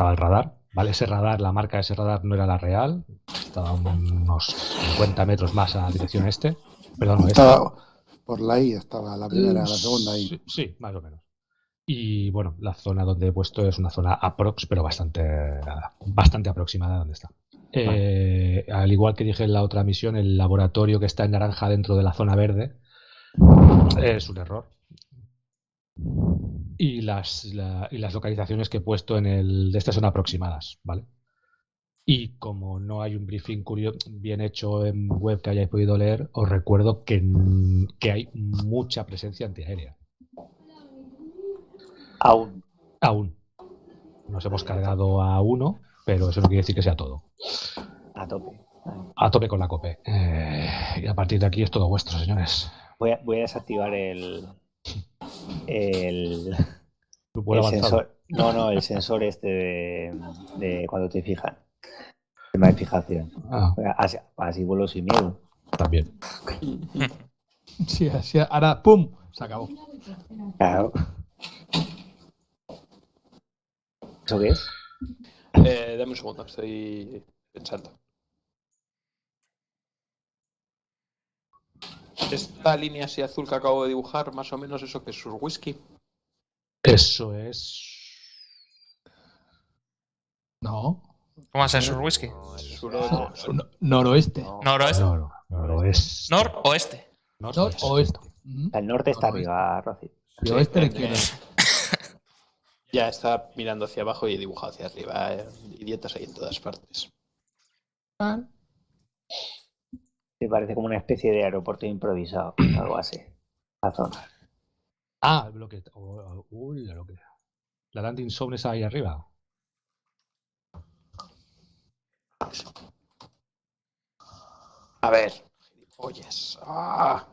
estaba el radar, ¿vale? Ese radar, la marca de ese radar no era la real, estaba unos 50 metros más a la dirección este, perdón. Estaba por la I, estaba la primera, la segunda I. Sí, sí, más o menos. Y bueno, la zona donde he puesto es una zona aprox, pero bastante, bastante aproximada a donde está. Eh, al igual que dije en la otra misión, el laboratorio que está en naranja dentro de la zona verde es un error. Y las, la- y las localizaciones que he puesto en el de estas son aproximadas, ¿vale? Y como no hay un briefing bien hecho en web que hayáis podido leer, os recuerdo que, que hay mucha presencia antiaérea. Aún. Aún. Nos hemos cargado a uno, pero eso no quiere decir que sea todo. A tope. A tope con la COPE. Eh, y a partir de aquí es todo vuestro, señores. Voy a, voy a desactivar el. El, sensor. No, no, el sensor este de, de cuando te fijan. Tema de fijación. Ah, Así, así vuelo sin miedo. también. Sí, así, ahora, ¡pum! Se acabó. Claro. ¿Eso qué es? Eh, dame un segundo, estoy pensando. Esta línea así azul que acabo de dibujar, más o menos eso que es su whisky. Eso es. No. ¿Cómo va a ser sur whisky? Suro- sur- No- noroeste. Noroeste. No, no, no lo es. Nor o este. Noroeste. Ujú. El norte está Noroeste. arriba, Rosy. Y oeste la eh, izquierda. Ya está mirando hacia abajo y he dibujado hacia arriba. eh, Idiotas ahí en todas partes. Ah, Me parece como una especie de aeropuerto improvisado, algo así. La zona. Ah, el bloque. o- o- uy, la bloque. La landing zone es ahí arriba. A ver. Gilipollas. Ah.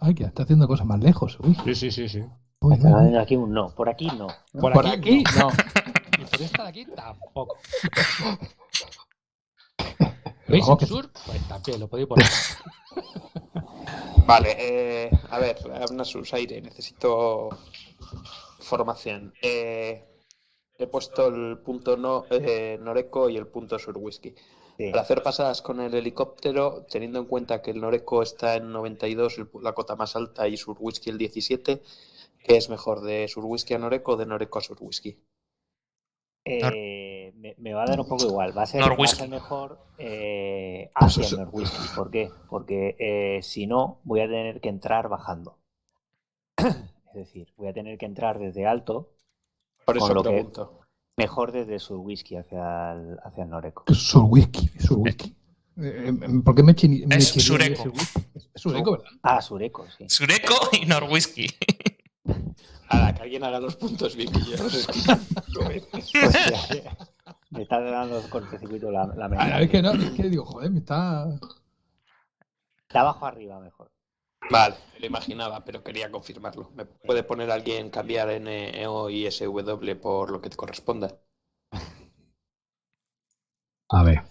Ay, que está haciendo cosas más lejos. Uy, Sí, sí, sí, sí. Uy, Está dando aquí un no. Por aquí no. Por, Por aquí, no. Y por esta de aquí tampoco. ¿Veis que- sur? Pues también lo podéis poner. Vale, eh, a ver, Abnasus, aire, necesito información. Eh, he puesto el punto no, eh, Noreco y el punto sur whisky. Sí. Para hacer pasadas con el helicóptero, teniendo en cuenta que el Noreco está en 92, el- la cota más alta, y sur whisky el 17, ¿qué es mejor, de sur whisky a Noreco o de Noreco a sur whisky? Eh, me, me va a dar un poco igual. Va a ser, va a ser mejor eh, hacia Eso el Norwhisky. ¿Por qué? Porque eh, si no, voy a tener que entrar bajando. Es decir, voy a tener que entrar desde alto, Por eso lo que- pregunto. mejor desde su whisky hacia el, hacia el Noreco. Que sur whisky, sur whisky. Eh, eh, ¿Por qué me me Es sureco. Es sureco, ¿verdad? Ah, Sureco, sí. Sureco y Nor que alguien haga los puntos bien, que yo los. Hostia, me está dando cortocircuito la, la memoria. es que no, es que digo, joder, me está. De abajo arriba mejor. Vale, lo imaginaba, pero quería confirmarlo. ¿Me puede poner alguien cambiar NEO y SW por lo que te corresponda? A ver.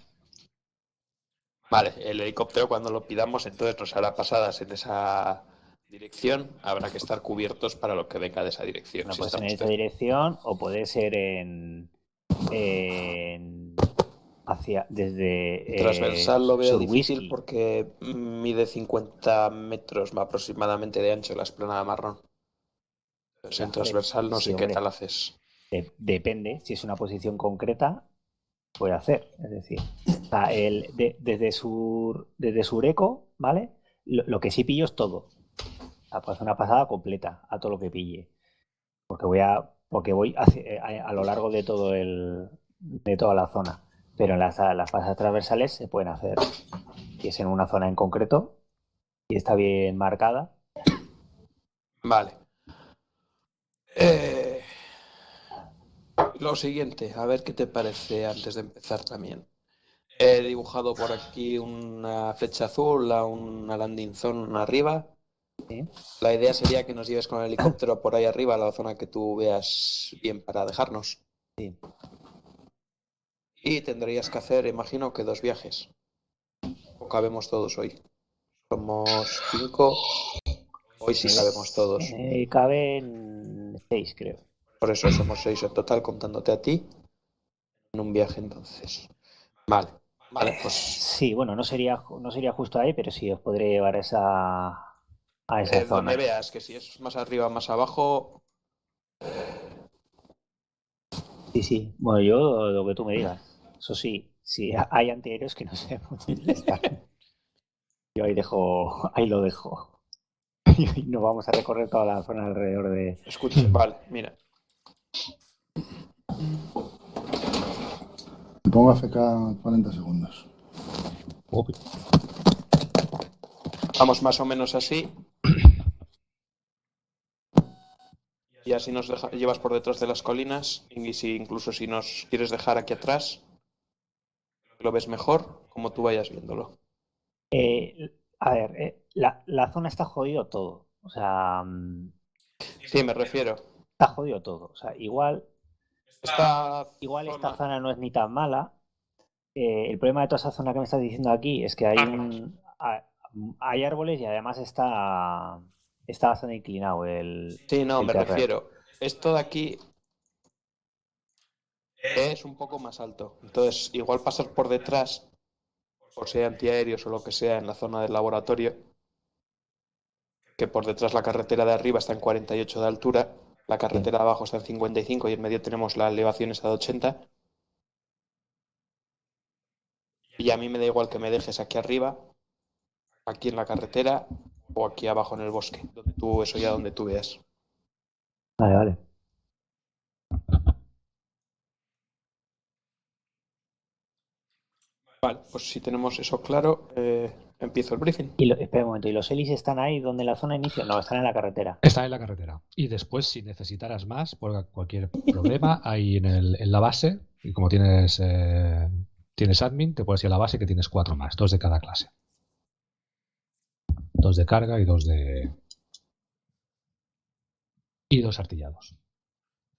Vale, el helicóptero cuando lo pidamos entonces nos hará pasadas en esa dirección. Habrá que estar cubiertos para lo que venga de esa dirección. No si puede ser en esta dirección o puede ser en. en hacia. desde. eh, Transversal lo veo difícil porque mide 50 metros aproximadamente de ancho la esplanada marrón. Entonces, en transversal no Sí, sé qué tal haces. De- depende, si es una posición concreta, puede hacer. Es decir, el, de- desde, sur, desde Sureco, ¿vale? Lo, lo que sí pillo es todo. Hacer una pasada completa a todo lo que pille. Porque voy a. Porque voy eh, a, a lo largo de todo el. de toda la zona. Pero en las, las transversales se pueden hacer. Si es en una zona en concreto y está bien marcada. Vale. Eh, Lo siguiente, a ver qué te parece antes de empezar también. He dibujado por aquí una flecha azul a una landing zone arriba. ¿Sí? La idea sería que nos lleves con el helicóptero por ahí arriba a la zona que tú veas bien para dejarnos. Sí. Y tendrías que hacer, imagino que dos viajes. O cabemos todos hoy. Somos cinco. Hoy sí cabemos todos. Eh, caben seis, creo. Por eso somos seis en total, contándote a ti. En un viaje, entonces. Vale. Vale, pues Sí, bueno, no sería, no sería justo ahí, pero sí os podré llevar esa, a esa eh, zona. donde veas que si es más arriba, más abajo. Sí, sí. Bueno, yo lo que tú me digas. Eso sí, si hay antiaéreos que no están. Yo ahí dejo, ahí lo dejo. Y nos vamos a recorrer toda la zona alrededor de. Escucha, vale, mira. Me pongo a FK 40 segundos. Obvio. Vamos más o menos así. Y así nos deja- llevas por detrás de las colinas. Y si incluso si nos quieres dejar aquí atrás, lo ves mejor, como tú vayas viéndolo. Eh, a ver, eh, la, la zona está jodido todo. O sea, mm, Sí, me refiero. está jodido todo. O sea, igual, Esta igual esta zona- zona no es ni tan mala. Eh, el problema de toda esa zona que me estás diciendo aquí es que hay Árboles. un, ha- hay árboles y además está, está bastante inclinado el. Sí, no, el me terreno. refiero. Esto de aquí es un poco más alto. Entonces, igual pasar por detrás, por hay antiaéreos o lo que sea en la zona del laboratorio, que por detrás la carretera de arriba está en 48 de altura, la carretera de abajo está en 55 y en medio tenemos la elevación esa de 80. Y a mí me da igual que me dejes aquí arriba, aquí en la carretera o aquí abajo en el bosque, donde tú, eso ya donde tú veas. Vale, vale. Vale, pues si tenemos eso claro, eh, empiezo el briefing. Y lo- espera un momento, ¿y los hélices están ahí donde la zona inicia? No, están en la carretera. Está en la carretera. Y después, si necesitaras más, por cualquier problema, hay en, el- en la base, y como tienes, eh, tienes admin, te puedes ir a la base que tienes cuatro más, dos de cada clase. Dos de carga y dos de. Y dos artillados.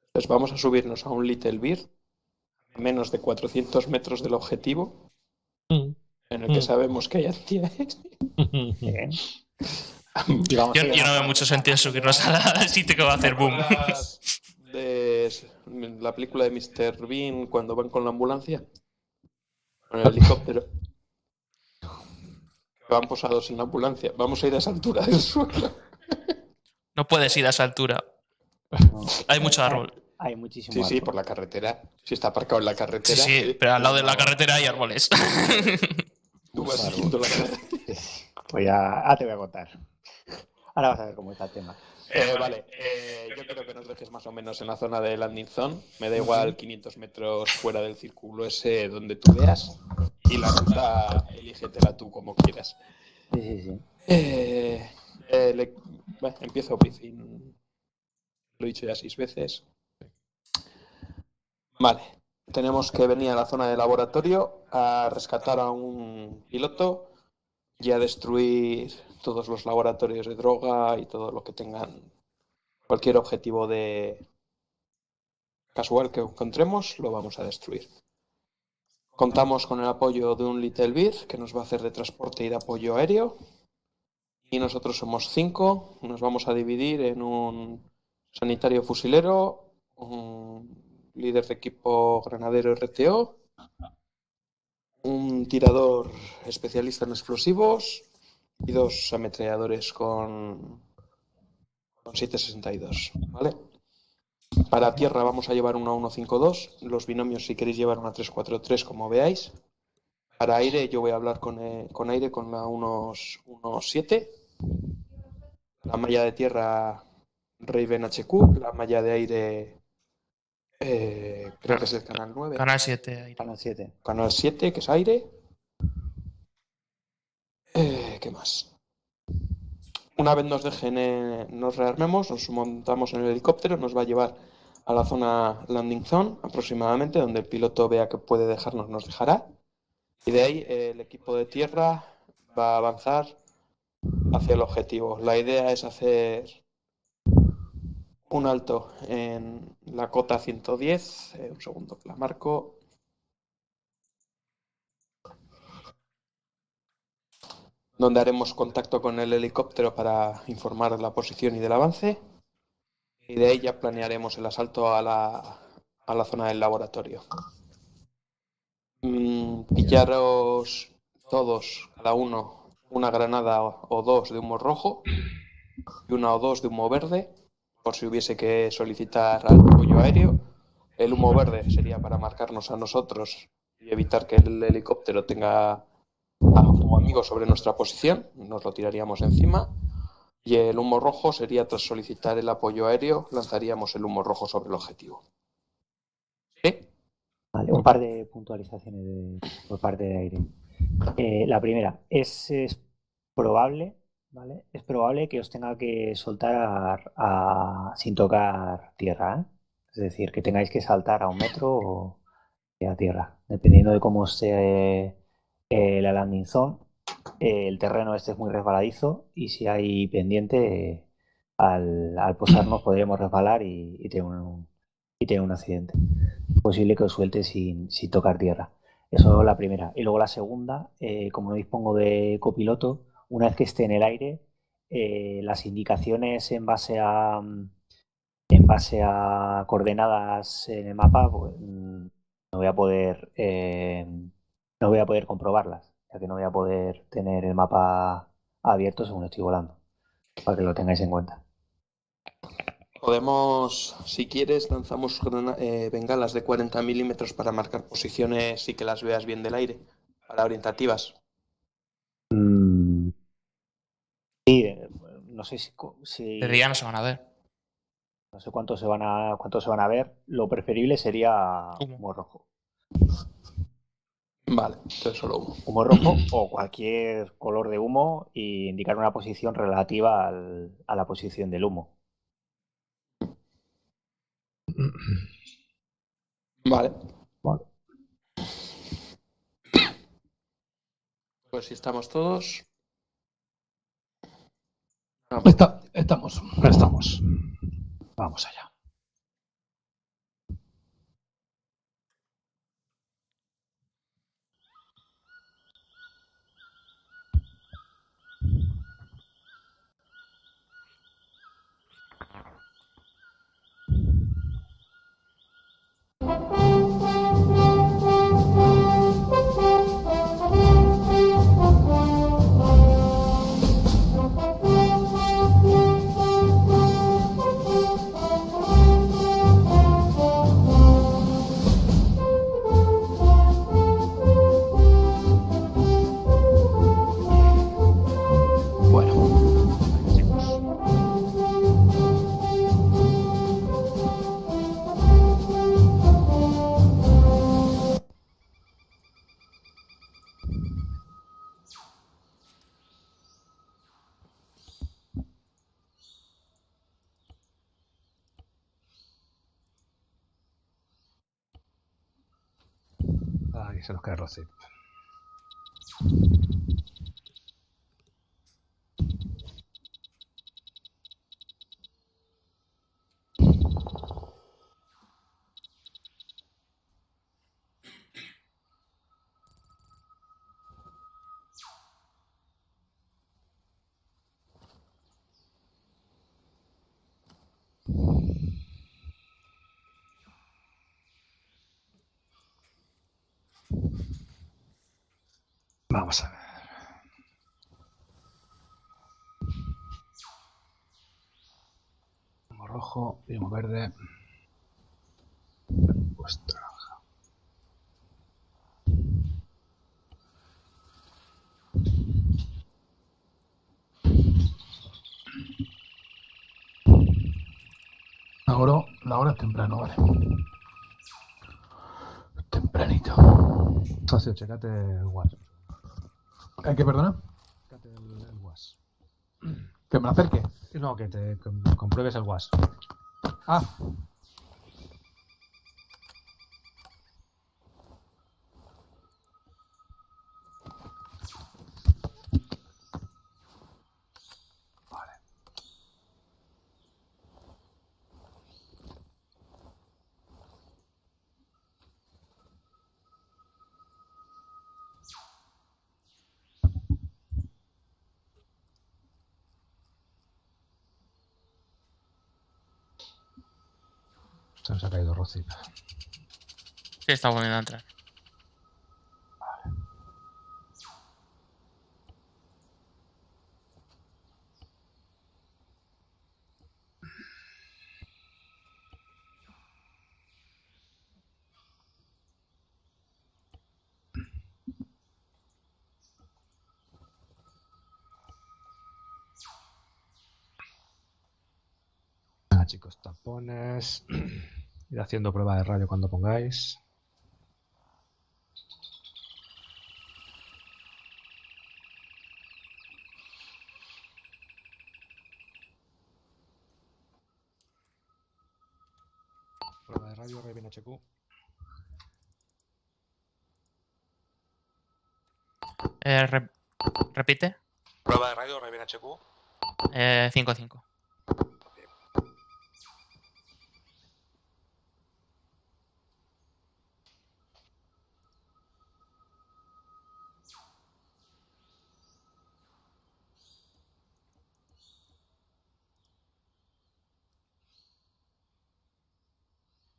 Entonces vamos a subirnos a un Little Beer, a menos de 400 metros del objetivo, en el que Mm. sabemos que hay vamos Yo, yo no veo mucho sentido subirnos a la- al sitio que va a hacer boom. ¿Recuerdas De la película de Mr. Bean cuando van con la ambulancia, con el helicóptero. Van posados en la ambulancia. Vamos a ir a esa altura del suelo. No puedes ir a esa altura. No. Hay mucho árbol. Hay muchísimo Sí, sí, árbol. por la carretera. Si está aparcado en la Sí, carretera. sí, pero al lado de la carretera hay árboles. Tú vas siguiendo la carretera. Pues ya, ah, te voy a contar. Ahora vas a ver cómo está el tema. Eh, vale, eh, yo quiero que nos dejes más o menos en la zona de landing zone. Me da igual 500 metros fuera del círculo ese donde tú veas. Y la ruta, elígetela tú como quieras. Sí, sí, sí. Eh, eh, le- bueno, empiezo briefing. Lo he dicho ya seis veces. Vale, tenemos que venir a la zona de laboratorio a rescatar a un piloto y a destruir todos los laboratorios de droga y todo lo que tengan cualquier objetivo de casual que encontremos, lo vamos a destruir. Contamos con el apoyo de un Little Beer que nos va a hacer de transporte y de apoyo aéreo. Y nosotros somos cinco. Nos vamos a dividir en un sanitario fusilero, un líder de equipo granadero RTO, un tirador especialista en explosivos y dos ametralladores con, con 762. ¿Vale? Para tierra vamos a llevar una 152. Los binomios, si queréis llevar una 343, como veáis. Para aire, yo voy a hablar con, eh, con aire con la 17. La malla de tierra Raven HQ. La malla de aire eh, creo que es el canal 9. Canal 7. ahí. Canal 7. Canal 7, que es aire. Eh, ¿Qué más? Una vez nos dejen, eh, nos rearmemos, nos montamos en el helicóptero, nos va a llevar a la zona landing zone aproximadamente, donde el piloto vea que puede dejarnos, nos dejará. Y de ahí eh, el equipo de tierra va a avanzar hacia el objetivo. La idea es hacer un alto en la cota 110. Eh, un segundo, que la marco. Donde haremos contacto con el helicóptero para informar la posición y del avance. Y de ahí ya planearemos el asalto a la, a la zona del laboratorio. Mm, pillaros todos, cada uno, una granada o dos de humo rojo y una o dos de humo verde, por si hubiese que solicitar apoyo aéreo. El humo verde sería para marcarnos a nosotros y evitar que el helicóptero tenga a como amigo sobre nuestra posición, nos lo tiraríamos encima. Y el humo rojo sería tras solicitar el apoyo aéreo, lanzaríamos el humo rojo sobre el objetivo. ¿Sí? Vale, un par de puntualizaciones por parte de aire. Eh, la primera, es, es probable, ¿vale? Es probable que os tenga que soltar a- sin tocar tierra, ¿eh? Es decir, que tengáis que saltar a un metro o a tierra, dependiendo de cómo esté eh, la landing zone. eh, el terreno este es muy resbaladizo y si hay pendiente, al, al posarnos podríamos resbalar y, y tener un, y tener un accidente posible que os suelte sin, sin tocar tierra. Eso es la primera. Y luego la segunda, eh, como no dispongo de copiloto, una vez que esté en el aire, eh, las indicaciones en base a en base a coordenadas en el mapa, pues, mm, no voy a poder eh, no voy a poder comprobarlas, ya que no voy a poder tener el mapa abierto según estoy volando, para que lo tengáis en cuenta. Podemos, si quieres, lanzamos eh, bengalas de 40 milímetros para marcar posiciones y que las veas bien del aire, para orientativas. Mm, Sí, eh, no sé si, si- De día no se van a ver. no sé cuántos se van a cuántos se van a ver. Lo preferible sería humo rojo. Vale, entonces solo uno. Humo rojo o cualquier color de humo y indicar una posición relativa al- a la posición del humo. Vale. Vale. Pues si estamos todos. Está- estamos. Estamos. Vamos allá. Se nos cae Rosy. Vamos a ver. Humo rojo y verde. Trabaja. ahora la hora es temprano, vale. Tempranito. Socio, checate el WAS. ¿Hay que perdonar? El, el WAS. Que me acerque. No, que te com- compruebes el WAS. Ah, Rosy. Sí, está volviendo a entrar. Ah, chicos, tapones. Ir haciendo prueba de radio cuando pongáis. Prueba de radio, Raven HQ. Eh, re- repite. Prueba de radio, Raven HQ. Eh, 5-5.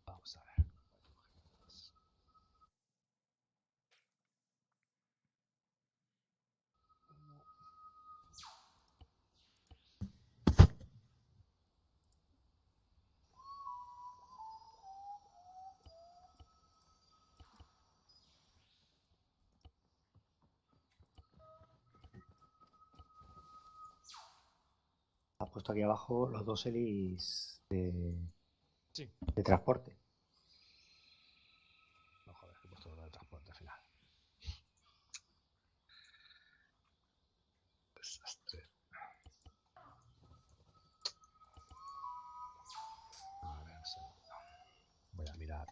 Vamos a ver. Ha puesto aquí abajo los dos helis de, Sí. de transporte. No, joder, he puesto lo del transporte al final. Desastre. A ver, un segundo. Voy a mirar.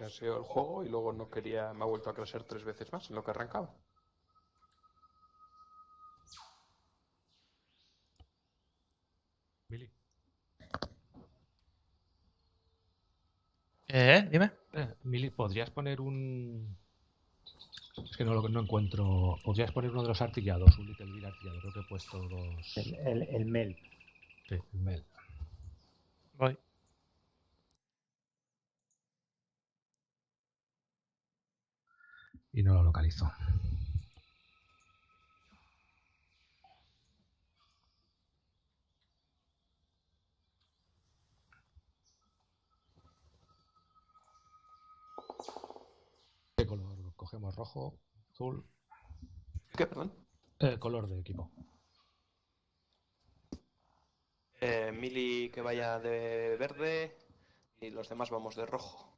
Crasheó el juego y luego no quería, me ha vuelto a crashear tres veces más en lo que arrancaba. Mili. Eh, dime. Eh, Mili, ¿podrías poner un. Es que no lo no encuentro. ¿Podrías poner uno de los artillados? Un Little Bit artillado. Creo que he puesto dos. El, el, el MEL. Sí, el Mel. Voy. Y no lo localizo. ¿Qué color cogemos? ¿Rojo? ¿Azul? ¿Qué, perdón? El color de equipo. Eh, Mili que vaya de verde y los demás vamos de rojo.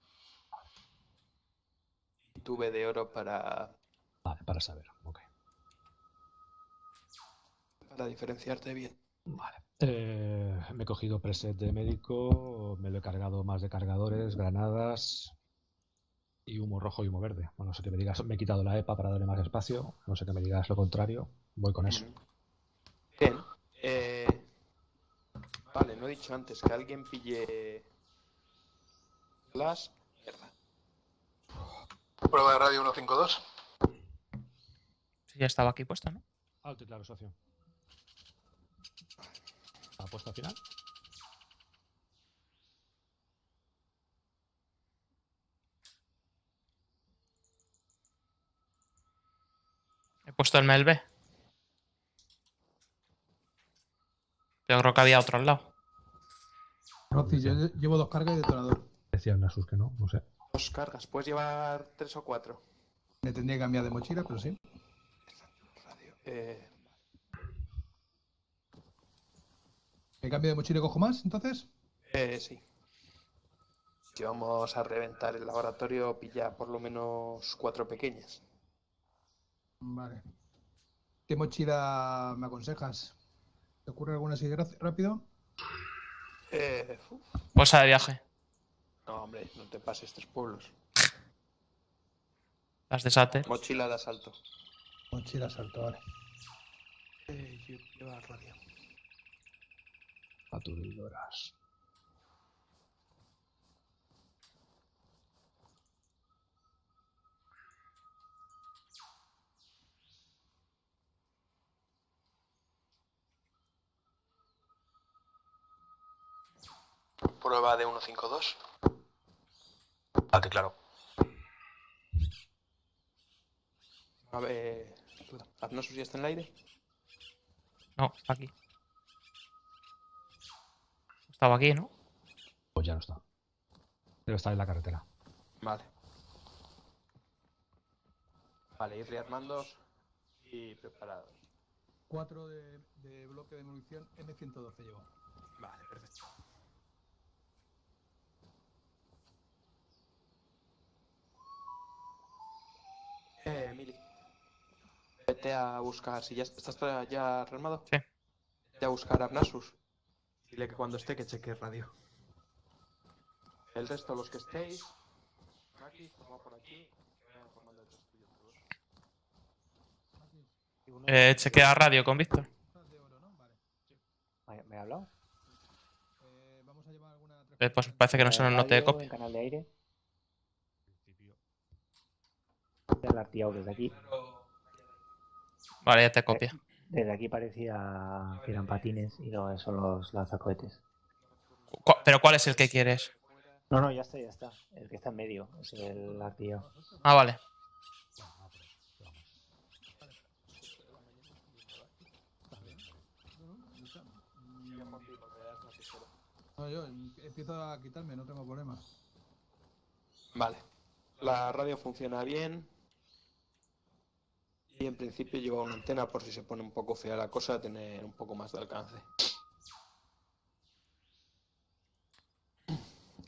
Tuve de oro para, Vale, para saber. Ok. para diferenciarte bien. Vale. Eh, me he cogido preset de médico, me lo he cargado más de cargadores, granadas y humo rojo y humo verde. Bueno, no sé que me digas, me he quitado la EPA para darle más espacio, no sé que me digas lo contrario, voy con eso. Bien. Eh, vale, no he dicho antes que alguien pille las... Prueba de radio 152. Sí, ya estaba aquí puesto, ¿no? Alto y claro, socio. ¿Apuesta final? He puesto el MLB. Pero creo que había otro al lado. Rosy, yo lle- llevo dos cargas y detonador. Decía el Nasus que no, no sé. Dos cargas. Puedes llevar tres o cuatro. Me tendría que cambiar de mochila, pero sí. Eh, ¿Me cambio de mochila y cojo más, entonces? Eh, sí. Si vamos a reventar el laboratorio, pilla por lo menos cuatro pequeñas. Vale. ¿Qué mochila me aconsejas? ¿Te ocurre alguna así rápido? Eh, uf. Bolsa de viaje. No, hombre, no te pases tres pueblos. Las desate. Mochila de asalto. Mochila salto, vale. Eh, lleva radio. Paturidoras. Prueba de 152. Vale, claro. A ver. Abnosus ya está en el aire. No, está aquí. Estaba aquí, ¿no? Pues ya no está. Debe estar en la carretera. Vale. Vale, ir rearmandos y preparados. 4 de, de bloque de munición M112 llevo. Vale, perfecto. Eh, Mili. Vete a buscar, si ya estás ya rearmado. Sí. Vete a buscar a Abnasus. Dile que cuando esté que cheque radio. El resto, los que estéis. Aquí, toma por aquí. Eh, chequea radio con Víctor. de oro, ¿no? Vale. ¿Me, me ha hablado? Eh, vamos a llevar alguna... Eh, pues parece que no se nos copia. en canal de aire. El artillado desde aquí. Vale, ya te copia. Desde aquí parecía que eran patines y no son los lanzacohetes. Cu- ¿Pero cuál es el que quieres? No, no, ya está, ya está. El que está en medio es el artillado. Ah, vale. No, yo empiezo a quitarme, no tengo problema. Vale. La radio funciona bien. Y en principio lleva una antena por si se pone un poco fea la cosa, tener un poco más de alcance.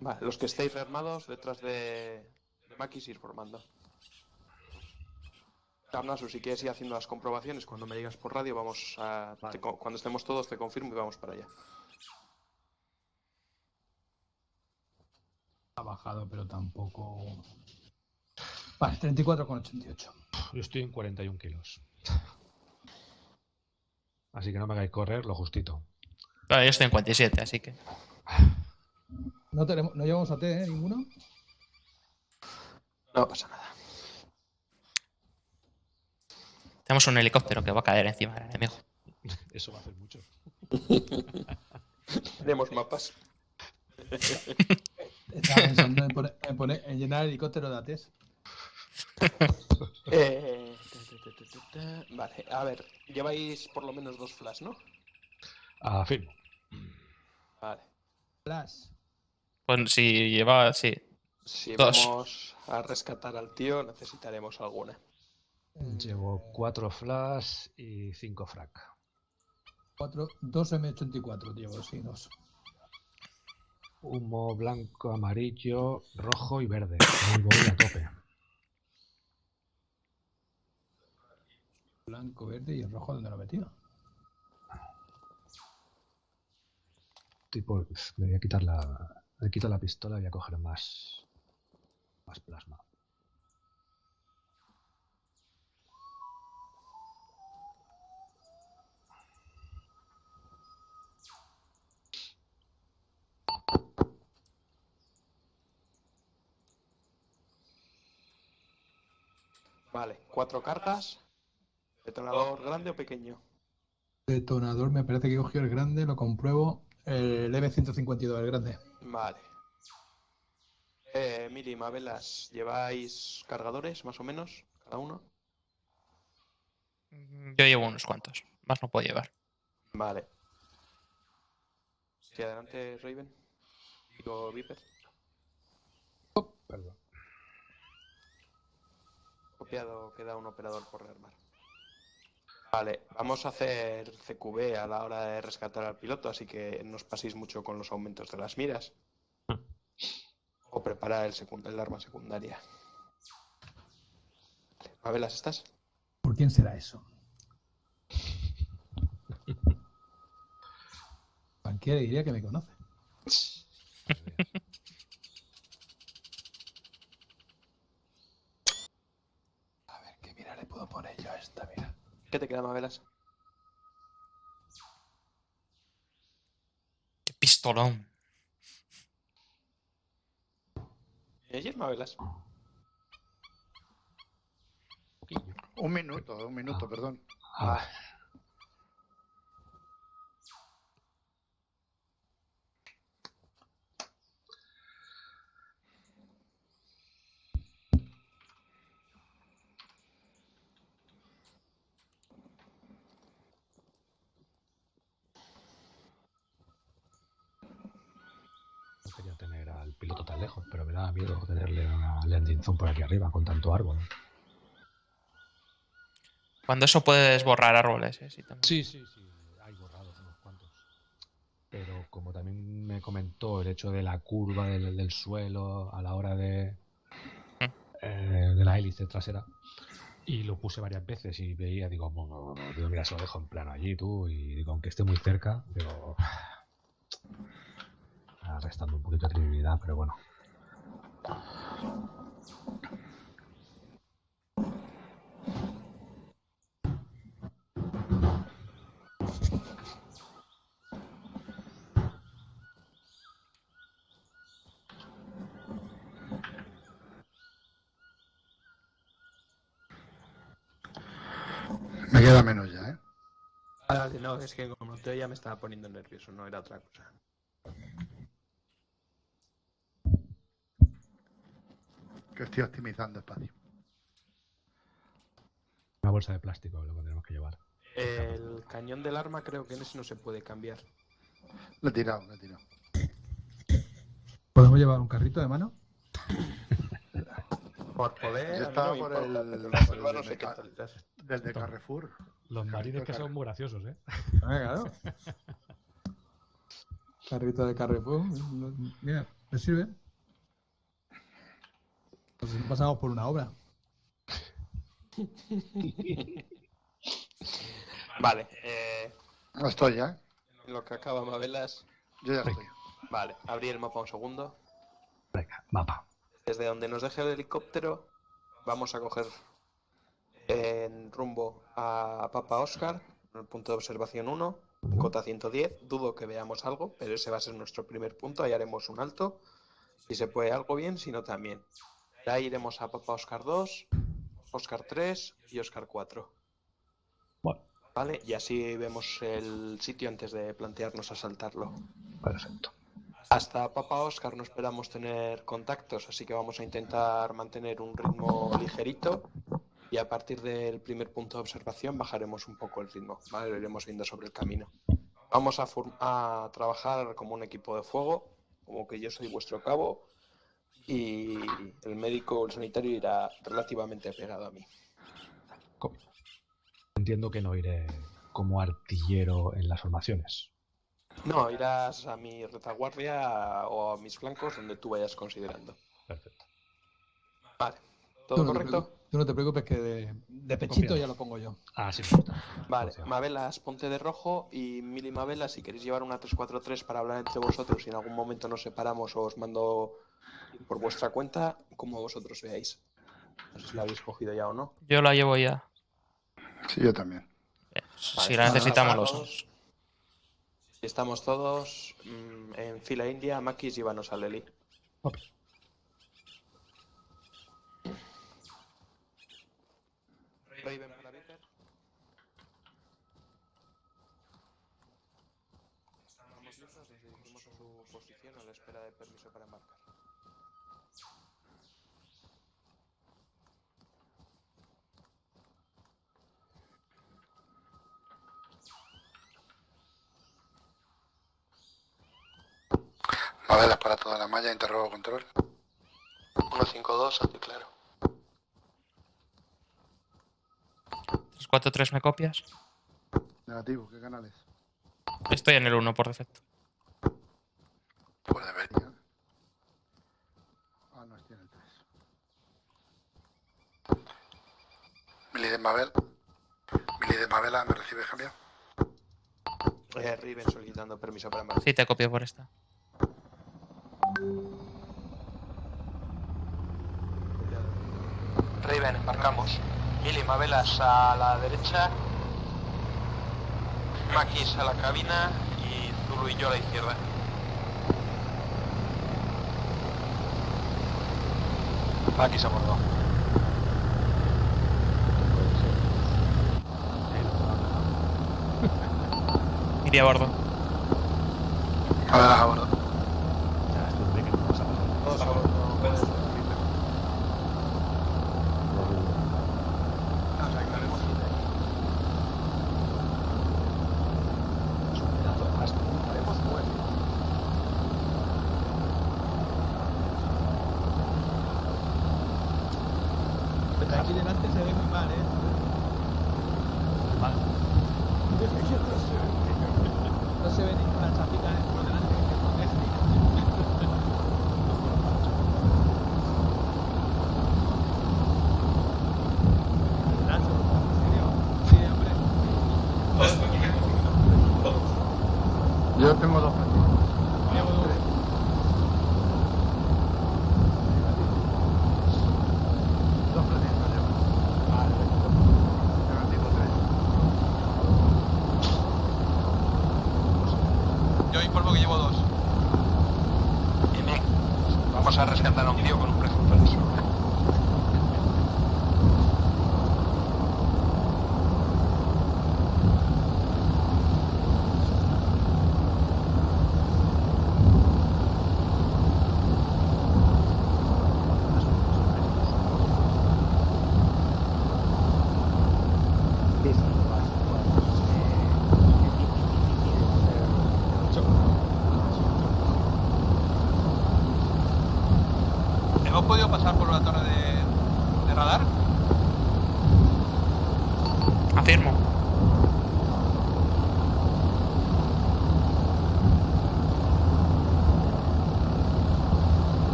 Vale, los que estéis rearmados detrás de, de Makis ir formando. Carnasu, si quieres ir haciendo las comprobaciones, cuando me digas por radio, vamos a. Vale. te co- cuando estemos todos, te confirmo y vamos para allá. Ha bajado, pero tampoco... Vale, 34,88. Yo estoy en 41 kilos. Así que no me hagáis correr lo justito. Vale, yo estoy en 47, así que. No, tenemos, no llevamos a T, ¿eh? Ninguno. No pasa nada. Tenemos un helicóptero que va a caer encima del enemigo. Eso va a hacer mucho. Tenemos mapas. Estaba pensando en, poner- en poner- en llenar el helicóptero de ATs. Eh, ta, ta, ta, ta, ta. Vale, a ver, lleváis por lo menos dos flash, ¿no? Afirmo. Vale. Flash. Pues si lleva, sí. Si Dos. vamos a rescatar al tío, necesitaremos alguna. Llevo 4 flash y 5 frac. 4, 2 M84 llevo, sí, dos. Humo blanco, amarillo, rojo y verde. Ahí voy a tope. Blanco, verde y el rojo, ¿dónde lo he metido? Tipo, me voy a quitar la. Me quito la pistola y voy a coger más. Más plasma. Vale, cuatro cargas. ¿Detonador grande o pequeño? Detonador, me parece que cogió el grande, lo compruebo. El M152, el grande. Vale. Eh, Mili, Mabelas, ¿lleváis cargadores más o menos? Cada uno. Yo llevo unos cuantos. Más no puedo llevar. Vale. Sí, adelante, Raven. Digo, Viper. Perdón. Copiado, queda un operador por rearmar. Vale, vamos a hacer CQB a la hora de rescatar al piloto, así que no os paséis mucho con los aumentos de las miras. O preparar el, el arma secundaria. Vale, Mabelas, ¿estás? ¿Por quién será eso? Cualquiera diría que me conoce. A ver, ¿qué mira le puedo poner yo a esta? Mira. ¿Qué te queda, Mabelas? ¡Qué pistolón! ¿Me oyes, Mabelas? Un minuto, un minuto, perdón. Ah, No quería tener al piloto tan lejos, pero me daba miedo tenerle una landing zone por aquí arriba con tanto árbol. Cuando eso puedes borrar árboles, ¿eh? Sí, también. Sí, sí, sí, hay borrados unos cuantos. Pero como también me comentó el hecho de la curva del, del suelo a la hora de, eh, de la hélice trasera, y lo puse varias veces y veía, digo, bueno, digo, mira, se lo dejo en plano allí tú, y digo, aunque esté muy cerca, digo, ah, restando un poquito de trivialidad, pero bueno. Me queda menos ya, ¿eh? Vale, no, es que como te ya me estaba poniendo nervioso, no era otra cosa. Que estoy optimizando espacio. Una bolsa de plástico lo que tenemos que llevar. El cañón del arma creo que en ese no se puede cambiar. Lo he tirado, lo he tirado. ¿Podemos llevar un carrito de mano? Por poder, Yo estaba no por el- por el de. Del de Carrefour. Los marines que son muy graciosos, ¿eh? Ah, claro. Carrito de Carrefour. Mira, ¿me sirve? Pues pasamos por una obra. Vale, eh, No estoy ya, ¿eh? en lo que acaba Mabelas. Yo ya estoy. Vale, abrí el mapa un segundo. Venga, mapa. Desde donde nos deje el helicóptero, vamos a coger en rumbo a Papa Oscar, en el punto de observación 1, cota 110. Dudo que veamos algo, pero ese va a ser nuestro primer punto. Ahí haremos un alto. Si se puede algo bien, si no también. De ahí iremos a Papa Oscar 2, Oscar 3 y Oscar 4. Bueno, ¿Vale? Y así vemos el sitio antes de plantearnos asaltarlo. perfecto. Hasta Papa Oscar no esperamos tener contactos, así que vamos a intentar mantener un ritmo ligerito y a partir del primer punto de observación bajaremos un poco el ritmo, ¿vale? Lo iremos viendo sobre el camino. Vamos a trabajar como un equipo de fuego, como que yo soy vuestro cabo y el médico o el sanitario irá relativamente pegado a mí. Co- Entiendo que no iré como artillero en las formaciones. No, irás a mi retaguardia o a mis flancos donde tú vayas considerando. Perfecto. Vale, Tú ¿todo no correcto? Tú no te preocupes que de, de pechito ya lo pongo yo. Ah, sí. Vale, Funciona. Mabelas, ponte de rojo y Mili Mabela, si queréis llevar una 343 para hablar entre vosotros y en algún momento nos separamos o os mando por vuestra cuenta, como vosotros veáis. No sé si la habéis cogido ya o no. Yo la llevo ya. Sí, yo también. Eh, Vale, si la necesitamos los dos. Estamos todos mm, en fila india, Makis, llévanos a Leli. Raven para Viper. Estamos listos, nos dirigimos a su posición a la espera de permiso para embarcar. Madelas para toda la malla, interrogo control. 152, alto y claro. 4-3 me copias. Negativo, ¿qué canales? Estoy en el 1 por defecto. Pues debería. Ah, no, estoy en el 3. Mili de Mabel. Mili de Mabela, ¿me recibes cambio? Eh, Riven solicitando permiso para embarcar. Sí, te copio por esta. Riven, embarcamos. Mili, Mabelas a la derecha. Maquis a la cabina y Zulu y yo a la izquierda. Aquí se abordó. Iría a bordo. A bordo. Ya, esto de que no vas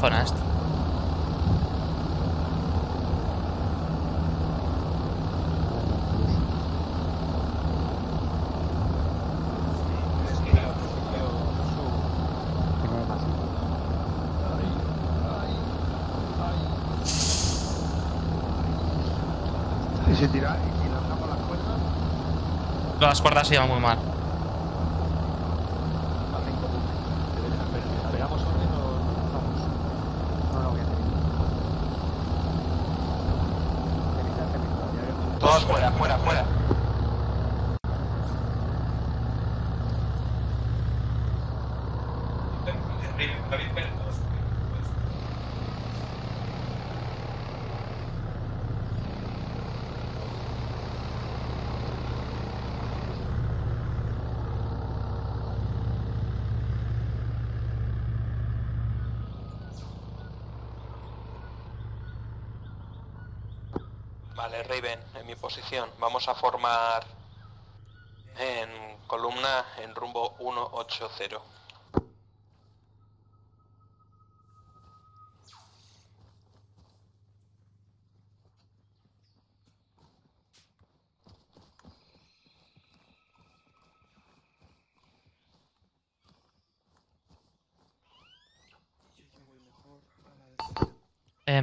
zona esta. Y si tira, y lanzamos las cuerdas, Las cuerdas se llevan muy mal. ¿Pegamos orden o nos vamos? No, no, voy a hacer. Todos fuera, fuera, fuera. Vale, Raven, en mi posición. Vamos a formar en columna en rumbo 180.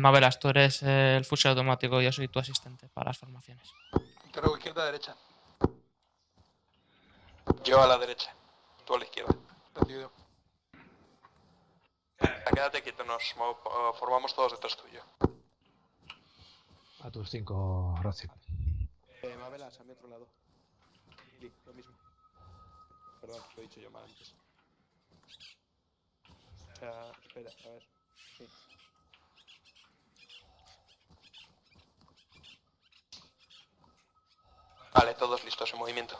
Mabelas, tú eres el fusil automático, yo soy tu asistente para las formaciones. Pero izquierda, derecha. Yo a la derecha. Tú a la izquierda. Recibido. Quédate quieto, nos mo- formamos todos detrás tuyo. A tus cinco, Rocío. Eh, Mabelas, a mi otro lado. Sí, lo mismo. Perdón, lo he dicho yo mal antes. O sea, espera, a ver. Sí. Vale, todos listos en movimiento.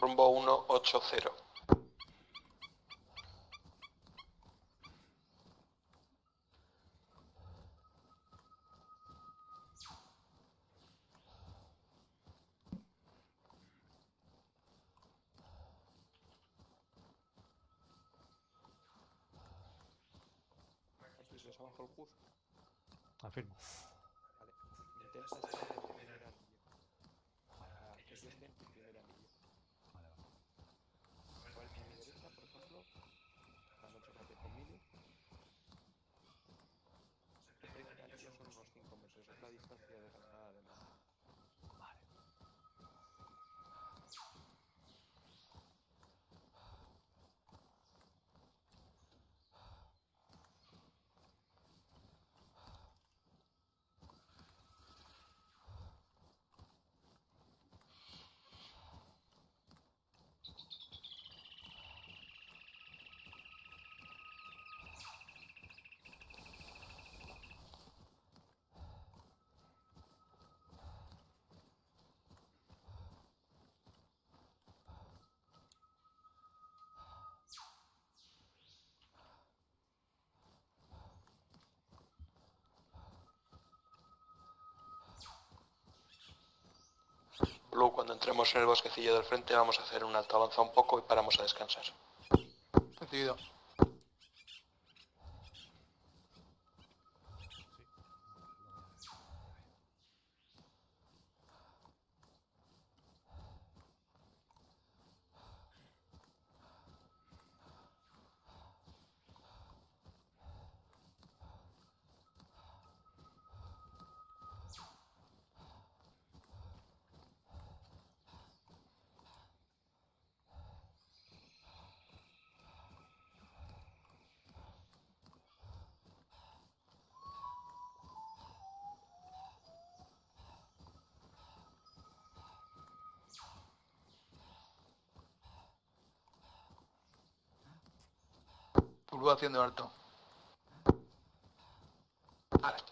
Rumbo 180. ¿Les abajo el HUD? Afirmo estar en el primer anillo. Para que ellos estén en el primer anillo. Vale, vale. ¿Cuál es mi derecha, por ejemplo? Para no chocarte conmigo. El primer anillo son unos 5 metros. Es la distancia de granada de mano. Luego, cuando entremos en el bosquecillo del frente, vamos a hacer un alto avanza un poco y paramos a descansar. Recibido. Tulu haciendo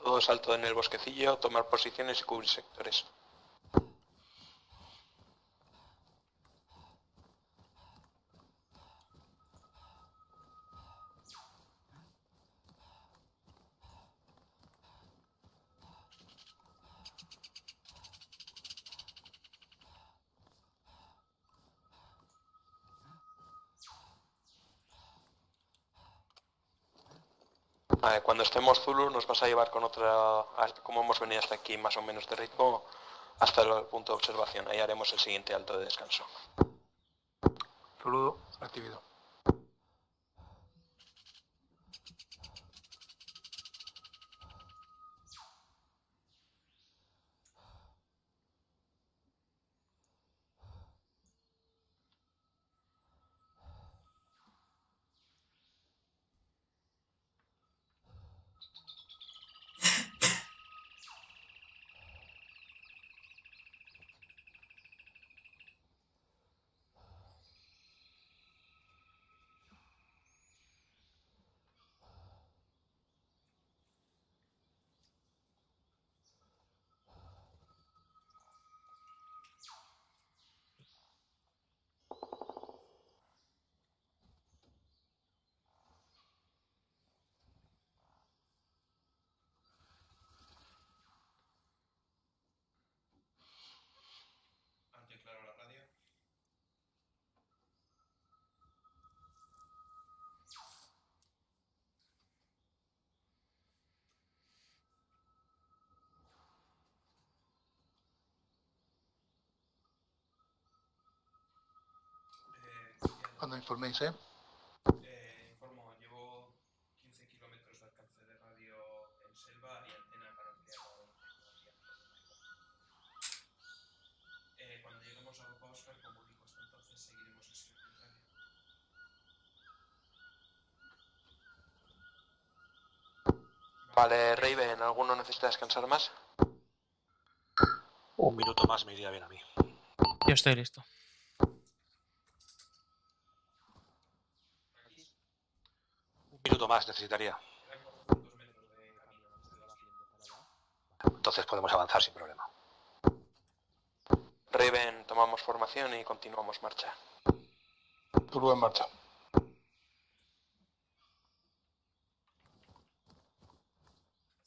todo salto en el bosquecillo, tomar posiciones y cubrir sectores. Cuando estemos Zulu nos vas a llevar con otra, como hemos venido hasta aquí más o menos de ritmo, hasta el punto de observación. Ahí haremos el siguiente alto de descanso. Tulu recibido. Cuando informéis, ¿eh? Eh, informo, llevo 15 kilómetros de alcance de radio en selva y antena para ampliar la. Eh, cuando lleguemos a Papa Oscar comunico, hasta entonces seguiremos así. Vale, Raven, ¿alguno necesita descansar más? Un minuto más me iría bien a mí. Yo estoy listo. Minuto más necesitaría. Entonces podemos avanzar sin problema. Raven, tomamos formación y continuamos marcha. Turbo en marcha.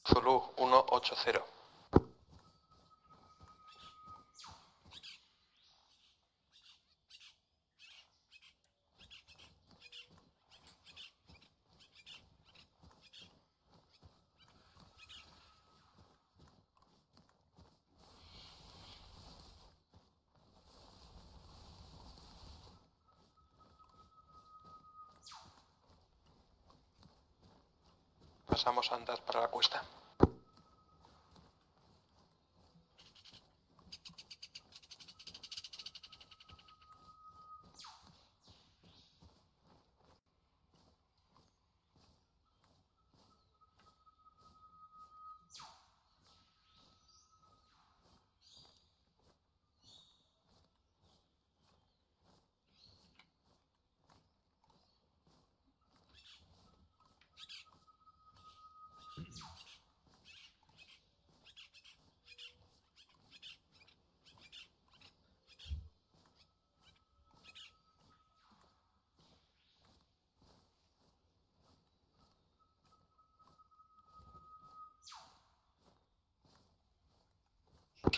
Zulu 180. Pasamos a andar para la cuesta.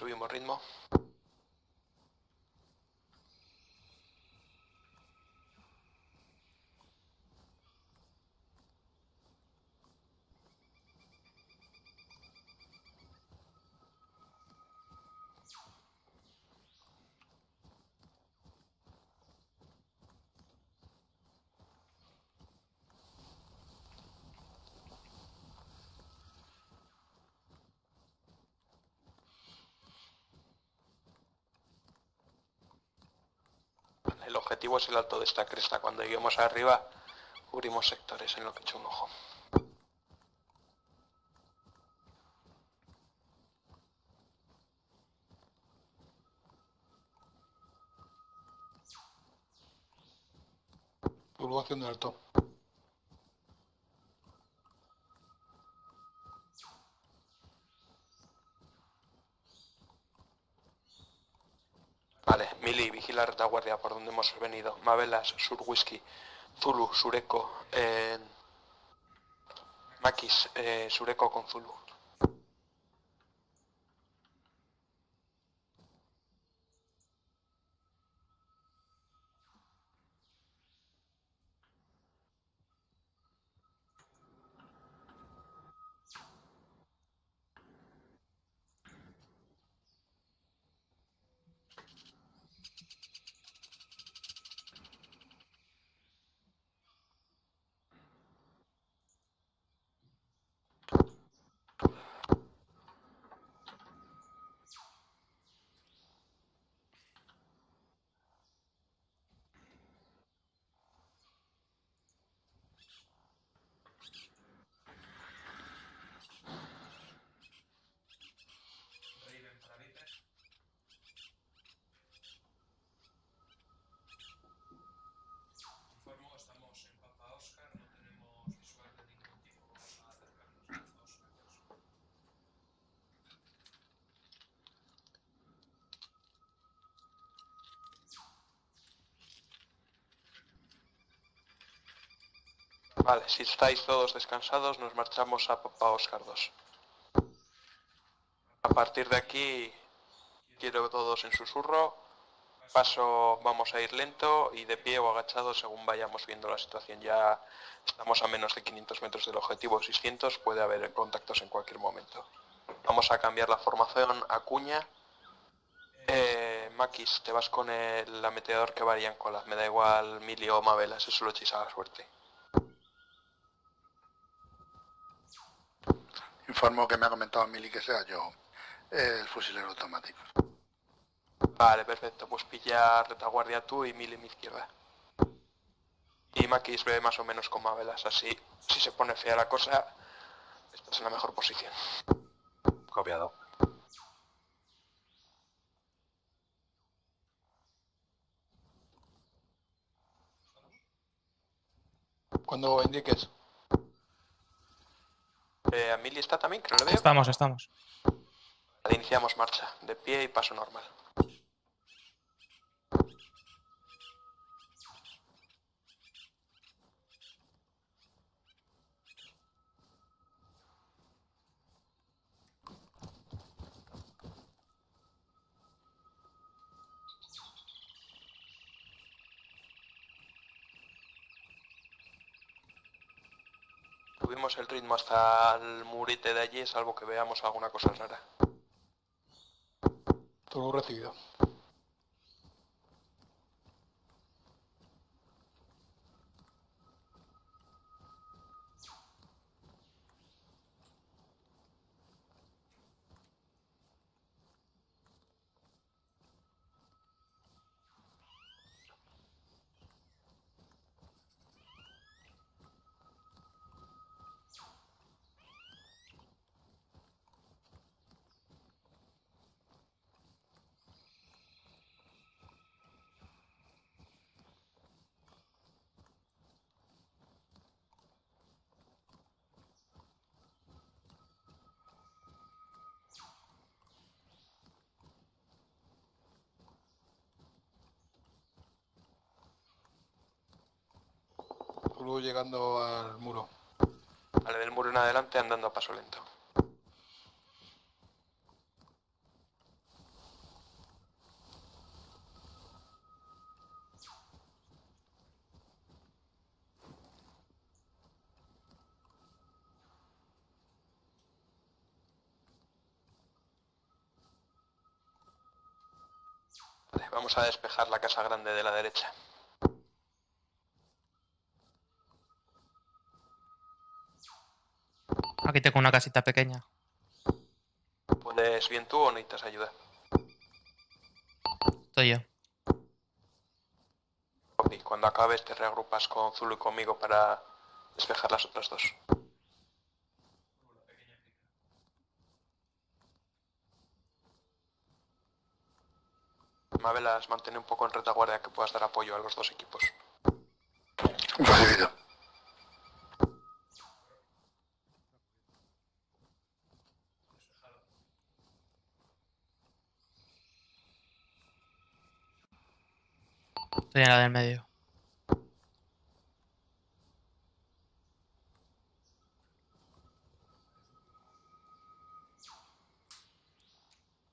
Subimos ritmo. El objetivo es el alto de esta cresta. Cuando lleguemos arriba, cubrimos sectores en lo que echo un ojo. Alto. Vale, Mili, vigila retaguardia por donde hemos venido. Mabelas, Sur Whisky, Zulu, Sureco, eh, Maquis, eh, Sureco con Zulu. Raven para Viper. Informo, estamos en Papa Oscar, no tenemos visual de ningún tipo. Vamos a acercarnos a Papa Oscar. del sur. Vale, si estáis todos descansados, nos marchamos a Papa Oscar 2. A partir de aquí, quiero todos en susurro. Paso, vamos a ir lento y de pie o agachado según vayamos viendo la situación. Ya estamos a menos de 500 metros del objetivo 600, puede haber contactos en cualquier momento. Vamos a cambiar la formación a cuña. Eh, Makis, te vas con el ameteador que varía en cola. Me da igual Mili o Mabelas, eso lo echéis a la suerte. Informo que me ha comentado Mili que sea yo el fusilero automático. Vale, perfecto. Pues pilla retaguardia tú y Mili mi izquierda. Y Makis ve más o menos con Mabelas, así si se pone fea la cosa, estás en la mejor posición. Copiado. Cuando indiques. Eh, Mili está también, que no le veo. Estamos, estamos. Iniciamos marcha. De pie y paso normal. Subimos el ritmo hasta el murete de allí, salvo que veamos alguna cosa rara. Todo recibido. Zulu llegando al muro. Vale, del muro en adelante andando a paso lento. Vamos a despejar la casa grande de la derecha. Aquí tengo una casita pequeña. ¿Puedes bien tú o necesitas ayuda? Estoy yo. Ok, cuando acabes te reagrupas con Zulu y conmigo para despejar las otras dos. Mabelas, mantén un poco en retaguardia que puedas dar apoyo a los dos equipos. Recibido. Estoy en la del medio.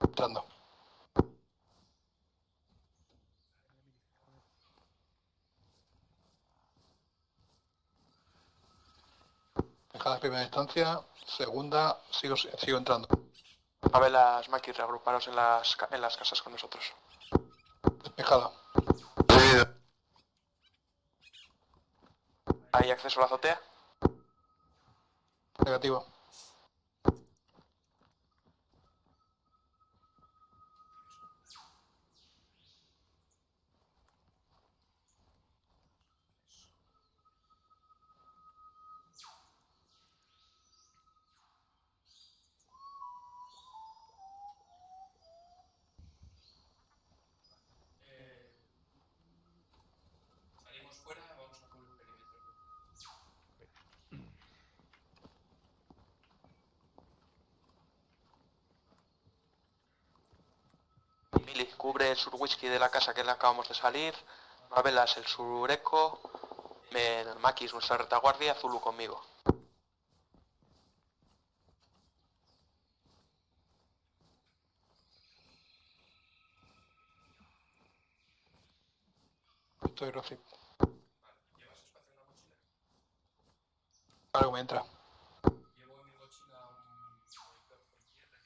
Entrando. Dejada en primera instancia, segunda, sigo, sigo entrando. Mabelas, Maki, reagruparos en las, ca- en las casas con nosotros. Despejada. ¿Hay acceso a la azotea? Negativo. El sur whisky de la casa que le acabamos de salir. Mabelas, el sureco. Makis, nuestra retaguardia. Zulu conmigo. Estoy Rosy. ¿Llevas espacio en la mochila? Algo me entra. Llevo en mi mochila un monitor con tierra.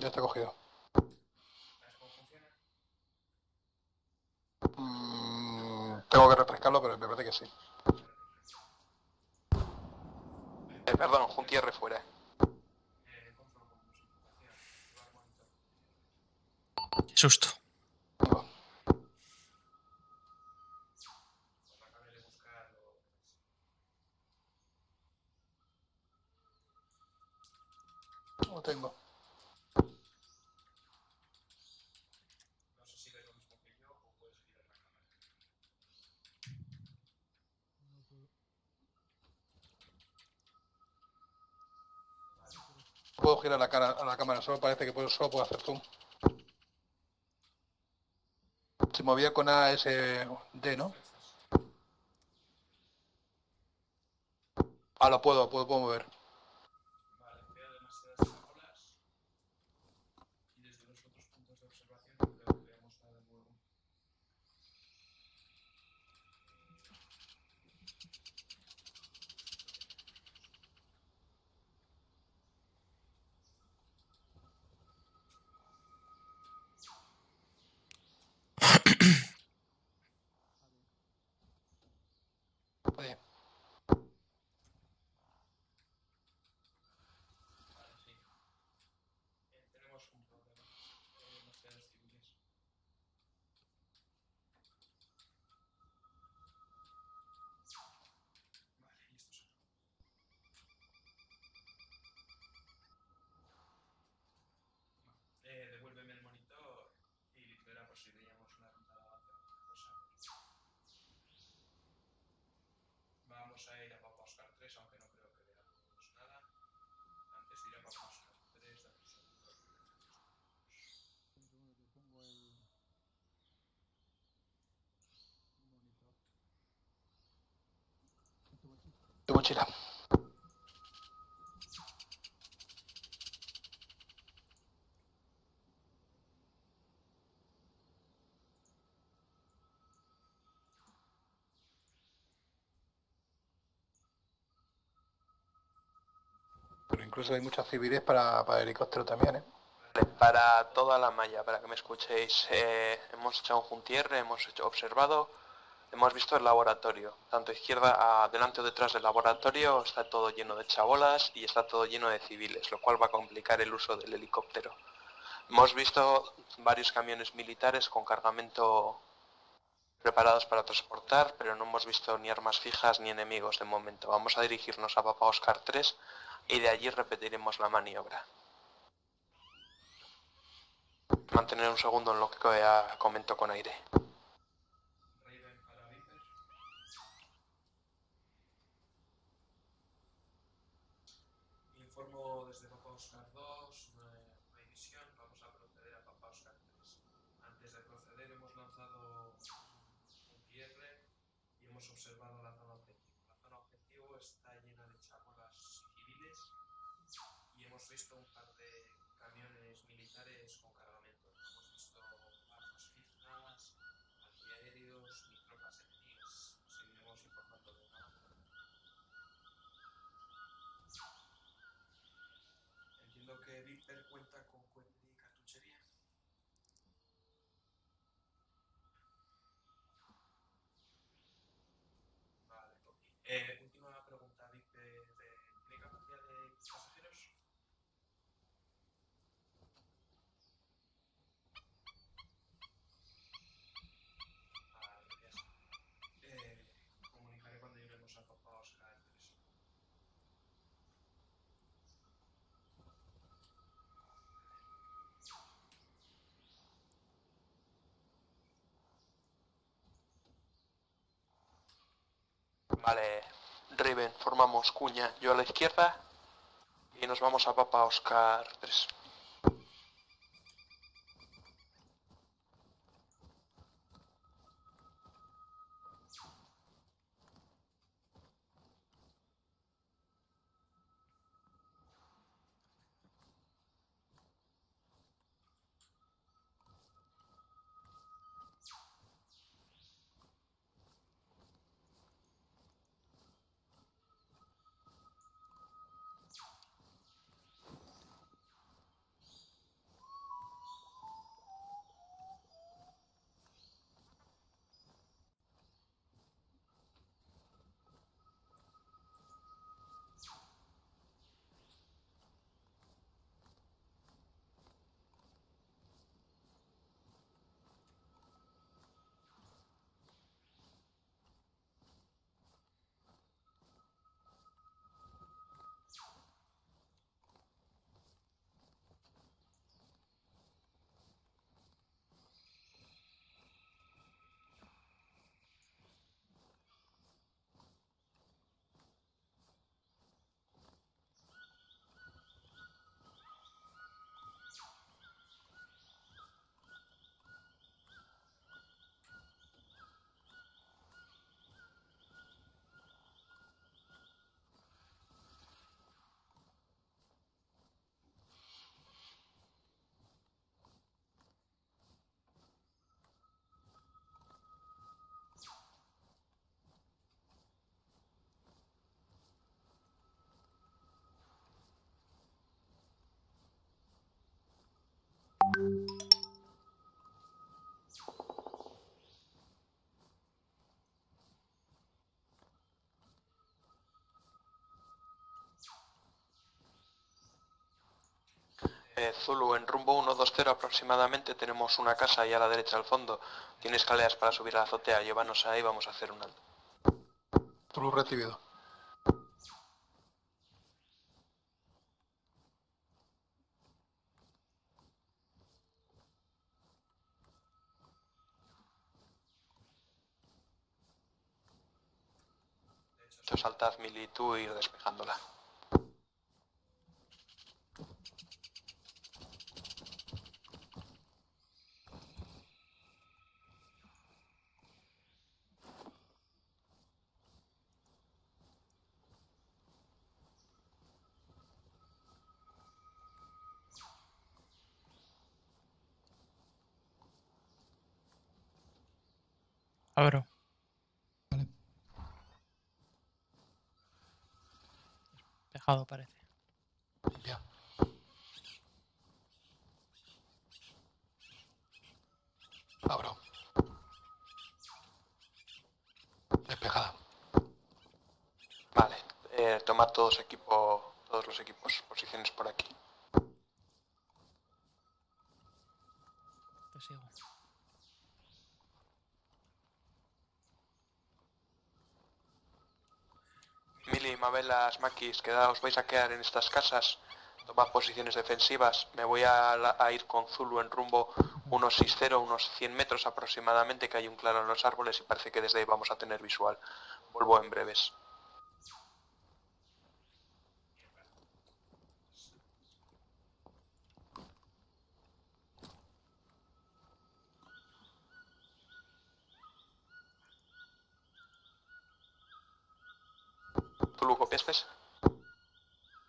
Ya está cogido. ¿Sabes cómo funciona? Mm, tengo que refrescarlo, pero me parece que sí. Eh, perdón, Juntierre fuera. Eh. Qué susto. Lo tengo. No sé si ves lo mismo que yo o puedes girar la cámara. Puedo girar la cara a la cámara, solo parece que puedo, solo puedo hacer zoom. Se movía con ASD, ¿no? Ah, lo puedo, puedo, puedo mover. Vale, veo demasiadas chabolas. Y desde los otros puntos de observación no creo que veamos nada nuevo. Oye, Vale, sí. Eh, tenemos un problema. Hay demasiados civiles. Vale, y esto es Eh, devuélveme el monitor y verá por si veíamos una ruta de avance o alguna cosa. Vamos a ir a Papa Oscar 3, aunque no creo que veamos nada. Antes de ir a Papa Oscar 3, dame un segundo. Tu mochila. Pero incluso hay muchas civiles para, para helicóptero también, ¿eh? Para toda la malla, para que me escuchéis, eh, hemos echado un juntierre, hemos hecho, observado, hemos visto el laboratorio. Tanto izquierda, a, delante o detrás del laboratorio está todo lleno de chabolas y está todo lleno de civiles, lo cual va a complicar el uso del helicóptero. Hemos visto varios camiones militares con cargamento preparados para transportar, pero no hemos visto ni armas fijas ni enemigos de momento. Vamos a dirigirnos a Papa Oscar 3 y de allí repetiremos la maniobra. Mantener un segundo en lo que eh, comento con aire. Raven para Viper. Informo desde Papa Oscar 2, no hay, no hay visión, vamos a proceder a Papa Oscar 3. Antes de proceder hemos lanzado un, un cierre y hemos observado la zona objetivo. La zona objetivo está llena de chabolas civiles y hemos visto un par de camiones militares con cargamento. No hemos visto armas fijas, antiaéreos ni tropas enemigas. Seguiremos informando de la Viper cuenta con cohete y cartuchería. Vale, ok. Eh, última pregunta, Viper. eh, ¿Tiene capacidad de pasajeros? Vale, ya está. Eh, comunicaré cuando lleguemos a Papa Oscar 3. Vale, Riven, formamos cuña, yo a la izquierda y nos vamos a Papa Oscar 3. Eh, Zulu, en rumbo 120 aproximadamente tenemos una casa ahí a la derecha al fondo. Tiene escaleras para subir a la azotea. Llévanos ahí, vamos a hacer un alto. Zulu recibido. Saltad Mili y tú e ir despejándola. Abro. Despejado parece. Ya. Abro. Despejada. Vale, eh, tomad todos equipo, todos los equipos, posiciones por aquí. Te sigo. Mili, Mabelas, Maquis, quedaos, vais a quedar en estas casas. Tomad posiciones defensivas. Me voy a ir con Zulu en rumbo unos 60, unos 100 metros aproximadamente, que hay un claro en los árboles y parece que desde ahí vamos a tener visual. Vuelvo en breves. ¿Zulu copiaste?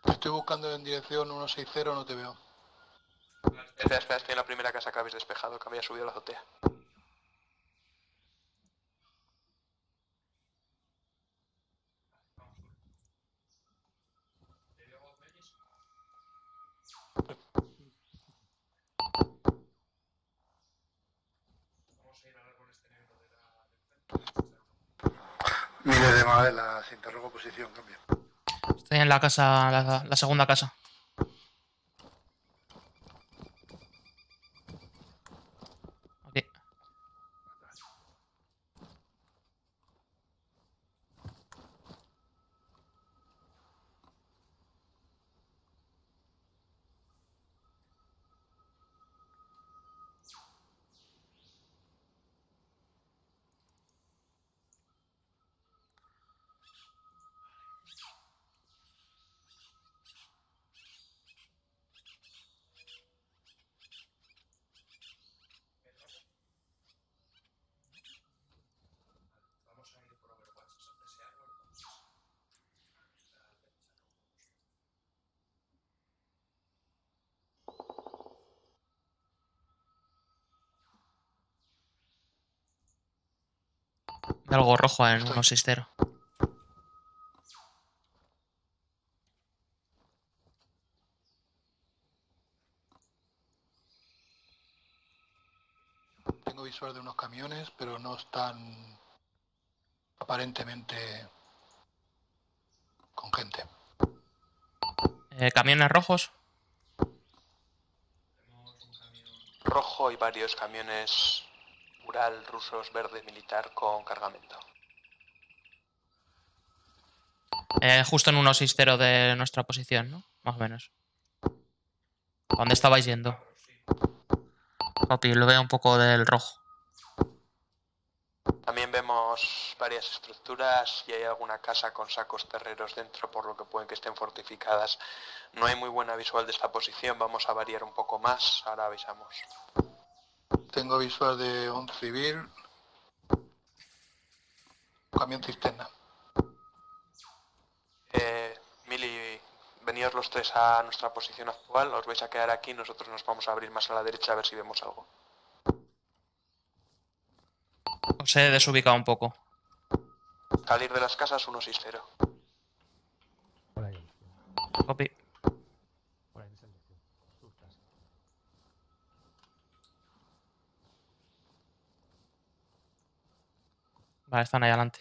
Te estoy buscando en dirección 160, no te veo. Espera, espera, estoy en la primera casa que habéis despejado, que había subido a la azotea. Mire de Mabela, se interrogo posición, cambio. Estoy en la casa, la, la segunda casa. De algo rojo en Estoy. 160. Tengo visual de unos camiones, pero no están aparentemente con gente. Eh, camiones rojos. Rojo y varios camiones Ural rusos verde militar con cargamento. Eh, justo en 160 de nuestra posición, ¿no? Más o menos. ¿A ¿Dónde estabais yendo? Papi, lo veo un poco del rojo. También vemos varias estructuras y hay alguna casa con sacos terreros dentro, por lo que pueden que estén fortificadas. No hay muy buena visual de esta posición, vamos a variar un poco más, ahora avisamos. Tengo visual de un civil. Camión cisterna. Eh, Mili, veníos los tres a nuestra posición actual, os vais a quedar aquí, nosotros nos vamos a abrir más a la derecha a ver si vemos algo. Os he desubicado un poco. Salir de las casas 160. Por ahí. Copy. Vale, están ahí adelante.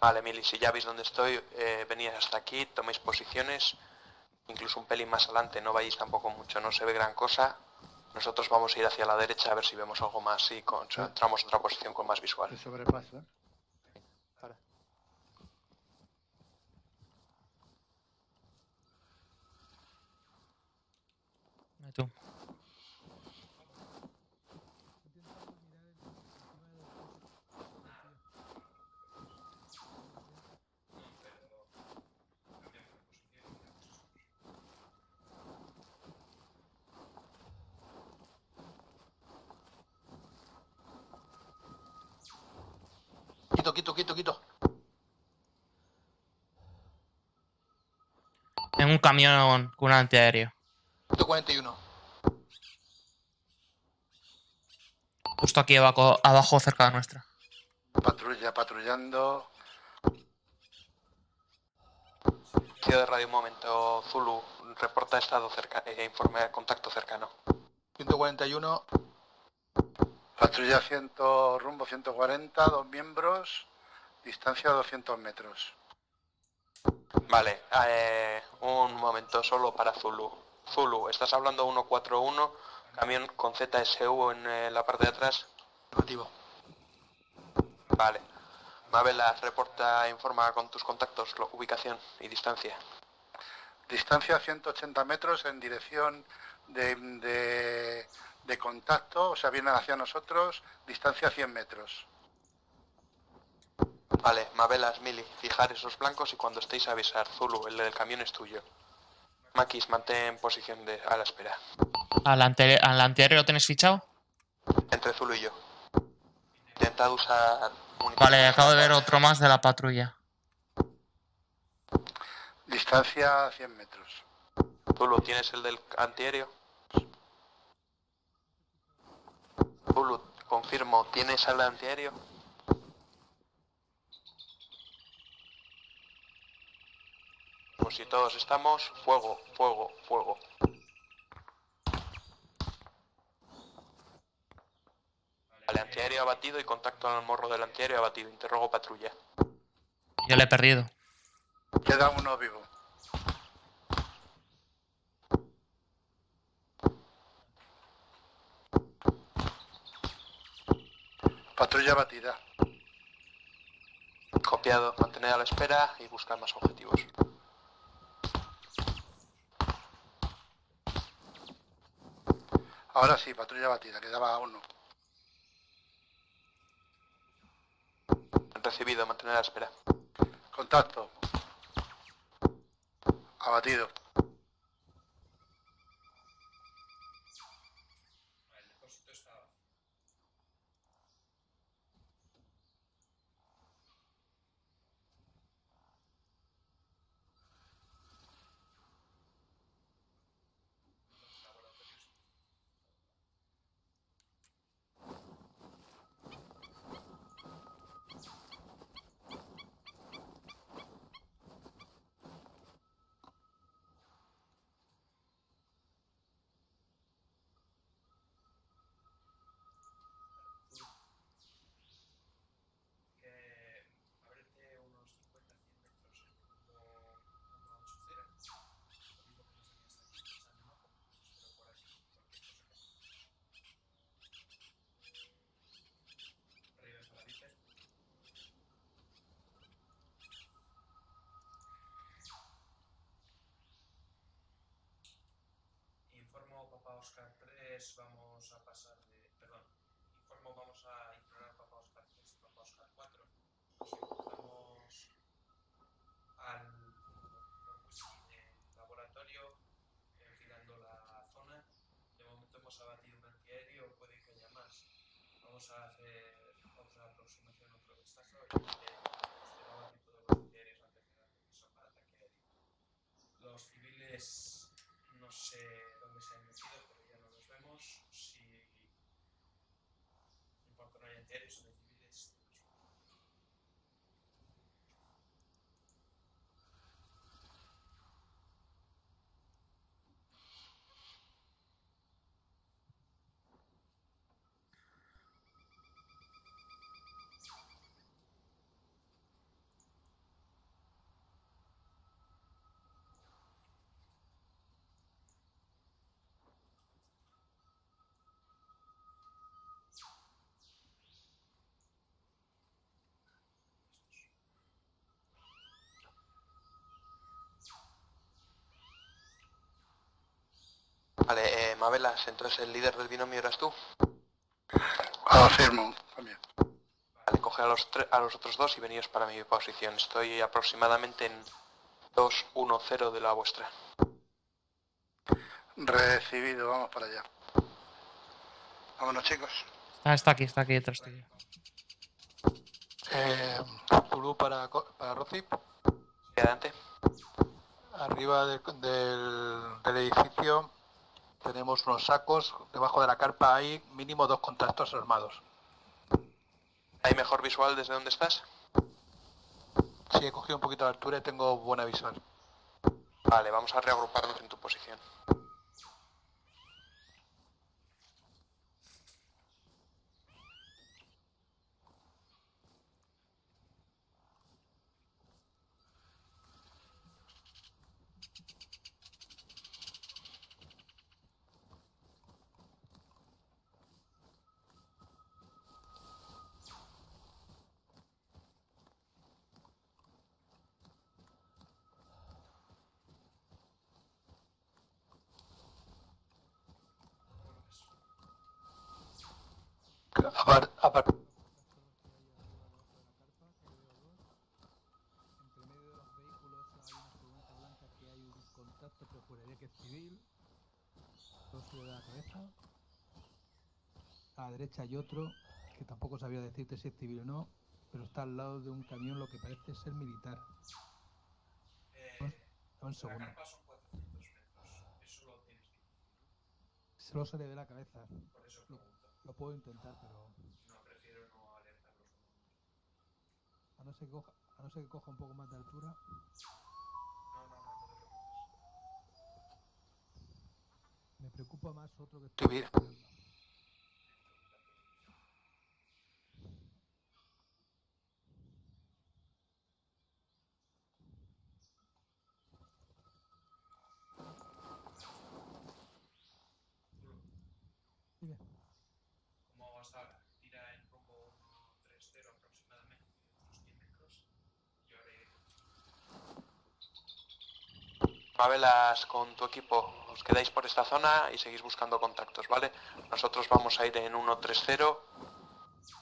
Vale, Mili, si ya veis dónde estoy, eh, hasta aquí, toméis posiciones, incluso un pelín más adelante, no vayáis tampoco mucho, no se ve gran cosa. Nosotros vamos a ir hacia la derecha a ver si vemos algo más y encontramos otra posición con más visual. Se sobrepasa. ¿eh? Camión con un antiaéreo. 141. Justo aquí abajo, abajo cerca de nuestra. Patrulla, patrullando. Tío de radio un momento, Zulu, reporta estado cerca, eh, informe de contacto cercano. 141. Patrulla 100, rumbo 140, dos miembros, distancia 200 metros. Vale, eh, un momento solo para Zulu. Zulu, estás hablando 141, camión con ZSU en eh, la parte de atrás. Negativo. Vale. Mabela, reporta, informa con tus contactos, lo- ubicación y distancia. Distancia 180 metros en dirección de, de, de contacto, o sea, vienen hacia nosotros, distancia 100 metros. Vale, Mabelas, Mili, fijar esos blancos y cuando estéis avisar. Zulu, el del camión es tuyo. Maquis, mantén posición de, a la espera. ¿Al, ante- al antiaéreo lo tienes fichado? Entre Zulu y yo. Intentad usar... Vale, acabo de ver otro más de la patrulla. Distancia 100 metros. Zulu, ¿tienes el del antiaéreo? Zulu, confirmo, ¿tienes el antiaéreo? Pues si todos estamos, fuego, fuego, fuego. Vale, antiaéreo abatido y contacto al morro del antiaéreo abatido. Interrogo patrulla. Yo le he perdido. Queda uno vivo. Patrulla batida. Copiado, mantener a la espera y buscar más objetivos. Ahora sí, patrulla batida, quedaba uno. Recibido, mantener a la espera. Contacto. Abatido. El depósito está vacío. que ábrete unos 50 100 metros en rumbo 180. Lo mismo que nos tenías aquí pensando en mapa, pues espero por aquí, cualquier cosa que Arriba está la Viper. Informo Papa Oscar 3, vamos a pasar de. Perdón, informo, vamos a ignorar Papa Oscar 3 y Papa Oscar 4. Nos encontramos al laboratorio, eh, girando la zona. De momento hemos abatido un antiaéreo, puede que haya más. Vamos a hacer otra aproximación, otro vistazo y eh, posterior abatir todos los antiaéreos antes de dar permiso para ataque aéreo. Los civiles no sé dónde se han metido, pero ya no los vemos. Si en cuanto no haya antiaéreos o de civiles, Vale, eh, Mabelas, entonces el líder del binomio eras tú. Afirmo, también. Vale, coge a los, a los otros dos y veníos para mi posición. Estoy aproximadamente en 2-1-0 de la vuestra. Recibido, vamos para allá. Vámonos, chicos. Ah, está aquí, está aquí detrás tuyo. Eh, Tulu para, para Rocip. Y adelante. Arriba del- del edificio tenemos unos sacos. Debajo de la carpa hay mínimo dos contactos armados. ¿Hay mejor visual desde donde estás? Sí, he cogido un poquito de altura y tengo buena visual. Vale, vamos a reagruparnos en tu posición. Apar- apar- Entre medio de los vehículos hay una furgoneta blanca que hay un contacto, pero juraría que es civil. Todo se le da la cabeza. A la derecha hay otro, que tampoco sabía decirte si es civil o no, pero está al lado de un camión lo que parece ser militar. Eh, un la segundo. carpa son 400 metros. Eso lo tienes que Solo se le ve la cabeza. Por eso Lo, puedo intentar, pero No, prefiero no alertar los momentos. a no ser que coja, a no ser que coja un poco más de altura. No, no, no, no te preocupes. Me preocupa más otro que Civil. Dime. Como vas a tira en rumbo 1-3-0 aproximadamente, unos 100 metros. Yo haré Mabelas, con tu equipo, os quedáis por esta zona y seguís buscando contactos, ¿vale? Nosotros vamos a ir en 1-3-0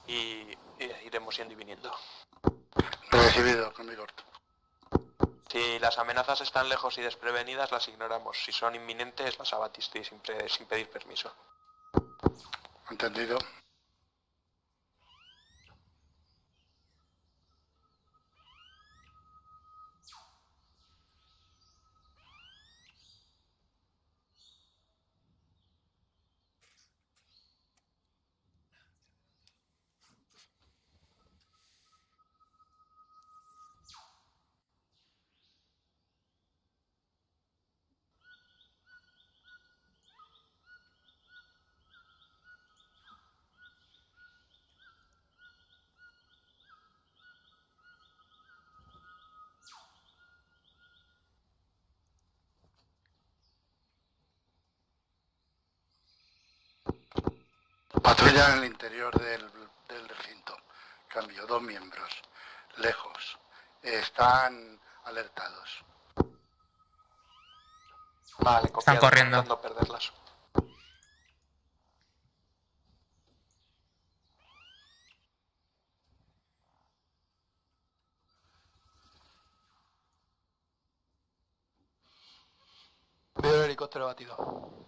y, y iremos yendo y viniendo. Recibido, con mi corto. Si las amenazas están lejos y desprevenidas, las ignoramos. Si son inminentes, las abatiste sin, sin pedir permiso. Entendido. En el interior del, del recinto. Cambio, dos miembros. Lejos. Están alertados. Vale, copiado, corriendo. intentando perderlas. Veo el helicóptero batido.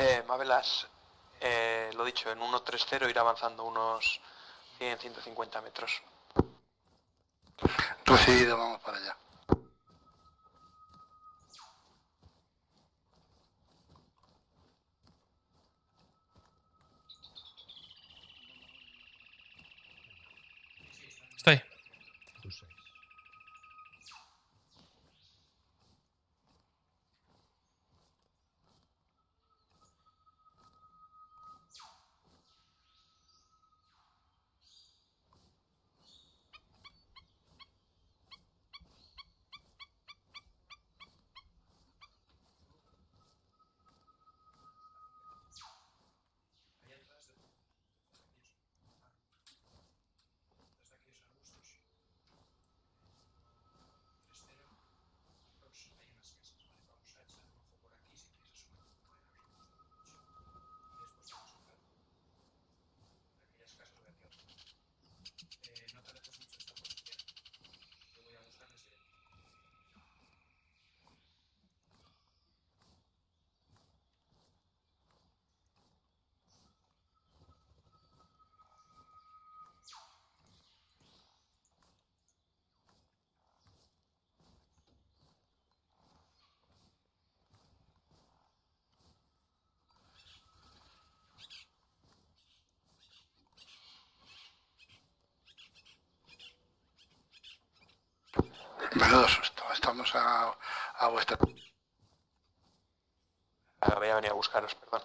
Eh, Mabelas, eh, lo dicho, en 1.30 ir avanzando unos 100-150 metros. Recibido, vamos para allá. Menudo susto. Estamos a, a vuestra. Ah, voy a venir a buscaros, perdón.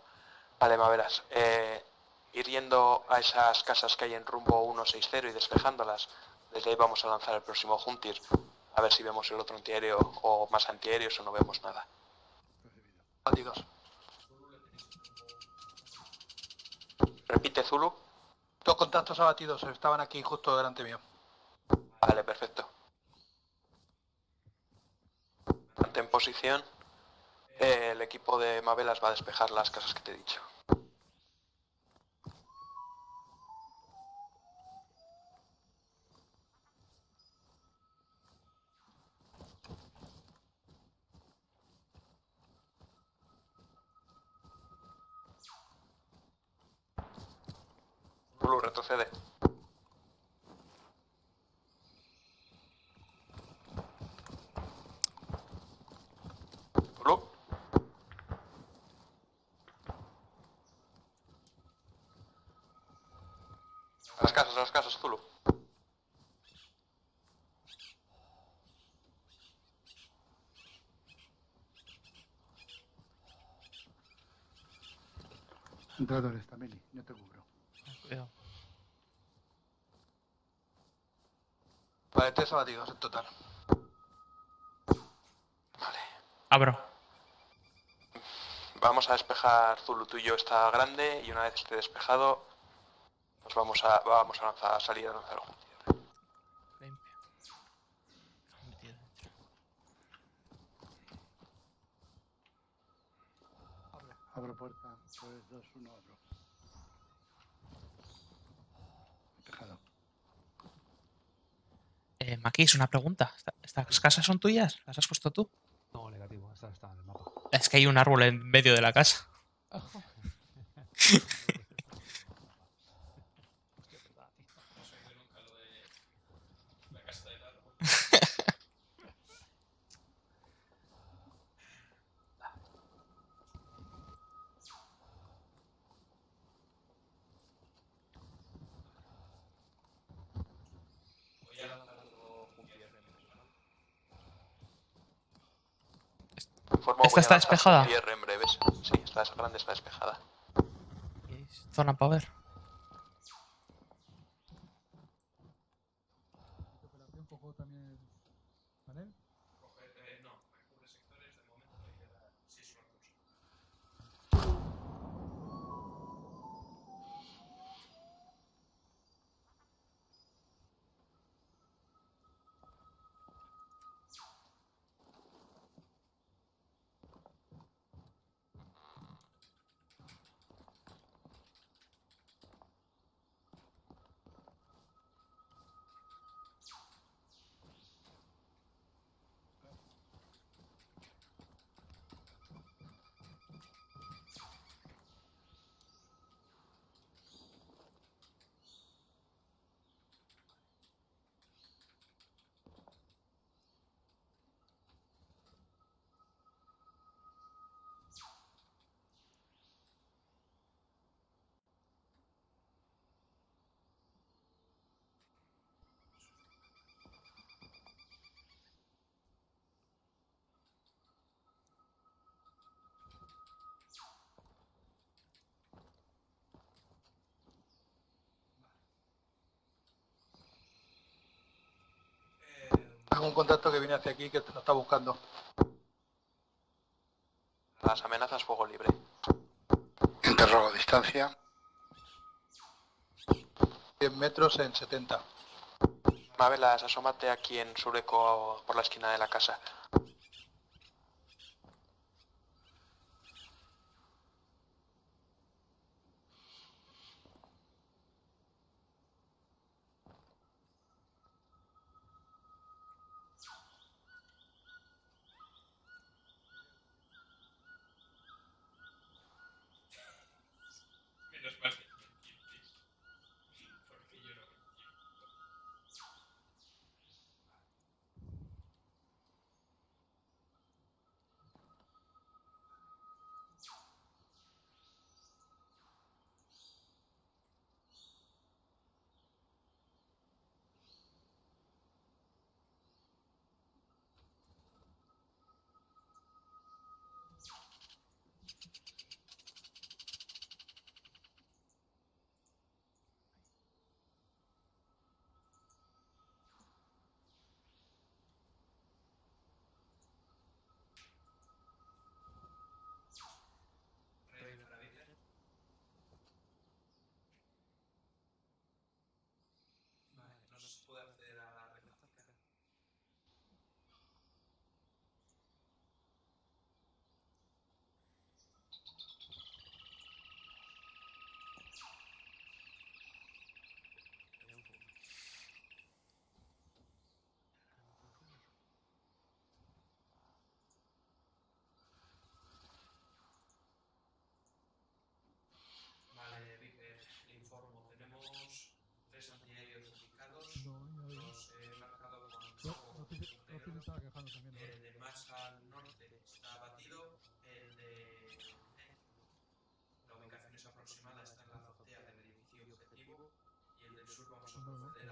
Vale, Maveras. Eh, ir yendo a esas casas que hay en rumbo 160 y despejándolas. Desde ahí vamos a lanzar el próximo Juntir. A ver si vemos el otro antiaéreo o más antiaéreos o no vemos nada. Batidos. Repite, Zulu. Dos contactos abatidos estaban aquí justo delante mío. Vale, perfecto. Mantén posición. Eh, el equipo de Mavelas va a despejar las casas que te he dicho. Zulu, retrocede. Zulu. A las casas, a las casas, Zulu. Entradores, Tameli, yo te cubro. Cuidado. Vale, tres abatidos en total. Vale. Abro. Vamos a despejar Zulu tuyo está grande y una vez esté despejado nos vamos a vamos a lanzar a salir a lanzar dentro. Abro puerta. 3, 2, 1, abro. Tejado. Eh, Maquis, una pregunta. ¿Esta- ¿Estas casas son tuyas? ¿Las has puesto tú? No, negativo. Esta está en el mapa. Es que hay un árbol en medio de la casa. Informo, ¿Esta está despejada? En breves. Sí, esta grande está despejada. Zona power. Operación tengo un contacto que viene hacia aquí que lo está buscando. Las amenazas fuego libre. Interrogo distancia. 100 metros en 70. Mabelas, asómate aquí en Sureco por la esquina de la casa.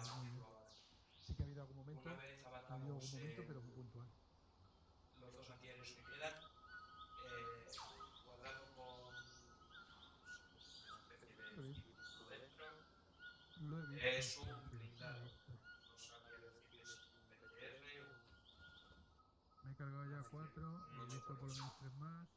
Sí que ha habido algún momento, ha habido algún momento, eh, pero muy puntual. los dos antiaéreos que quedan, eh, guardado con una especie de dentro. Es un blindado. un BTR, Me he cargado ya cuatro, he visto por lo menos tres más.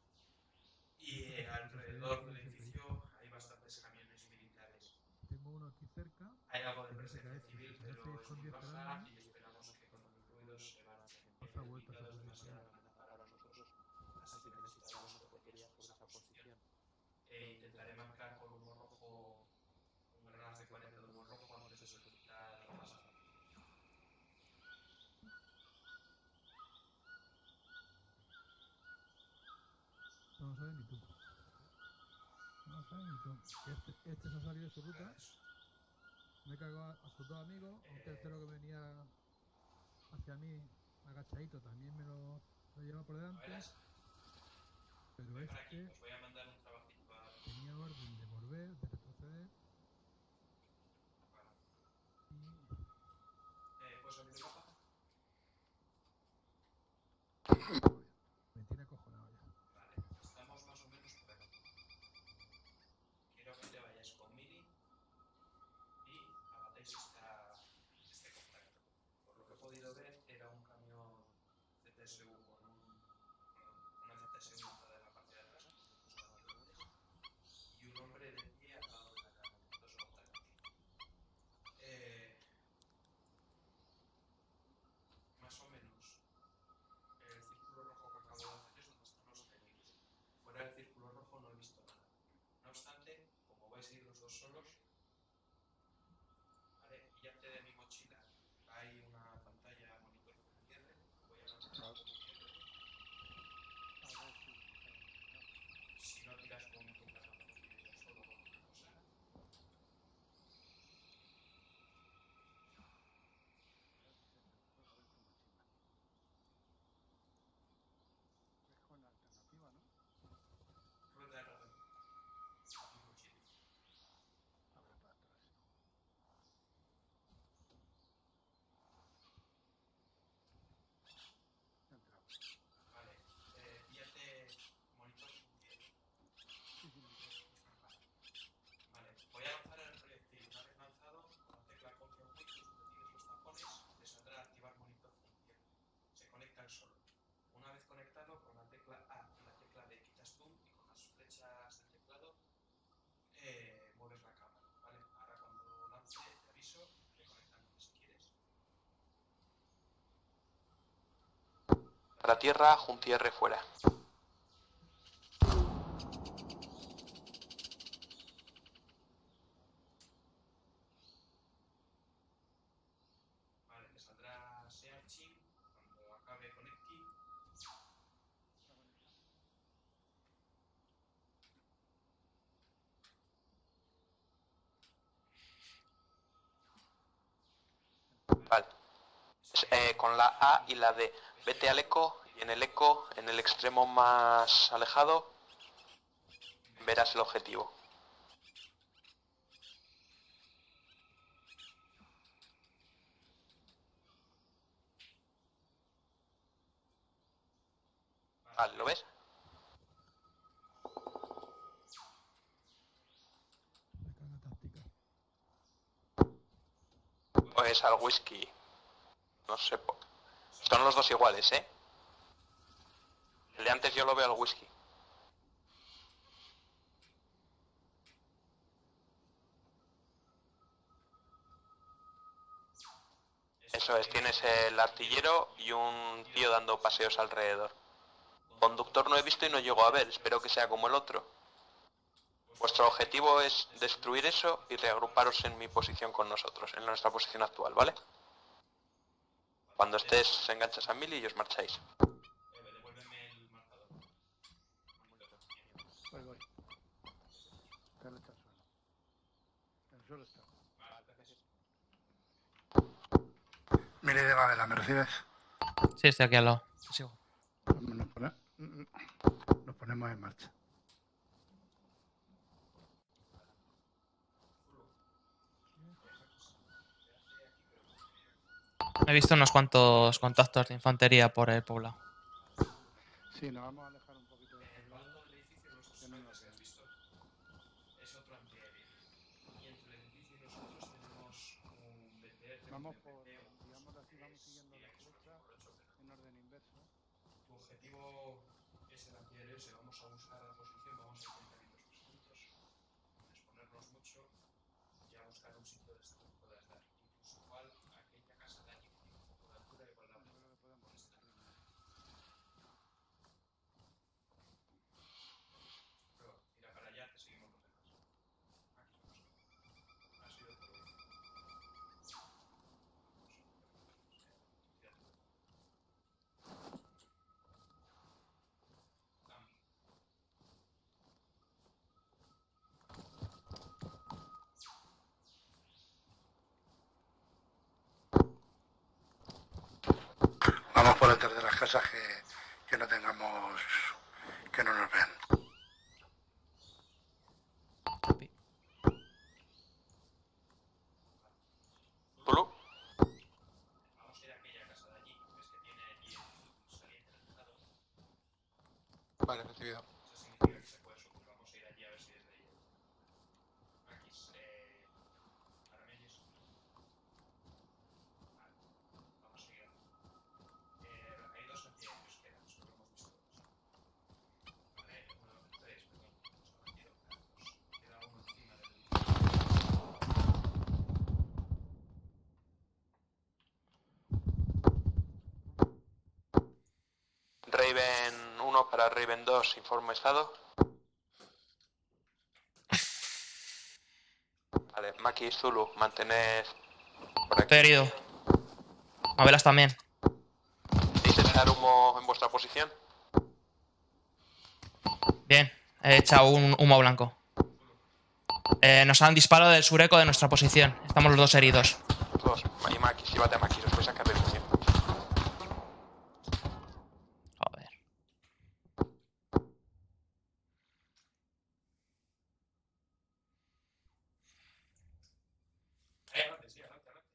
y eh, alrededor del edificio hay bastantes camiones militares. Tengo uno aquí cerca. Hay algo de presencia a civil, pero es muy 10 baja grados. y esperamos que con los ruidos se van Otra a su limitados demasiado para nosotros. Así que necesitamos una portería sobre esa posición. E intentaré marcar con humo rojo, un granadas de 40 de humo rojo antes de solicitar la masa. No lo sabes ni tú. No lo sabes ni tú. Este, este se ha salido de su ruta. Me cargado a, a sus dos amigos. Un tercero que venía hacia mí agachadito también me lo, lo lleva por delante. Pero para aquí, este os voy a mandar un trabajito a... tenía orden de volver, de retroceder. Y Eh, ¿Puedes abrir la hoja? me tiene acojonado ya. Vale, estamos más o menos por aquí. Quiero que te vayas con Mili y abatéis esta, este contacto. Por lo que he podido ver, era un camión CTSU con un, con CTSU montada en la parte de atrás, y un hombre de pie al lado de la cama, dos contactos. Eh, más o menos el círculo rojo que acabo de hacer es donde están los tenibles. Fuera del círculo rojo no he visto nada. No obstante, como vais a ir los dos solos, solo. Una vez conectado, con la tecla A y la tecla D quitas zoom y con las flechas del teclado eh, mueves la cámara. ¿vale? Ahora cuando lance te aviso, reconectándote si quieres. Para tierra, Juntier fuera. A y la D. Vete al eco y en el eco, en el extremo más alejado, verás el objetivo. Vale, ¿lo ves? Pues al whisky. No sé. Son los dos iguales, ¿eh? El de antes yo lo veo al whisky. Eso es, tienes el artillero y un tío dando paseos alrededor. Conductor no he visto y no llego a ver, espero que sea como el otro. Vuestro objetivo es destruir eso y reagruparos en mi posición con nosotros, en nuestra posición actual, ¿vale? Cuando estés, enganchas a Mili y os marcháis. Devuélveme el marcador. Voy, voy. Está suelo. El suelo está. Mire de Gavela, ¿me recibes? Sí, estoy aquí al lado. Te sigo. Nos, pone- nos ponemos en marcha. He visto unos cuantos contactos de infantería por el poblado. Sí, nos vamos a alejar un poquito de El este lado, balcón del edificio no que se no sabe nos si has vean. visto. Es otro antiaéreo. Y entre el edificio y nosotros tenemos un BTR. Vamos un por, BPT, un digamos así, vamos T3 siguiendo y la aquí flecha por ocho operativos. en orden inverso. Tu objetivo es el antiaéreo, si vamos a buscar la posición, vamos a ir con caritos distintos, exponernos mucho y a buscar un sitio de este que puedas dar. Incluso igual aquella casa de allí que tiene un poco de altura, igual la Yo creo que podemos pones en la prueba. Tira para allá, te seguimos los demás. Aquí vamos. Ha sido todo. Vamos por detrás de las casas que, que no tengamos, que no nos vean. Copy. ¿Tulu? Vamos a ir a aquella casa de allí, ves que tiene allí el saliente en el tejado. Vale, recibido. Eso significa que se puede subir. Vamos a ir allí a ver si es de ella. Aquí, eh, Aramellis. Vale, vamos a seguir. Eh, hay dos antiaéreos que eran, solo hemos visto dos. Vale, uno, tres, perdón. Nos han metido dos. Queda uno encima del edificio. Raven 1 para Raven 2, informe estado. Vale, Maki Zulu, mantened por aquí. Estoy herido. Mabelas también. ¿Podéis echar humo en vuestra posición? Bien. He echado un humo blanco. Eh, nos han disparado del sureco de nuestra posición. Estamos los dos heridos. Dos. Y Maki, llévate a Maki, os voy a sacar de posición. Joder. Eh, adelante, sí, adelante, adelante.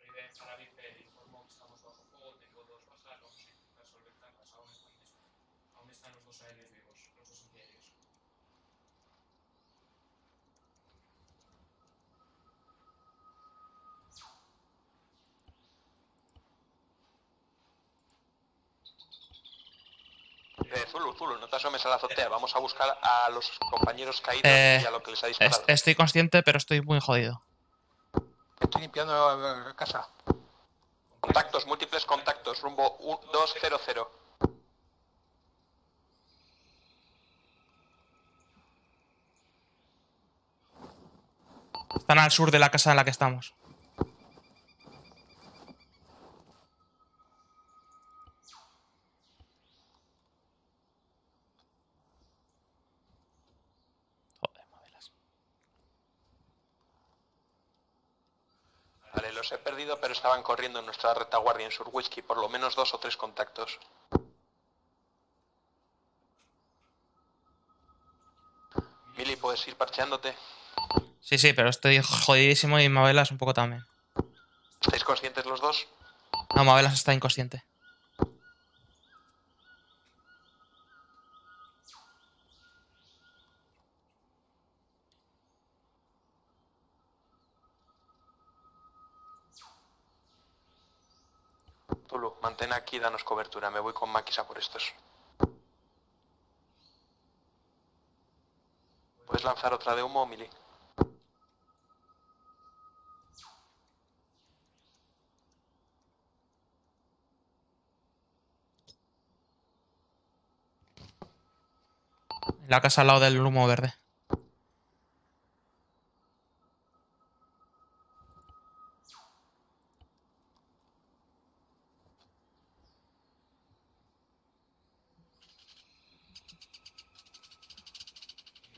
Raven para Viper, informo que estamos bajo fuego, tengo dos bajas, vamos a intentar solventarlas, aún están, aún están los dos aéreos vivos, los dos antiaéreos. Eh, Zulu, A la azotea. Vamos a buscar a los compañeros caídos Eh, y a lo que les ha disparado. estoy consciente, pero estoy muy jodido. Estoy limpiando la casa. Contactos, múltiples contactos, rumbo u- 200. Están al sur de la casa en la que estamos. Joder, mavelas. Vale, pero estaban corriendo en nuestra retaguardia en Sur Whisky, por lo menos dos o tres contactos. Mili, puedes ir parcheándote. Sí, sí, pero estoy jodidísimo y Mavelas un poco también. ¿Estáis conscientes los dos? No, Mavelas está inconsciente. Tulu, mantén aquí y danos cobertura. Me voy con Maquis a por estos. ¿Puedes lanzar otra de humo, Mili? La casa al lado del humo verde.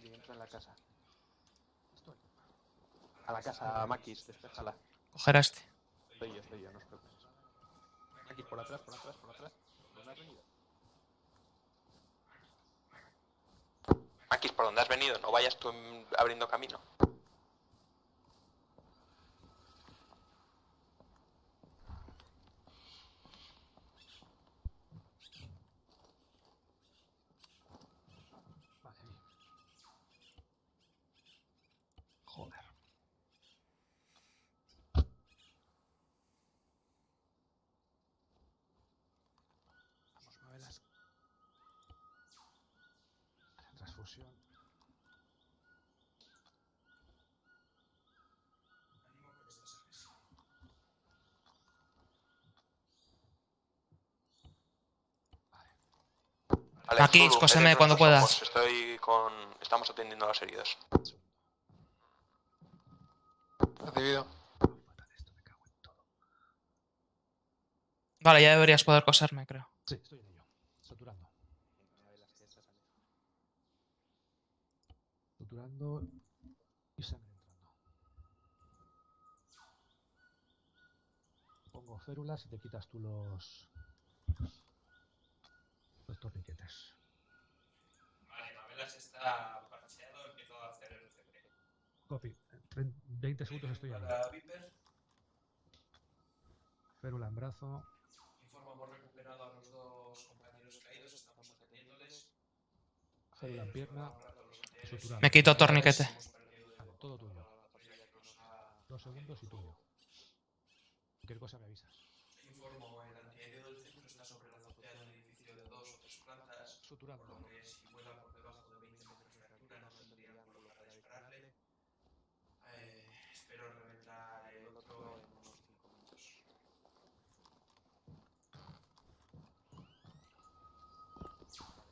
Entro en la casa. A la casa, Maquis, despéjala. Coger a este. Estoy yo, estoy yo, no os preocupéis. Maquis, por atrás, por atrás, por atrás. ¿Dónde has venido? Maquis, ¿por dónde has venido? No vayas tú abriendo camino. Madre mía. Joder. Vamos, Mavelas. Transfusión. Vale, Maquis, Zulu, cóseme eres cuando puedas. Estoy con... Estamos atendiendo a los heridos. Recibido. Vale, ya deberías poder coserme, creo. Sí, estoy en ello. Saturando. Saturando y sangre entrando. Pongo férulas y te quitas tú los. Los torniquetes. Vale, Mavelas está parcheado, empiezo a hacer el CP. Copy. En 20 segundos estoy ahí. Para Viper, Férula en brazo. informo, hemos recuperado a los dos compañeros caídos, estamos atendiéndoles. Férula en Eh, pierna. Me quito torniquete. Vale, todo tuyo. Dos segundos y tuyo. Cualquier cosa me avisas. Informo, el antiaéreo del centro está sobre la azotea de un edificio de dos o tres plantas, por Suturando. lo que si vuela por debajo de 20 metros de altura no tendría ángulo para dispararle. Eh, espero reventar el otro en unos 5 minutos.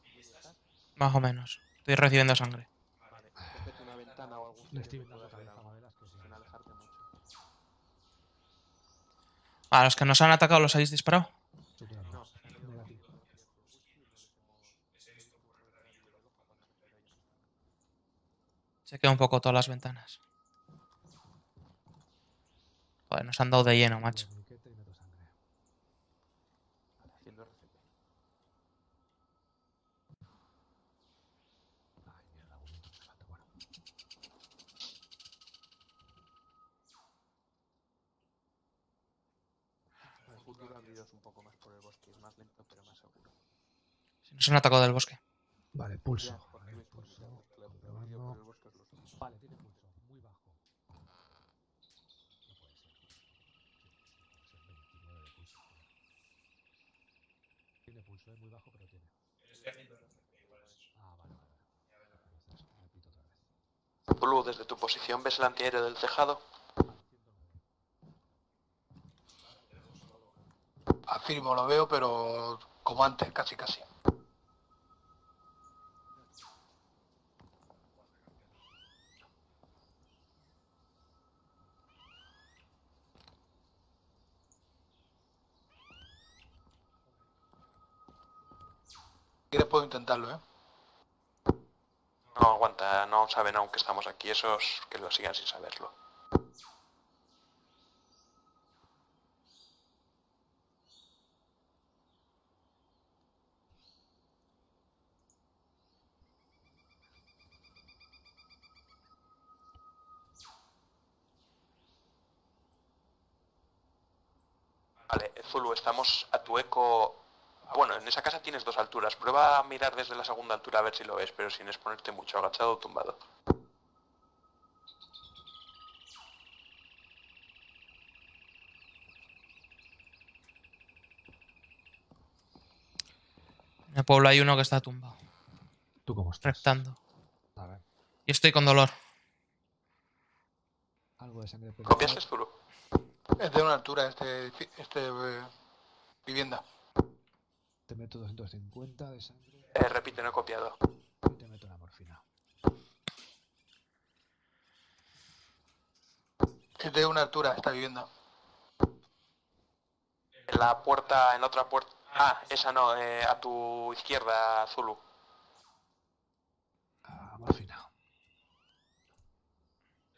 ¿Y estás? Más o menos. Estoy recibiendo sangre. Vale, una ventana o algún Le estoy puedas ver cabeza. A los que nos han atacado los habéis disparado. Suturando. No, Negativo. Chequeo un poco todas las ventanas. Joder, nos han dado de lleno, macho. Un minuto me falta. Bueno. El futuro abriros un poco más por el bosque, es más lento pero más seguro. Nos han atacado del bosque. Vale, pulso. Ya, porque A ver, vais por pulso. mitad, claro, el comprobando. tío por el bosque os lo sumo. Vale, tiene pulso. Muy bajo. No puede ser. Sí, es 29 de pulso. Tiene pulso, es muy bajo, pero tiene. Estoy haciendo RCP, igual es eso. Ah, vale, vale. vale. Entonces, repito otra Tulu, desde tu posición ves el antiaéreo del tejado. Vale, 109. Afirmo, lo veo, pero como antes, casi casi. Si quieres puedo intentarlo, ¿eh? No aguanta, no saben aún que estamos aquí. Esos que lo sigan sin saberlo. Vale, Zulu, estamos a tu eco. Ah, Bueno, en esa casa tienes dos alturas. Prueba a mirar desde la segunda altura a ver si lo ves, pero sin exponerte mucho, agachado o tumbado. En el pueblo hay uno que está tumbado, ¿Tú cómo estás? reptando. A ver, Y estoy con dolor. algo de sangre ¿Copias perdido. Zulu? Es de una altura este, este eh, vivienda. Te meto 250 de sangre Eh, repite, no he copiado. y te meto una morfina. Es de una altura esta vivienda. En la puerta, en la otra puerta. Ah, esa no, eh, a tu izquierda, Zulu. Ah, morfina.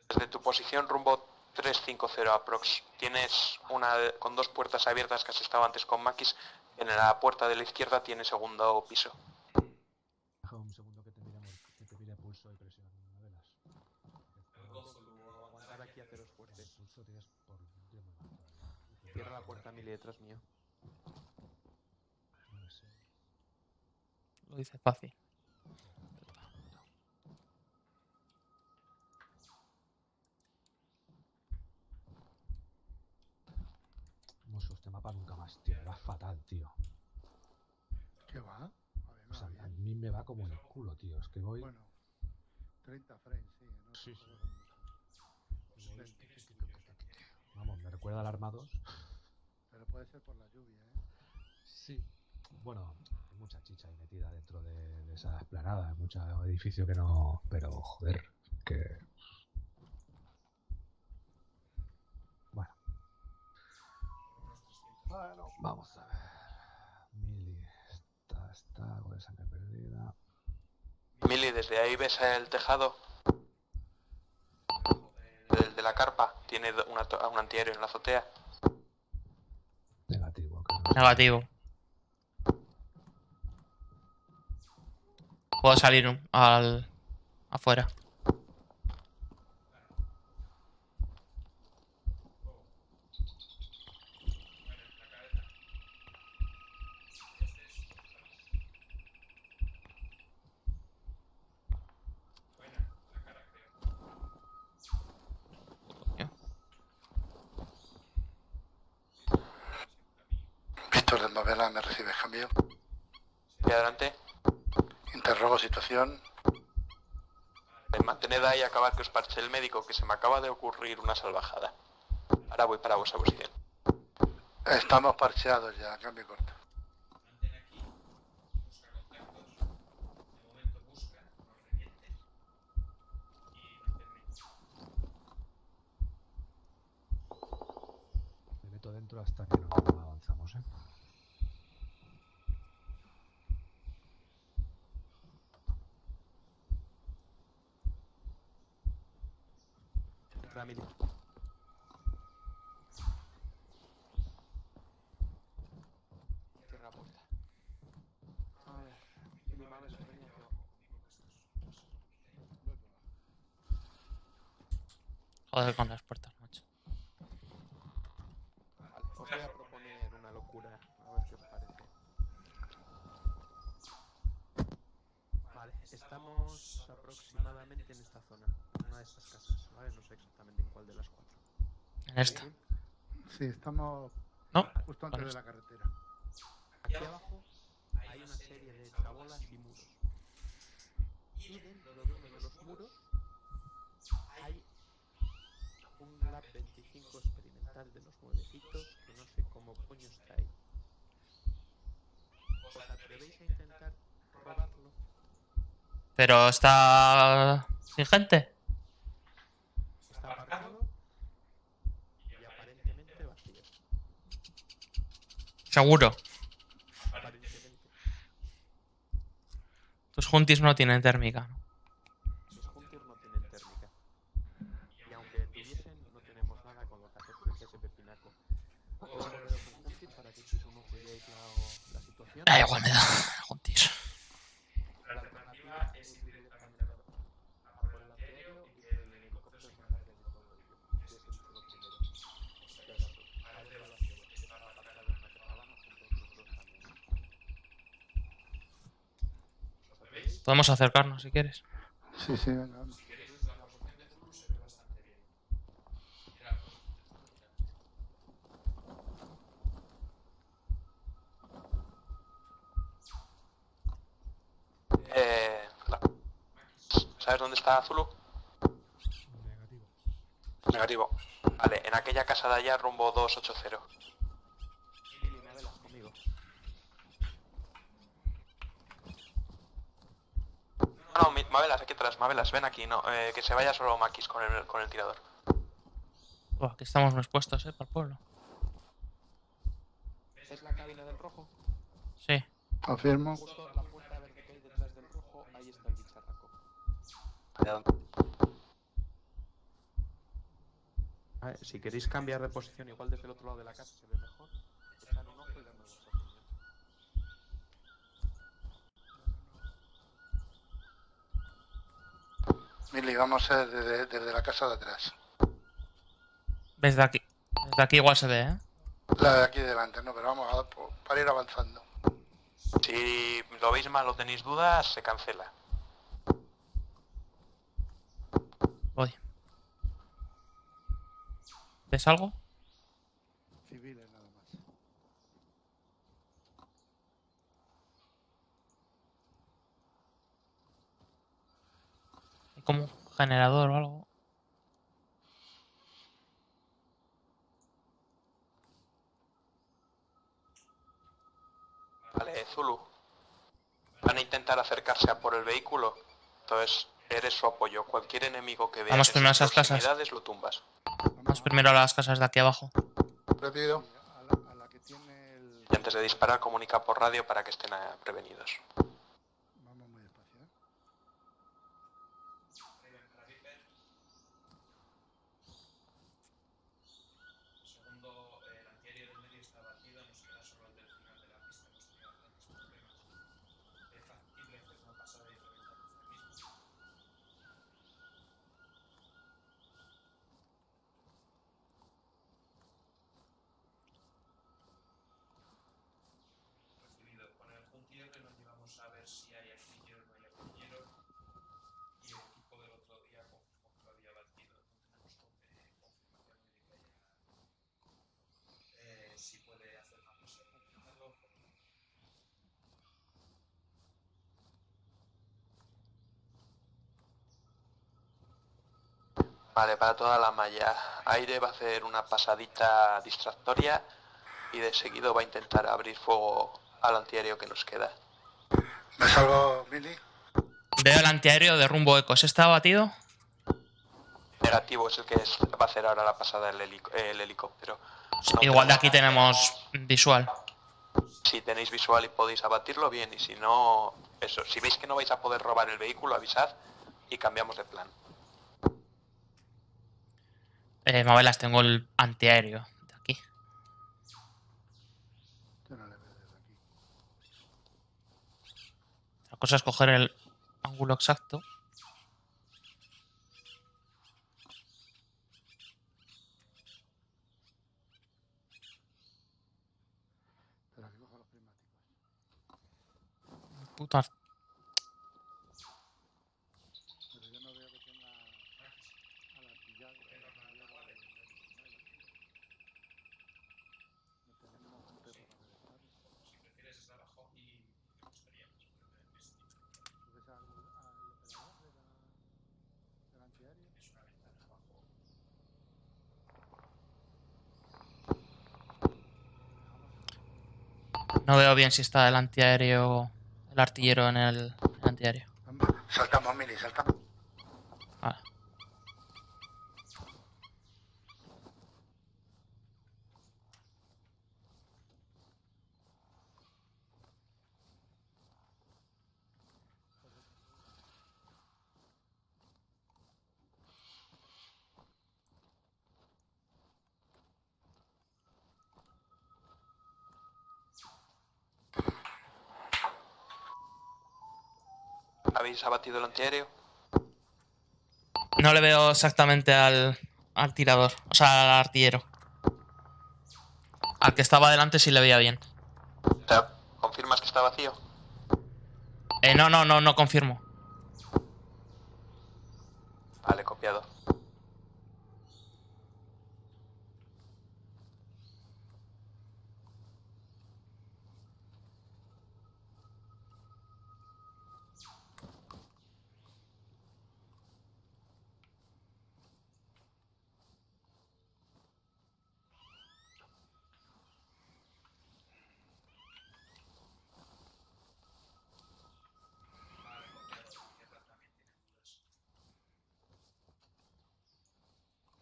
Desde tu posición rumbo 350 aprox. Tienes una con dos puertas abiertas que has estado antes con Maquis. En la puerta de la izquierda tiene segundo piso. Deja un segundo que te mire, que te mire pulso y presión. ¿No velas? Aguantar aquí a ceros fuertes. Pulso tienes por... Cierra la puerta Mili detrás mío. No sé. Lo dice fácil. Mosso, este mapa nunca más, tío. Me va fatal, tío. ¿Qué va? A ver, O sea, a mí me va como en el culo, tío. Es que voy... Bueno, 30 frames, sí. No Sí. Vamos, me recuerda al Armados. Pero puede ser por la lluvia, ¿eh? Sí. Bueno, hay mucha chicha ahí metida dentro de, de esa esplanada. Hay mucho edificio que no... Pero, joder, que... Bueno. Bueno, vamos a ver. Mili, está, está, algo de sangre perdida. Mili, desde ahí ves el tejado. El de la carpa. Tiene una un antiaéreo en la azotea. Negativo. no- Negativo. Puedo salir al afuera. Víctor del Mavela, ¿me recibes cambio? Y adelante. Interrogo situación. Mantened ahí y acabar que os parche el médico, que se me acaba de ocurrir una salvajada. Ahora voy para vuestra posición. Estamos parcheados ya, cambio. Mantén aquí, busca contactos. De momento busca, no revientes. Y manténme. Me meto dentro hasta que no avanzamos, ¿eh? Entra Mili. Cierra la puerta. A ver. Mi madre se venía que abajo. Joder con las puertas, macho. Vale, os voy a proponer una locura. A ver qué os parece. Vale, estamos aproximadamente en esta zona. Una de estas casas, ¿vale? No sé exactamente en cuál de las cuatro. En esta. No, justo antes de la carretera. Aquí abajo hay una serie de chabolas y muros. Y dentro de uno de los muros hay un Lab 25 experimental de los nuevecitos que no sé cómo coño está ahí. ¿Os atrevéis a intentar robarlo? Pero está sin gente. Está aparcado y aparentemente vacío. Seguro. Tus juntis no tienen térmica. Los Hunters no tienen térmica. Y aunque tuviesen, no tenemos nada con lo que hacer frente a ese pepinaco. ¿Puedo poneros un Hunter para que echéis un ojo y veáis la, la situación? Ah, igual me da juntis. La alternativa es ir directamente a por el antiaéreo y que el helicóptero se encargue de todo ello. Ese es lo primero. O sea, que parece vacío, está atacado en una caravana junto a otros dos también. ¿Os veis? Podemos acercarnos si quieres. Sí, sí, venga. vamos. Si queréis, la posición de Zulu se ve bastante bien. Mira, Eh, la- ¿Sabes dónde está Zulu? Negativo. Negativo. Vale, en aquella casa de allá rumbo 280. Lili, una vela, conmigo. No, no, Mabelas, aquí atrás, Mabelas, ven aquí, no, eh, que se vaya solo Maquis con el, con el tirador. Buah, aquí estamos muy expuestos, eh, para el pueblo. ¿Es la cabina del rojo? Sí. Confirmo. Justo la puerta verde que hay detrás del rojo, ahí está el bicharraco. A ver, si queréis cambiar de posición, igual desde el otro lado de la casa se ve mejor. Echar un ojo y darme los ojos. Mili, vamos desde, desde la casa de atrás. Desde aquí. Desde aquí igual se ve, ¿eh? La de aquí delante, no, pero vamos a, para ir avanzando. Si lo veis mal o tenéis dudas, se cancela. Voy. ¿Ves algo? Civiles nada más. Hay como un generador o algo. Vale, Zulu. Van a intentar acercarse a por el vehículo. Entonces, eres su apoyo. Cualquier enemigo que veas Vamos en primero a esas casas. lo tumbas. Vamos primero a las casas de aquí abajo. El... Y antes de disparar, comunica por radio para que estén prevenidos. Vamos muy despacio, ¿eh? Segundo, el antiaéreo del medio está batido, nos queda solo el del final de la pista, hemos tenido grandes problemas. Es factible hacer una pasada y reventarnos el mismo. Recibido. Con el Juntier nos llevamos a ver si hay artillero o no hay artillero. Y el equipo del otro día confirmó que lo había batido. No tenemos confirmación de que haya eh, si puede hacer una intentarlo. Vale, para toda la malla. Aire va a hacer una pasadita distractoria y de seguido va a intentar abrir fuego al antiaéreo que nos queda. ¿Ves algo, Mili? Veo el antiaéreo de rumbo ecos. ¿Está batido? Negativo es el que es- va a hacer ahora la pasada el, helic- el helicóptero. No Igual de aquí tenemos visual. Si tenéis visual y podéis abatirlo, bien. Y si no, eso. Si veis que no vais a poder robar el vehículo, avisad y cambiamos de plan. Eh, Mabelas, tengo el antiaéreo de aquí. Yo no le veo desde aquí. La cosa es coger el ángulo exacto. Puta. Pero yo no veo que tenga al artillado. al artillero de- No tenemos un perro para ver, ¿sabes? Si prefieres desde abajo y me gustaría más. pero es, ¿Tú ves al, al operador de la, del antiaéreo? es una ventana abajo. No veo bien si está el antiaéreo, el artillero en el, antiaéreo. Saltamos, Mili, saltamos. ¿Habéis abatido el antiaéreo? No le veo exactamente al, al tirador, o sea, al artillero. Al que estaba delante sí le veía bien. Sea, ¿confirmas que está vacío? Eh, no, no, no, no confirmo. Vale, copiado.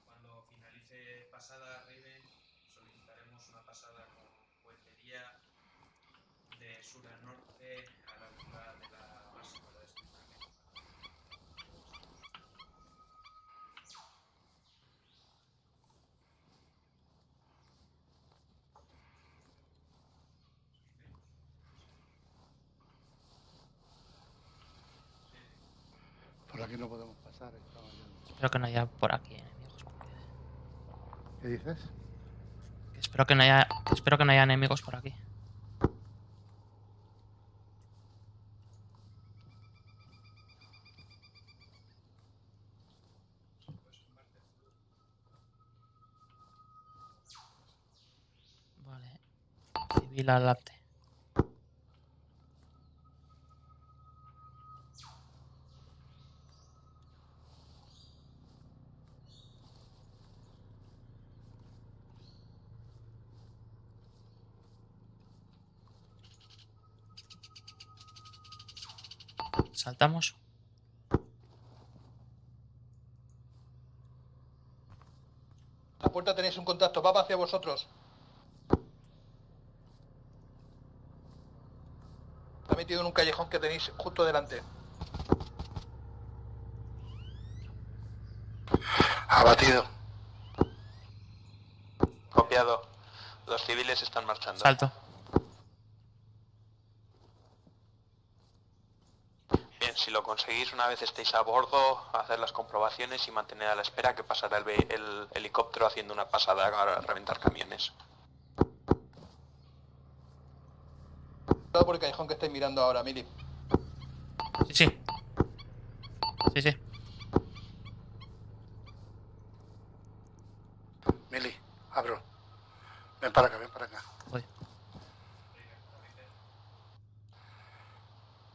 Cuando finalice pasada Raven, solicitaremos una pasada con puentería de sur a norte a la altura de la base para desplazamiento. Por aquí no estaba yo- Espero que no haya por aquí enemigos. ¿Qué dices? Que espero que no haya, espero que no haya enemigos por aquí. Vale. Civil adelante. Saltamos. La puerta tenéis un contacto, va hacia vosotros. Está metido en un callejón que tenéis justo delante. Abatido. Copiado. Los civiles están marchando. Salto. Si lo conseguís una vez estéis a bordo, hacer las comprobaciones y mantener a la espera que pasará el, el helicóptero haciendo una pasada a reventar camiones. Cuidado por el callejón que estáis mirando ahora, Mili. Sí, sí. Sí, sí. Mili, abro. Ven para acá, ven para acá. Voy.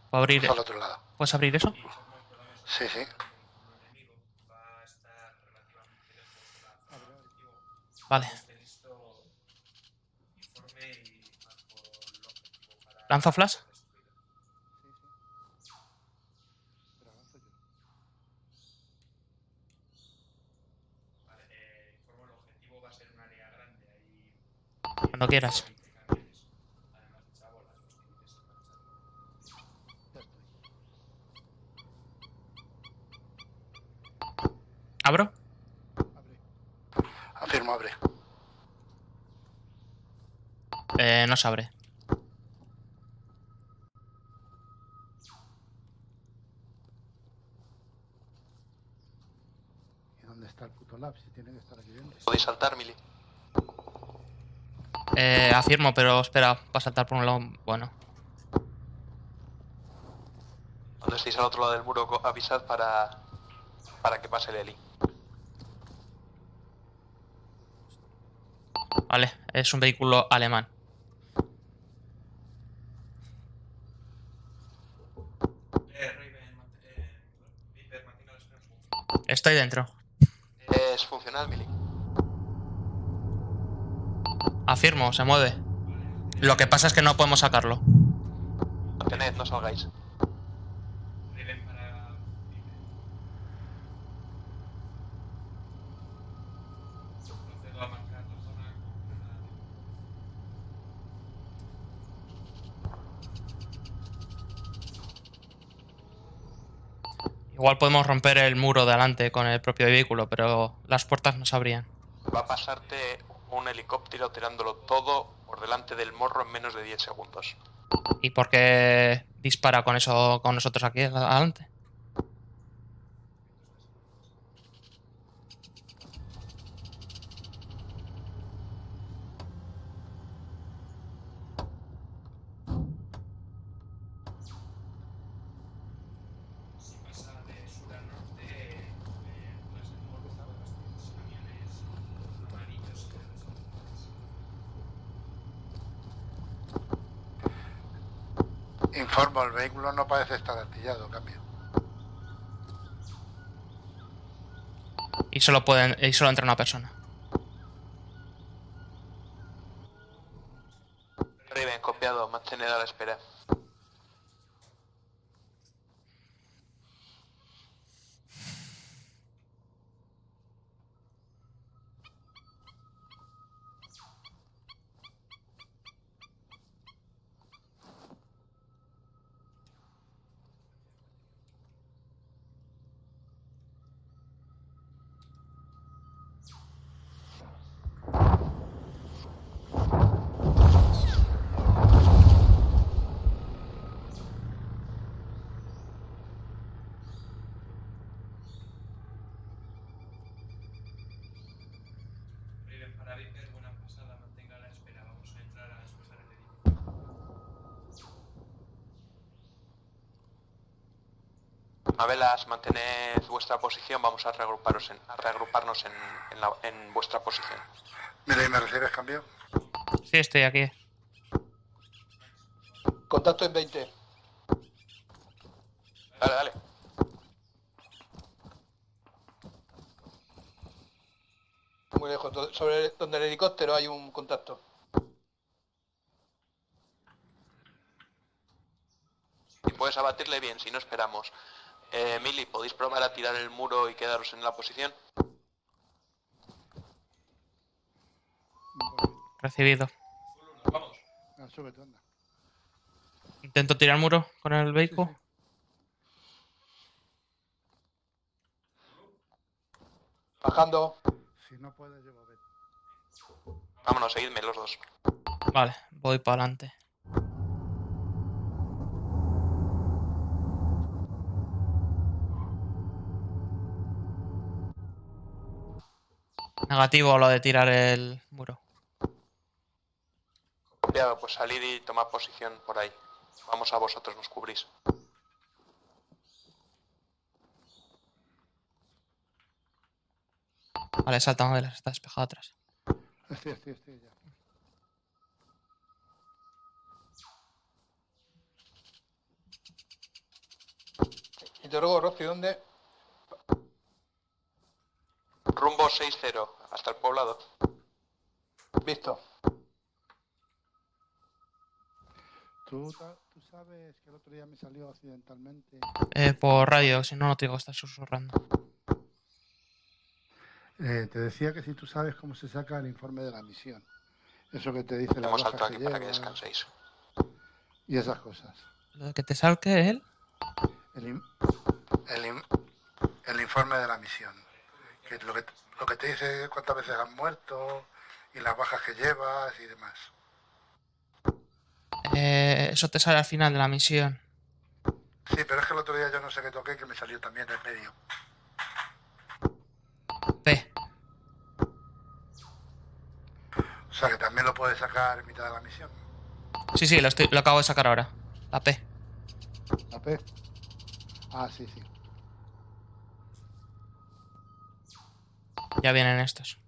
¿Puedo abrir? Al otro lado. ¿Puedes abrir eso? Sí, sí. Vale. ¿Lanzo flash? Cuando quieras. ¿Abro? Afirmo, abre. Eh, no se abre. ¿Y dónde está el puto lab? Si tiene que estar aquí dentro. ¿Podéis saltar, Mili? Eh, afirmo, pero espera, va a saltar por un lado. Bueno, Cuando estéis al otro lado del muro, avisad para, para que pase el heli. Vale, es un vehículo alemán. Estoy dentro. Es funcional, Mili. Afirmo, se mueve. Lo que pasa es que no podemos sacarlo. No salgáis. Raven para. Procedo a marcar la zona con una- Igual podemos romper el muro de adelante con el propio vehículo, pero las puertas no se abrían. Va a pasarte un helicóptero tirándolo todo por delante del morro en menos de 10 segundos. ¿Y por qué dispara con eso con nosotros aquí adelante? Si pasa de sur a norte, eh, las del morro, los camiones amarillos que desaparecen. Informo, el vehículo no parece estar artillado, cambio. Y solo pueden, y solo entra una persona. Raven, copiado, mantened a la espera. Raven para Viper, buena pasada, mantenga la espera. Vamos a entrar a despejar el edificio. Mabelas, mantened vuestra posición, vamos a, reagruparos en- a reagruparnos en, en la- en vuestra posición. Mira, ¿y me recibes cambio? Sí, estoy aquí. Contacto en 20. Dale, dale. Muy lejos. Sobre donde el helicóptero hay un contacto. Si puedes abatirle bien, si no esperamos. Eh, Mili, ¿podéis probar a tirar el muro y quedaros en la posición? Recibido. Vamos. Ah, súbete, anda. Intento tirar muro con el vehículo. Bajando. Si no puedes, llevo. Vámonos, seguidme los dos. Vale, voy para adelante. Negativo lo de tirar el muro. Ya, pues salid y tomad posición por ahí. Vamos a vosotros, nos cubrís. Vale, salta modelos, está despejado atrás. Estoy, estoy, estoy ya. Interrogo, Rossi, ¿dónde? Rumbo 6-0, hasta el poblado. Visto. ¿Tú, tú sabes que el otro día me salió accidentalmente. Eh, por radio, si no, no tengo que estar susurrando. Eh, te decía que si tú sabes cómo se saca el informe de la misión. Eso que te dice la Hemos que aquí para que descanséis. y esas cosas. Lo de que te salque él. El in- El, in- el informe de la misión. Que lo, que lo que te dice cuántas veces has muerto y las bajas que llevas y demás. Eh, eso te sale al final de la misión. Sí, pero es que el otro día yo no sé qué toqué que me salió también en medio. P. O sea que también lo puedes sacar en mitad de la misión. Sí, sí, lo, estoy, lo acabo de sacar ahora. La P. la P. Ah, sí, sí. Ya vienen estos.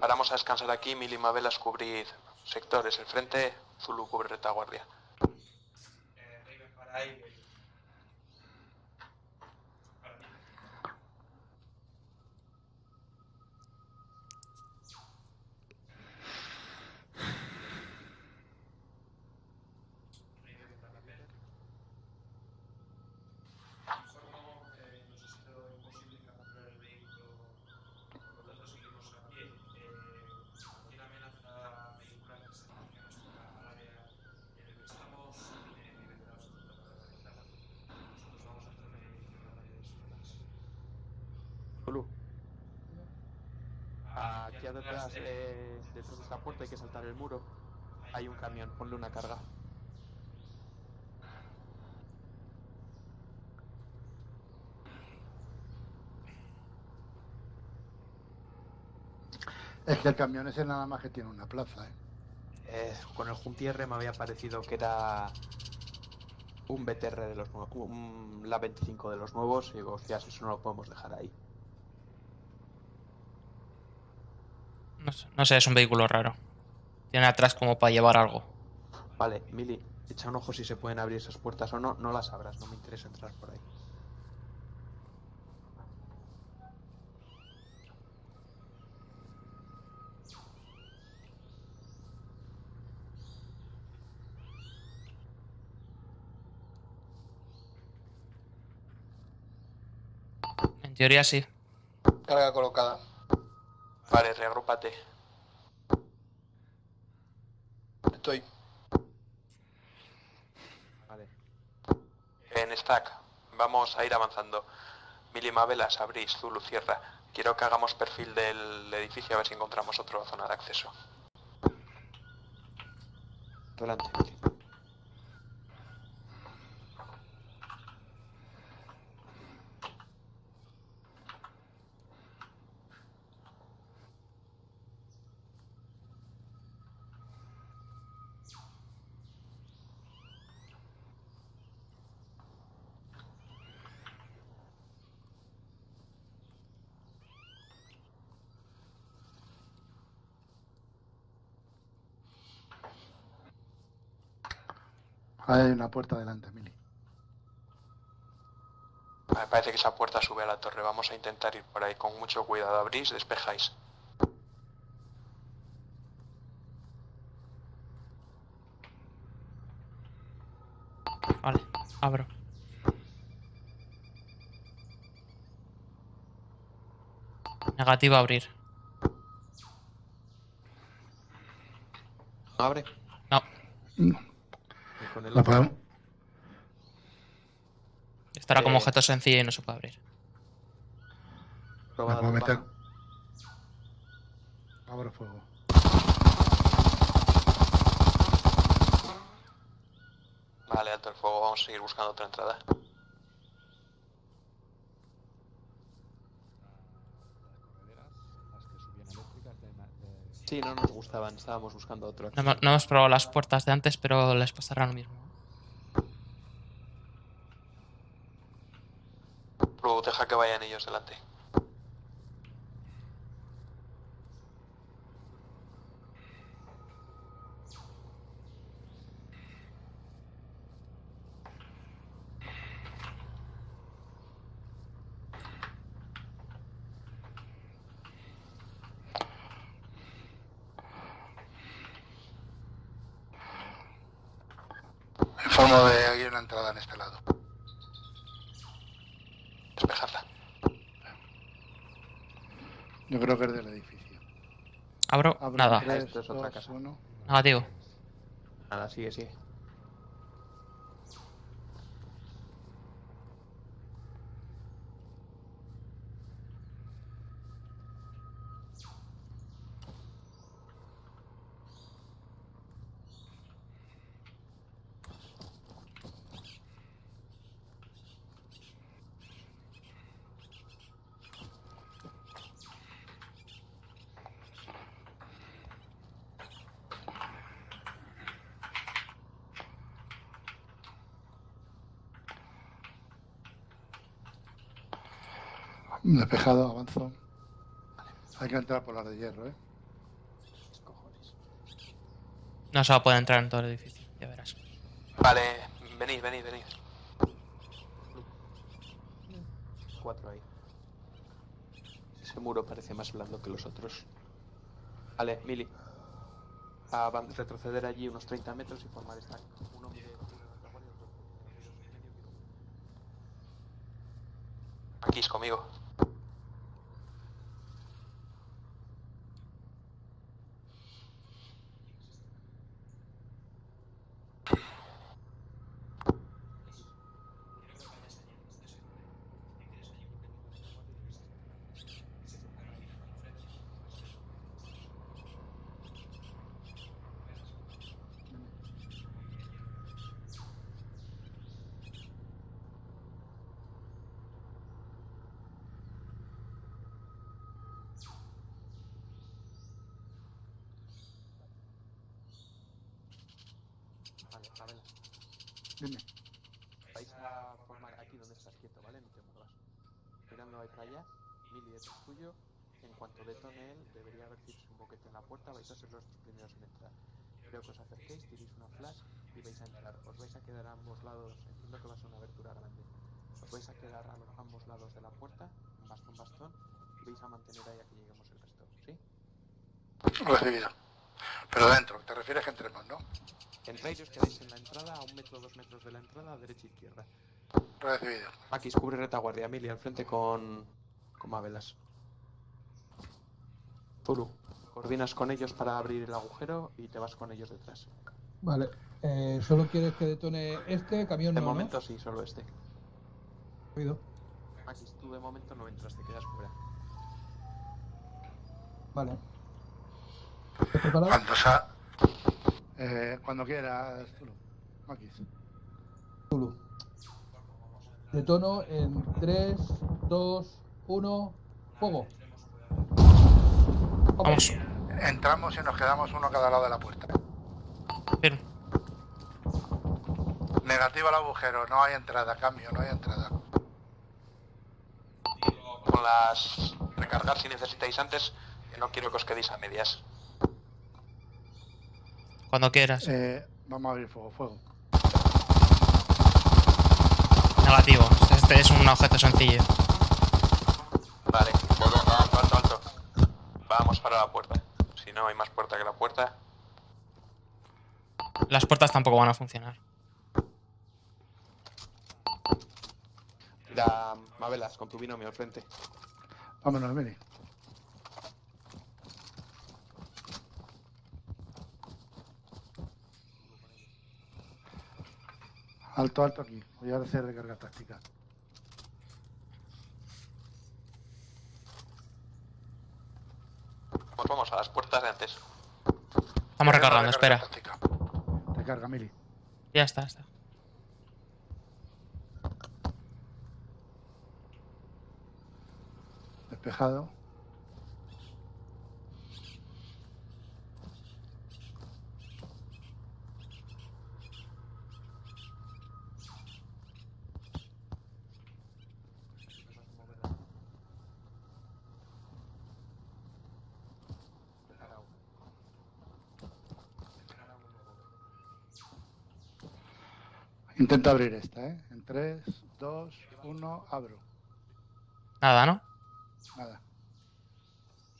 Paramos a descansar aquí, Mili y Mabelas cubrid sectores. El frente, Zulu cubre retaguardia. Eh, Raven para ahí. Para mí. Zulu. Aquí detrás, eh, detrás de esta puerta hay que saltar el muro. Hay un camión, ponle una carga. Que el camión ese nada más que tiene una plaza, ¿eh? Eh, con el Juntierre me había parecido que era un BTR de los nuevos, un la 25 de los nuevos. Y digo, hostias, eso no lo podemos dejar ahí. No sé, no sé, es un vehículo raro. Tiene atrás como para llevar algo. Vale, Mili, echa un ojo si se pueden abrir esas puertas o no. No las abras, no me interesa entrar por ahí. En teoría sí. Carga colocada. Vale, reagrúpate. Estoy. Vale. En stack, vamos a ir avanzando. Mili Mabelas, abrís, Zulu, cierra. Quiero que hagamos perfil del edificio a ver si encontramos otra zona de acceso. Adelante, Ahí hay una puerta delante, Mili. Me parece que esa puerta sube a la torre. Vamos a intentar ir por ahí con mucho cuidado. Abrís, despejáis. Vale, abro. Negativo abrir. ¿No abre? No, con el La podemos- estará como Eh. objeto sencillo y no se puede abrir. La puedo meter. Abro fuego. Vale, alto el fuego. Vamos a seguir buscando otra entrada. Sí, no nos gustaban, estábamos buscando otro. No, hemos- no hemos probado las puertas de antes, pero les pasará lo mismo. Luego deja que vayan ellos delante. Informo de que hay una entrada en este lado. Despejadla. Yo creo que es del edificio. Abro, Abro nada. tres, Esto es otra casa. uno. Negativo. Nada, sigue, sigue. Despejado, avanzo. Hay que entrar por las de hierro, ¿eh? Cojones. No se va a poder entrar en todo el edificio, ya verás. Vale, venid, venid, venid. Cuatro ahí. Ese muro parece más blando que los otros. Vale, Mili. A retroceder allí unos 30 metros y formar esta. Uno mide. Aquí es conmigo. Dime. Vais a formar aquí donde estás quieto, ¿vale? No te muevas. Mirando ahí para allá, Mili detrás tuyo. En cuanto detone él, debería haber un boquete en la puerta. Vais a ser los primeros en entrar. Creo que os acerquéis, tiréis una flash y vais a entrar. Os vais a quedar a ambos lados. Entiendo que va a ser una abertura grande. Os vais a quedar a los, ambos lados de la puerta, bastón, bastón, y vais a mantener ahí a que lleguemos el resto, ¿sí? Recibido. Pero dentro, te refieres que entremos, ¿no? Entráis y os quedáis en la entrada, a un metro, dos metros de la entrada, derecha e izquierda. Recibido. Maquis cubre retaguardia, Mili al frente con, con Mabelas. Zulu, coordinas con ellos para abrir el agujero y te vas con ellos detrás. Vale. Eh, ¿Solo quieres que detone este camión? De no, ¿no? momento sí, solo este. Oído. Maquis, tú de momento no entras, te quedas fuera. Vale. ¿Estás preparado? Cuando sa... Eh, cuando quieras, Zulu. Maquis. Zulu. Detono en 3, 2, 1, fuego. Vamos. Entramos y nos quedamos uno a cada lado de la puerta. Bien. Negativo al agujero, no hay entrada, cambio, no hay entrada. Con las recargar si necesitáis antes, que no quiero que os quedéis a medias. Cuando quieras. Eh, vamos a abrir fuego, fuego. Negativo. Este es un objeto sencillo. Vale, alto, alto, alto. Vamos para la puerta. Si no hay más puerta que la puerta. Las puertas tampoco van a funcionar. Mira, Mabelas, con tu binomio al frente. Vámonos, Miri. Alto, alto aquí. Voy a hacer recarga táctica. Pues vamos a las puertas de antes. Estamos recargando, Recarga espera. táctica. Recarga, Mili. Ya está, está. Despejado. Intenta abrir esta, ¿eh? En 3, 2, 1, abro. Nada, ¿no? Nada.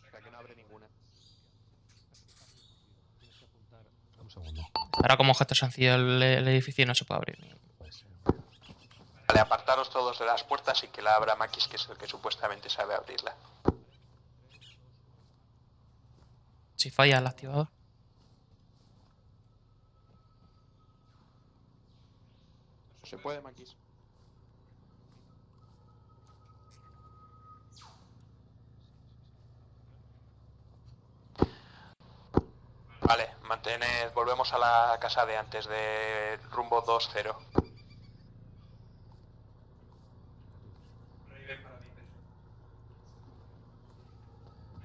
O sea que no abre ninguna. Un segundo. Ahora como objeto sencillo el, el edificio no se puede abrir. Vale, apartaros todos de las puertas y que la abra Maquis, que es el que supuestamente sabe abrirla. Si falla el activador. Se puede, Maquis. Vale, mantened, volvemos a la casa de antes de rumbo 2-0.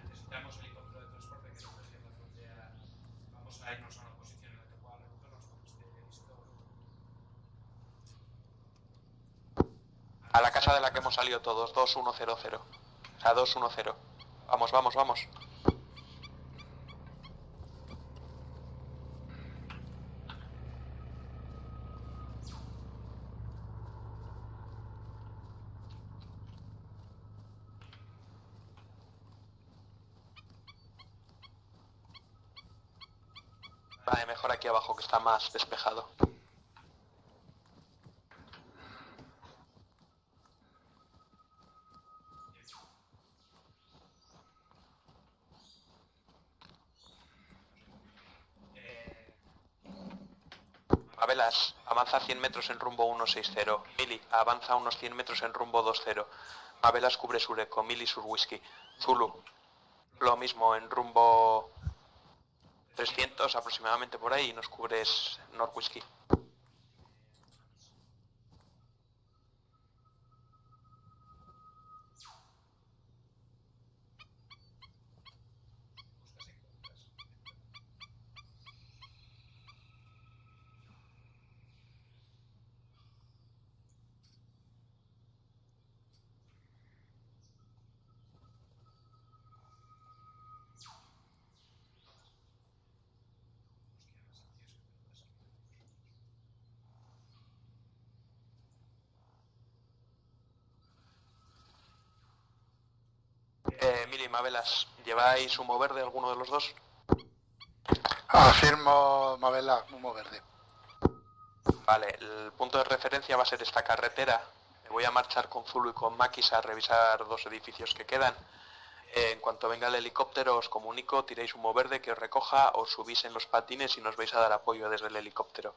Necesitamos helicóptero de transporte que no esté en la frontera. Vamos a irnos a una posición en la que pueda recogernos cuando esté listo. A la casa de la que hemos salido todos, 2-1-0-0. O sea, 2-1-0. Vamos, vamos, vamos. Vale, mejor aquí abajo que está más despejado. Mabelas, avanza 100 metros en rumbo 160. Mili, avanza unos 100 metros en rumbo 20. Mabelas cubre Sureco, Mili sur whisky. Zulu, lo mismo en rumbo 300 aproximadamente por ahí y nos cubres North Whisky. Y Mabelas, ¿lleváis humo verde alguno de los dos? Afirmo, Mabela, humo verde. Vale, el punto de referencia va a ser esta carretera. Me voy a marchar con Zulu y con Makis a revisar dos edificios que quedan. Eh, en cuanto venga el helicóptero os comunico, tiréis humo verde que os recoja, os subís en los patines y nos vais a dar apoyo desde el helicóptero.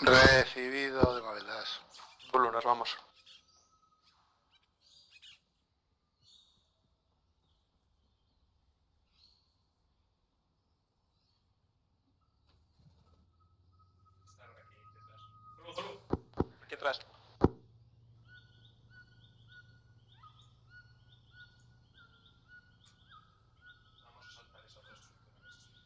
Recibido de Mabelas. Zulu, nos vamos. Aquí atrás. Vamos a saltar esa otra estructura que se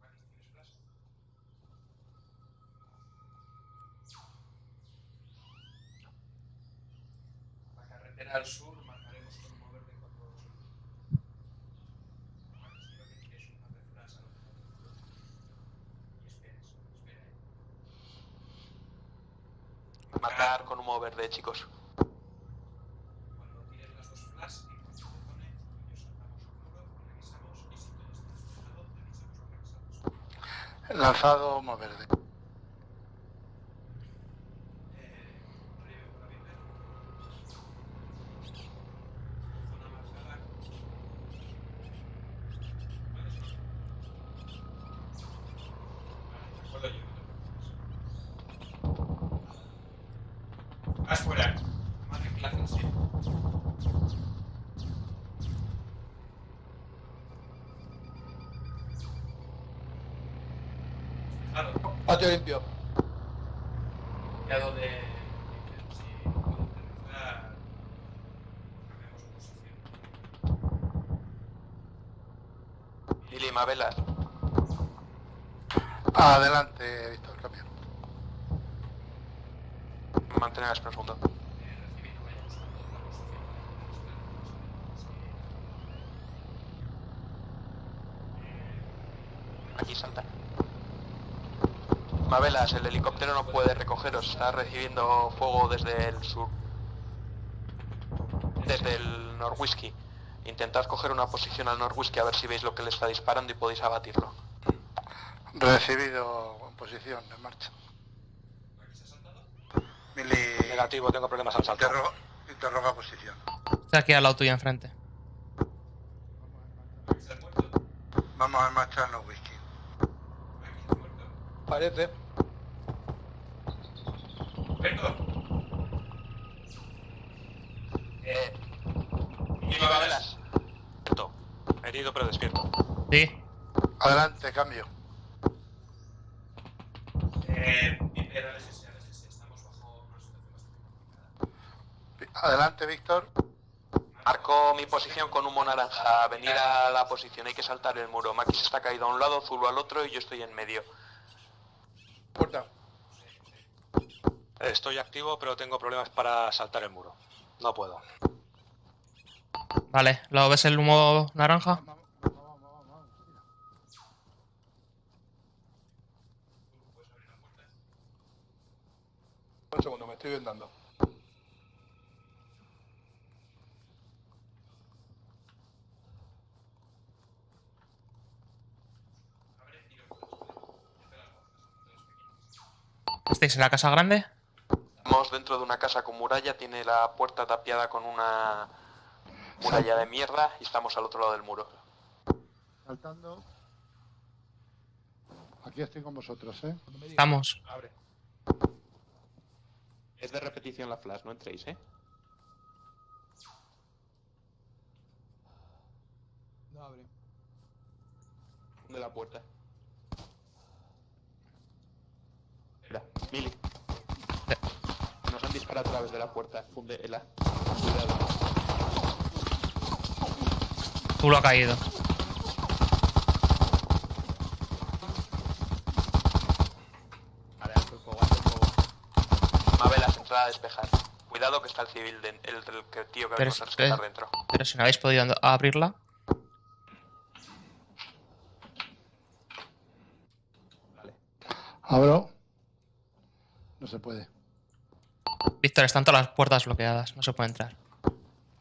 Maquis, ¿tienes flash? La carretera al sur marcaremos con humo verde cuando Maquis, quiero que tires un par de flash a lo Y esperes, espera. eh. Marcar con humo verde, chicos. Cuando tires las dos flash y cuando te pone, yo saltamos un muro, revisamos y si todo está funcionado, revisamos lo revisamos. Lanzado humo verde. Eh, River, por la Viper. Zona marcada. Vale, sí. Vale, de acuerdo yo, no te preocupes. Vas fuera. Marca clase, sí. Claro. Patio limpio. Ya donde si puedo aterrizar, cambiamos de posición. Lili, Mabelas. Adelante, Víctor, cambio. Mantener un segundo. Eh, recibido, vaya buscando otra posición para Aquí salta. Mabelas, el helicóptero no puede recogeros. Está recibiendo fuego desde el sur. Desde el Norwhisky. Intentad coger una posición al Norwhisky a ver si veis lo que le está disparando y podéis abatirlo. Recibido en posición, en marcha. ¿Aquí se ha saltado? Mili, Negativo, tengo problemas al salto. interro- interroga posición. Está aquí al lado tuyo enfrente. ¿Aquí se ha muerto? Vamos a marchar en los whisky. ¿Aquí se ha muerto? Parece. ¡Muerto! Eh, Y Mabelas. Despierto. Herido pero despierto. Sí. Adelante, cambio. Eh, Viper, ALSS, ALSS, estamos bajo una situación bastante complicada. Adelante, Víctor. Marco mi posición con humo naranja. Venir a la posición, hay que saltar el muro. Maquis está caído a un lado, Zulu al otro y yo estoy en medio. Puerta. Estoy activo pero tengo problemas para saltar el muro. No puedo. Vale, ¿lo ves el humo naranja? Vamos, vamos, vamos, vamos, vamos. Mira. ¿Puedes abrir la puerta? Un segundo, me estoy vendando. Abre y lo puedes ver. Desde las gafas, de los pequeños. ¿Estáis en la casa grande? Estamos dentro de una casa con muralla, tiene la puerta tapiada con una muralla de mierda y estamos al otro lado del muro. Saltando. Aquí estoy con vosotros, ¿eh? Estamos. Abre. Es de repetición la flash, no entréis, ¿eh? No abre. De la puerta. Espera, Mili. Nos han disparado a través de la puerta. Funde el A. Cuidado. Tú lo ha caído. Vale, alto el fuego. A despejar. Cuidado que está el civil, de- el, tío que Pero venimos a es- rescatar eh. dentro. Pero si no habéis podido abrirla. Abro. No se puede. Víctor, están todas las puertas bloqueadas. No se puede entrar.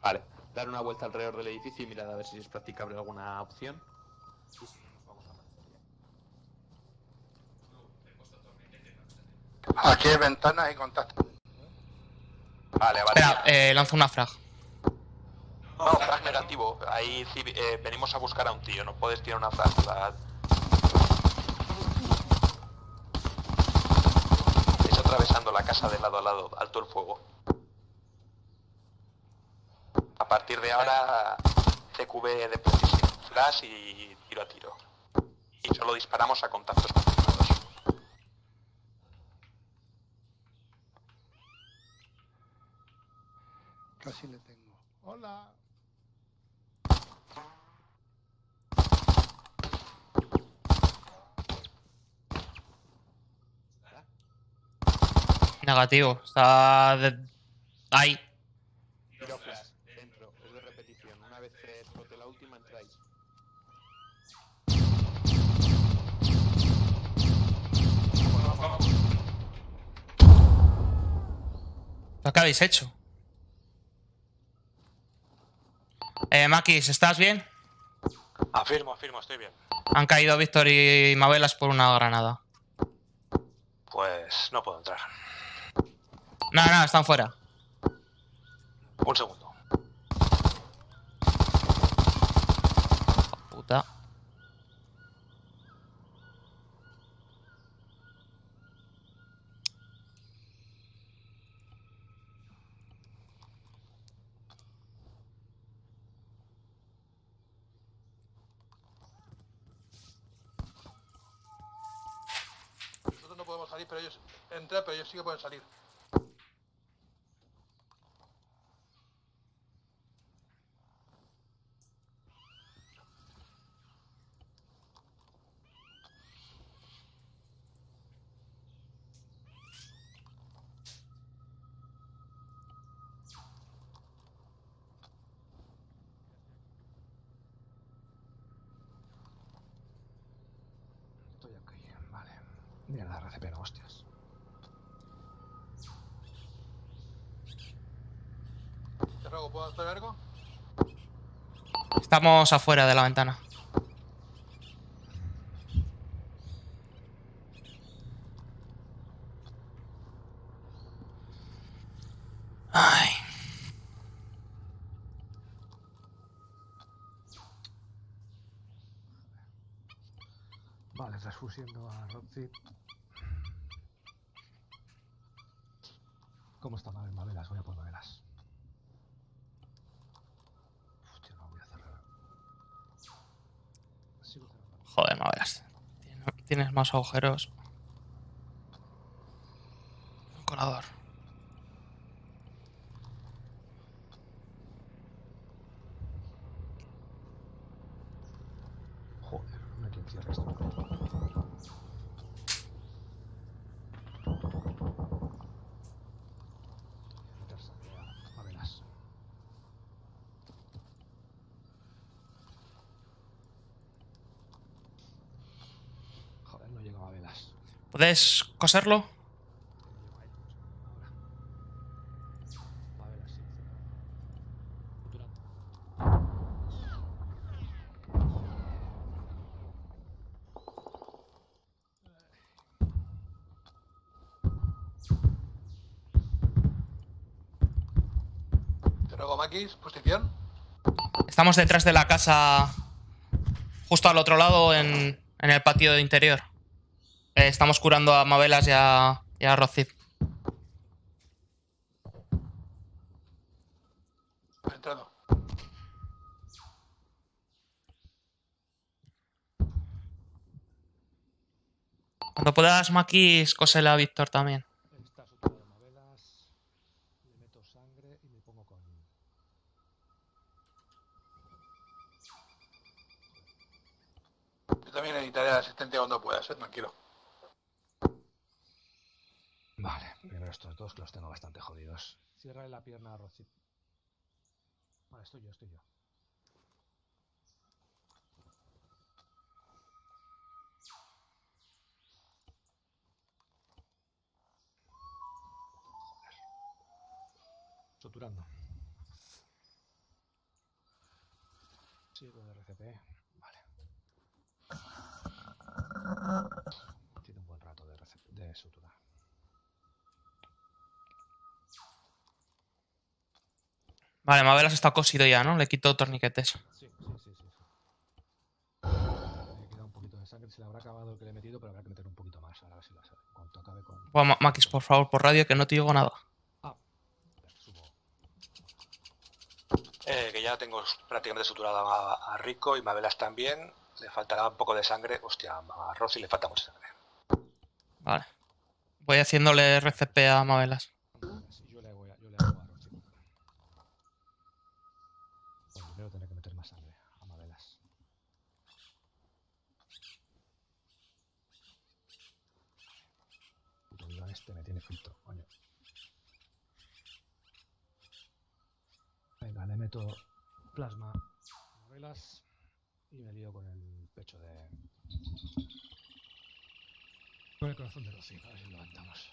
Vale. Dar una vuelta alrededor del edificio y mirad a ver si es practicable alguna opción. Aquí hay ventanas y contacto. Vale, vale. Espera, eh, lanzo una frag. No, frag negativo. Ahí eh, venimos a buscar a un tío. No puedes tirar una frag. La... Estáis atravesando la casa de lado a lado. Alto el fuego. A partir de ahora, CQB de precisión. Flash y tiro a tiro. Y solo disparamos a contactos Casi le tengo. Hola. Negativo. Está de- ahí. Tiro flash. Dentro. Es de repetición. Una vez que explote la última, entráis. ¿Lo que habéis hecho? Eh, Makis, ¿estás bien? Afirmo, afirmo, estoy bien. Han caído Víctor y Mabelas por una granada. Pues no puedo entrar. No, no, están fuera. Un segundo. Puta. Nosotros no podemos salir, pero ellos entran, pero ellos sí que pueden salir. Estoy aquí, vale. Mierda, RCP, no, hostias. Te ruego, ¿puedo hacer algo? Estamos afuera de la ventana. Ay. Vale, transfusiendo a Roxy. ¿Cómo está Mabel? Mabelas? Voy a por Mabelas. Hostia, no voy a cerrar. Sigo cerrando. Joder, Mabelas. Tien- Tienes más agujeros. Un colador. Joder, no hay quien cierre esto. Meterse a Mabelas. Joder, no llega a Mabelas. ¿Puedes coserlo? Posición. Estamos detrás de la casa, justo al otro lado, en, en el patio interior. Eh, estamos curando a Mabelas y a, y a. Entrando. Cuando puedas, Maquis, cósele a Víctor también. También necesitaré asistencia cuando pueda, ser tranquilo. Vale, primero estos dos que los tengo bastante jodidos. Cierra la pierna a. Vale, estoy yo, estoy yo. Joder. Suturando. Sí, con RCP. Vale. Tiene un buen rato de, RCP de sutura. Vale, Mavelas está cosido ya, ¿no? Le quito torniquetes. Sí, sí, sí, sí. Me queda un poquito de sangre, se le habrá acabado el que le he metido, pero habrá que meter un poquito más. Ahora a ver si lo hace. Cuando acabe con. Ma- Maquis, por favor, por radio, que no te digo nada. Subo. Eh, que ya tengo prácticamente suturado a, a Rico y Mabelas también. Le faltará un poco de sangre. Hostia, a Rosy le falta mucha sangre. Vale. Voy haciéndole RCP a Mavelas. Sí, yo le hago, a- yo le hago a Rosy. Bueno, primero tendré que meter más sangre a Mabelas. Puto Iván este me tiene frito, coño. Venga, le meto plasma a Mabelas y me lío con el pecho de. Con el corazón de Rosy, a ver si lo levantamos.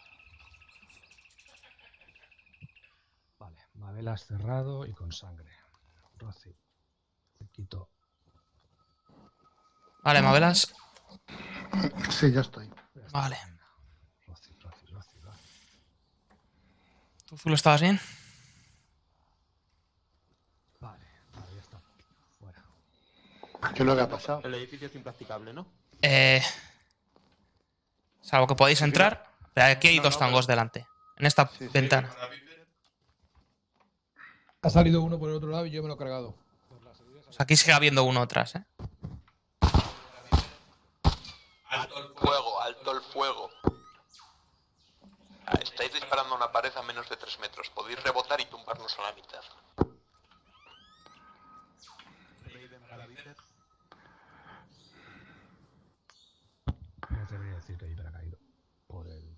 Vale, Mabelas cerrado y con sangre. Le quito. Vale, Mavelas. Sí, ya estoy. Vale. Rosy, Rosy, Rosy. ¿Tú, Zulo, estabas bien? Vale, vale, ya está. Fuera. ¿Qué es lo que ha pasado? El edificio es impracticable, ¿no? Eh... Salvo que podáis entrar. Pero aquí hay No, dos no, tangos delante. En esta Sí, sí. ventana. Ha salido uno por el otro lado y yo me lo he cargado. O sea, aquí sigue habiendo uno atrás, ¿eh? Alto el fuego, alto el fuego. Ah, Estáis disparando a una pared a menos de 3 metros. Podéis rebotar y tumbarnos a la mitad. No te voy a decir que Iber ha caído. Por el.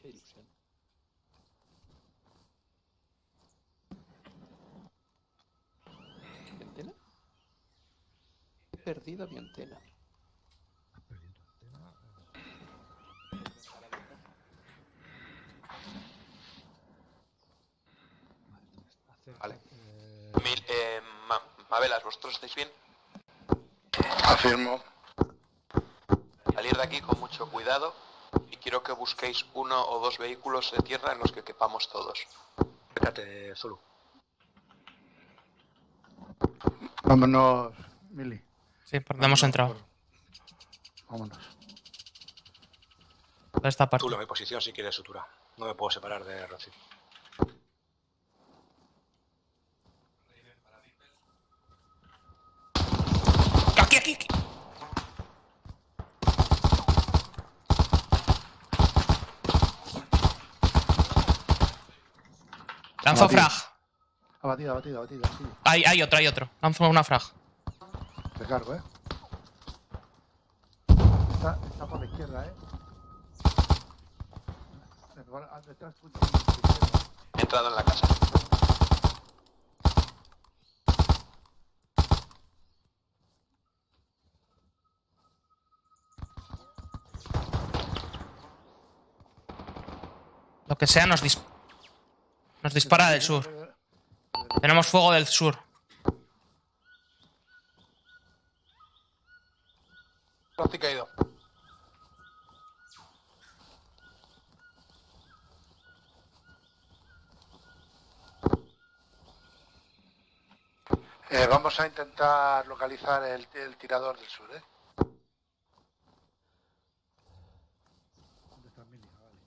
Qué ilusión. ¿Mi antena? He perdido mi antena. Has perdido tu antena. Vale, acerca, Vale. eh, Mil, eh, Ma- Mabelas, ¿vosotros estáis bien? Afirmo. Salir de aquí con mucho cuidado y quiero que busquéis uno o dos vehículos de tierra en los que quepamos todos. Espérate, Zulu. Vámonos, Mili. Sí, por donde hemos entrado. Vámonos. Por esta parte. A mi posición si quieres sutura. No me puedo separar de Rosy. ¡Aquí, aquí, aquí! Lanzo Abatido. frag. Abatido, abatido, abatido, abatido. Hay, hay otro, hay otro. Lanzo una frag. Recargo, ¿eh? Está, está por la izquierda, ¿eh? Al detrás tuyo. He entrado en la casa. Lo que sea nos, dis- nos dispara del sur. Tenemos fuego del sur. Eh, vamos a intentar localizar el, el tirador del sur, ¿eh? ¿Dónde está Mili? Ah, vale.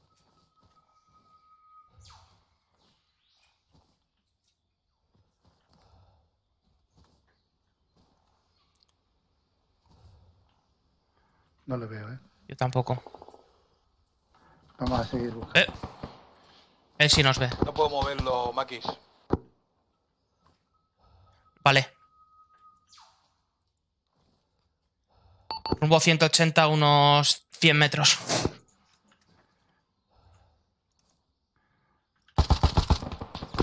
No le veo, ¿eh? Yo tampoco. Vamos a seguir buscando. Eh. Él sí nos ve. No puedo moverlo, Maquis. Vale. Rumbo 180, unos 100 metros.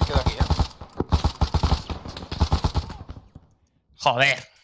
Queda aquí, ¿eh? Joder.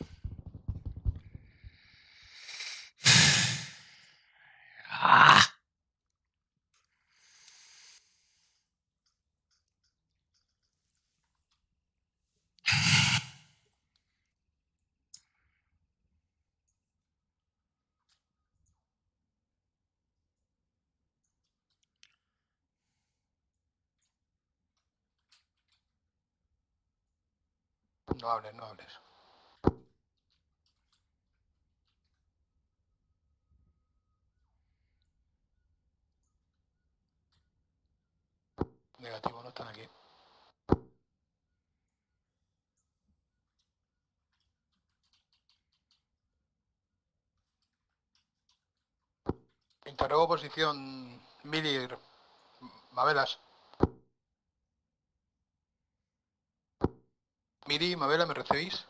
No hables, no hables. Negativo, no están aquí. Interrogo posición Milir Mavelas. Miri, Mavela, ¿me recibís?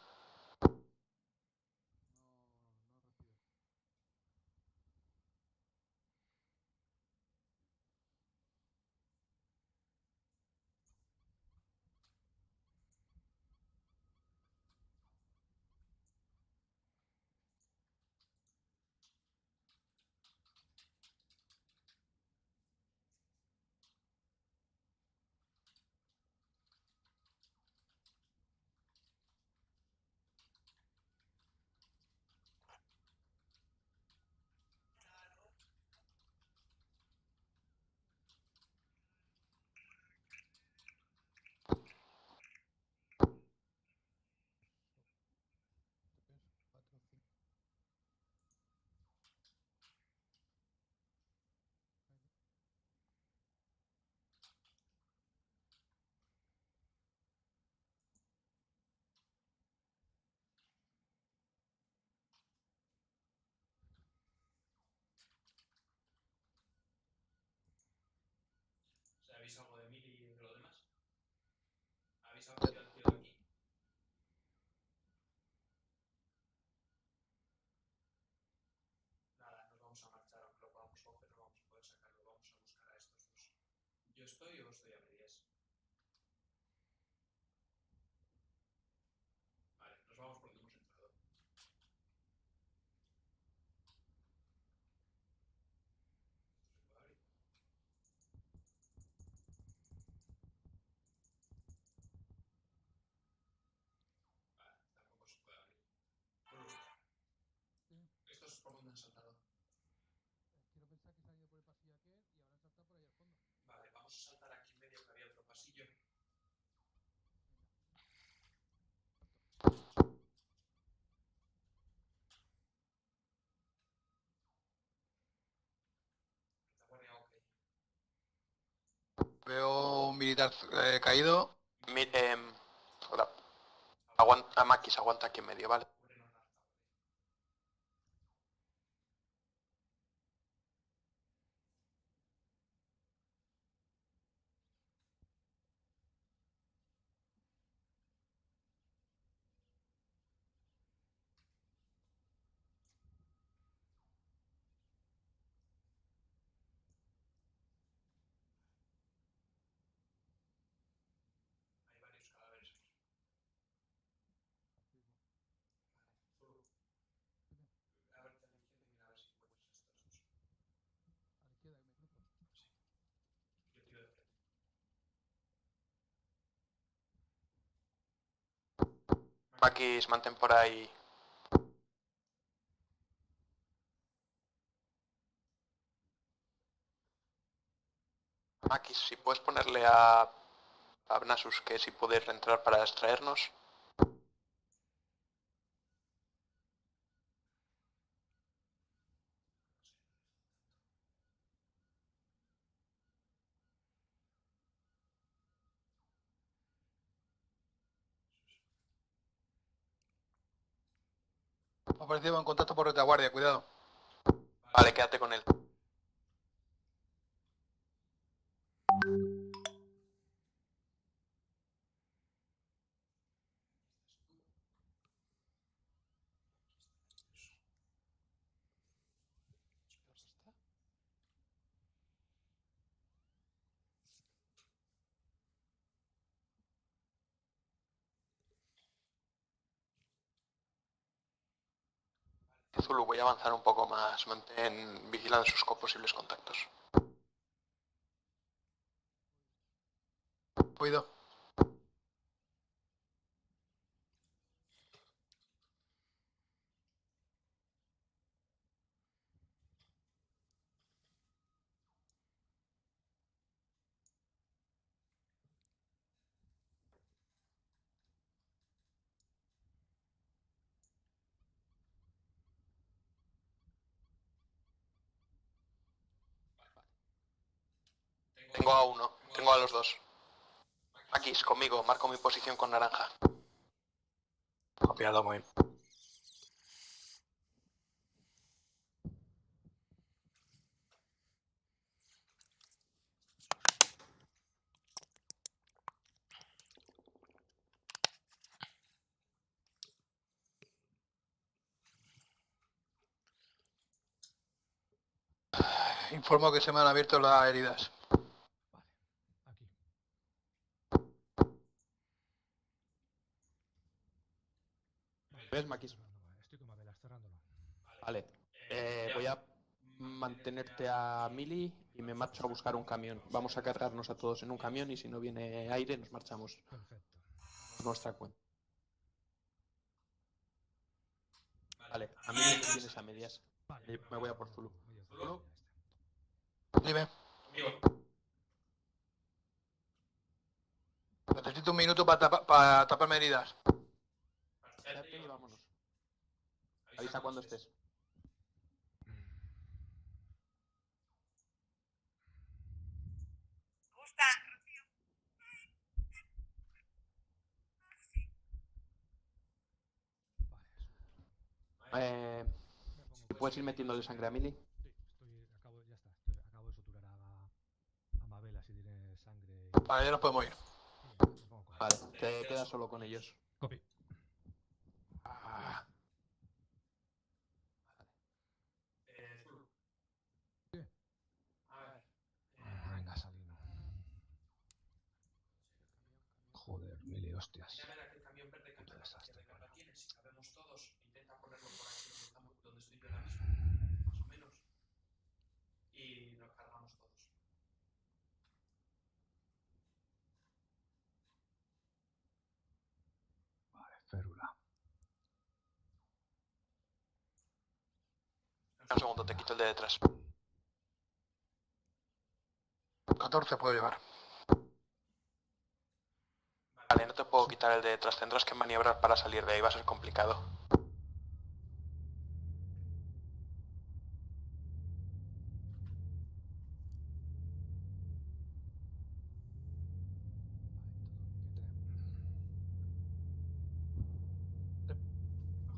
¿Sabéis algo de Mili y de lo demás? ¿Habéis algo del tío de aquí? Nada, nos vamos a marchar, aunque lo podamos coger, no vamos a poder sacarlo, vamos a buscar a estos dos. ¿Yo estoy o estoy a medias? Vale, nos vamos por donde hemos entrado. ¿Se puede abrir? Vale, tampoco se puede abrir. Bueno, ¿Estos por dónde han saltado? Quiero pensar que se han ido por el pasillo aquel y habrán saltado por ahí al fondo. Vale, vamos a saltar aquí en medio que había otro pasillo. Veo un militar eh, caído. Mi- hola. Aguanta, Maquis, aguanta aquí en medio, ¿vale? Cúbrenos la retaguardia. Hay varios cadáveres aquí. Vale, Zulu. A ver, a la izquierda y mira a ver si encuentras estos dos. A la izquierda y me cruzo. Yo tiro de frente. Maquis, mantén por ahí. Maquis, si puedes ponerle a, a Nasus que si puede reentrar para extraernos. Aparecido en contacto por retaguardia, cuidado. Vale, quédate con él. Zulu, voy a avanzar un poco más. Mantén vigilando sus posibles contactos. Cuido. Tengo a uno, tengo a los dos. Aquí, conmigo, marco mi posición con naranja. Copiado, muy bien. Informo que se me han abierto las heridas. Aquí. ¿Ves, Maquis? Estoy con cerrándolo. Vale. Eh, voy a mantenerte a Mili y me marcho a buscar un camión. Vamos a cargarnos a todos en un camión y si no viene aire nos marchamos Perfecto. por nuestra cuenta. Vale, a mí me tienes a medias. Vale. Me voy a por Zulu. Zulu. Dime. Necesito un minuto para tapa- para taparme heridas. Quédate y vámonos. Avisa cuando estés. Eh, Me pongo ¿Puedes ir metiéndole sangre a Mili? Sí, estoy, acabo, ya está. estoy- acabo de suturar a, a Mabel, así diré sangre. y- Vale, ya nos podemos ir. Vale, te quedas solo con ellos. Copy. Ah, Ah, Venga, Salino. Joder, mil y hostias. Mira, mira, que el camión verde que Puto desastre, de carga coño. tiene, si cabemos todos, intenta ponerlo por aquí donde, estamos, donde estoy yo ahora mismo, más o menos. Y nos cargamos todos. Vale, férula. Un segundo, te quito el de detrás. 14 puedo llevar. Vale, no te puedo quitar el de detrás. Tendrás que maniobrar para salir de ahí. Va a ser complicado.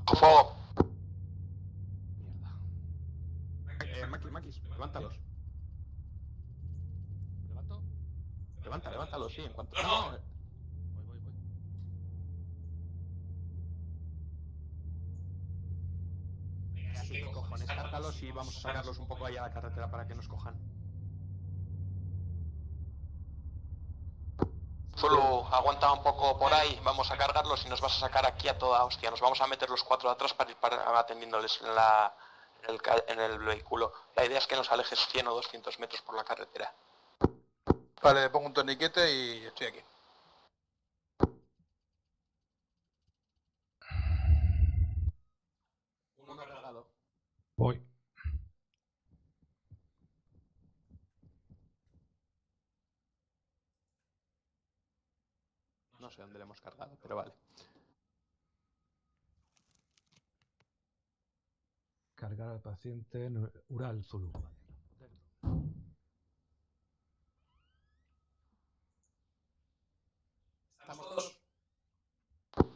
¡Bajo fuego! Mierda. eh, Maquis, Maquis, levántalos. ¿Levanto? Levanta, levántalos, sí, en cuanto. No. No, Voy, voy, voy. Así que cojones, cárgalos y vamos a sacarlos un poco ahí a la carretera para que nos cojan. Zulu, aguanta un poco por ahí. Vamos a cargarlos y nos vas a sacar aquí a toda hostia. Nos vamos a meter los cuatro de atrás para ir para- atendiéndoles en, la, en, el, ca- en el vehículo. La idea es que nos alejes 100 o 200 metros por la carretera. Vale, le pongo un torniquete y estoy aquí. Uno cargado. Voy. No sé dónde le hemos cargado, pero vale. Cargar al paciente en Ural Zulu. Vale. ¿Estamos todos?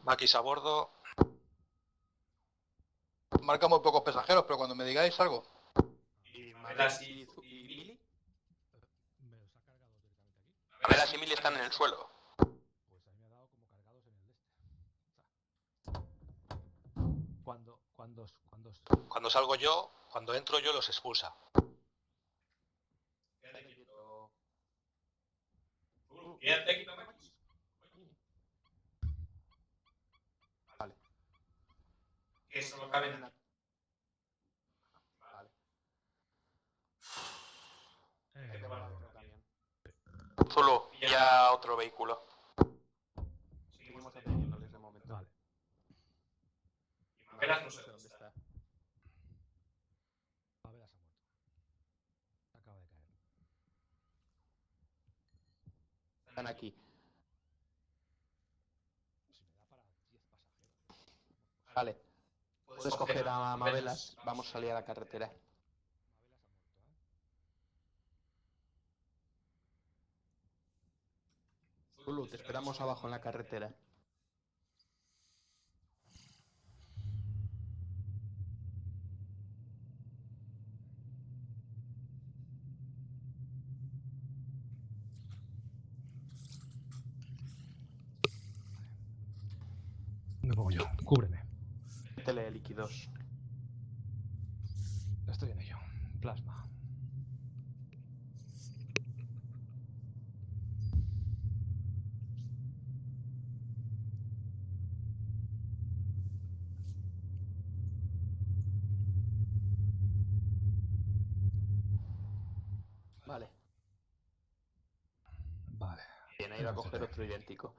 Maquis a bordo. Marca muy pocos pasajeros, pero cuando me digáis algo. ¿Y y, y Mili? ¿Me los ha cargado directamente aquí? A ver, las Emily están en el suelo. Cuando, cuando, cuando salgo yo, cuando entro yo los expulsa. Vale. Que solo cabe en la... Vale. Eh, Solo ya otro vehículo. Seguimos entendiéndoles de momento. Vale. Y más Están aquí. Me da para 10 pasajeros. Vale. Puedes coger a Mabelas. Vamos a salir a la carretera. Ha muerto, ¿eh? Zulu, te esperamos abajo en la carretera. Yo. Cúbreme. Métele líquidos. Estoy en ello. Plasma. Vale. Vale. Bien, a ir a coger otro idéntico.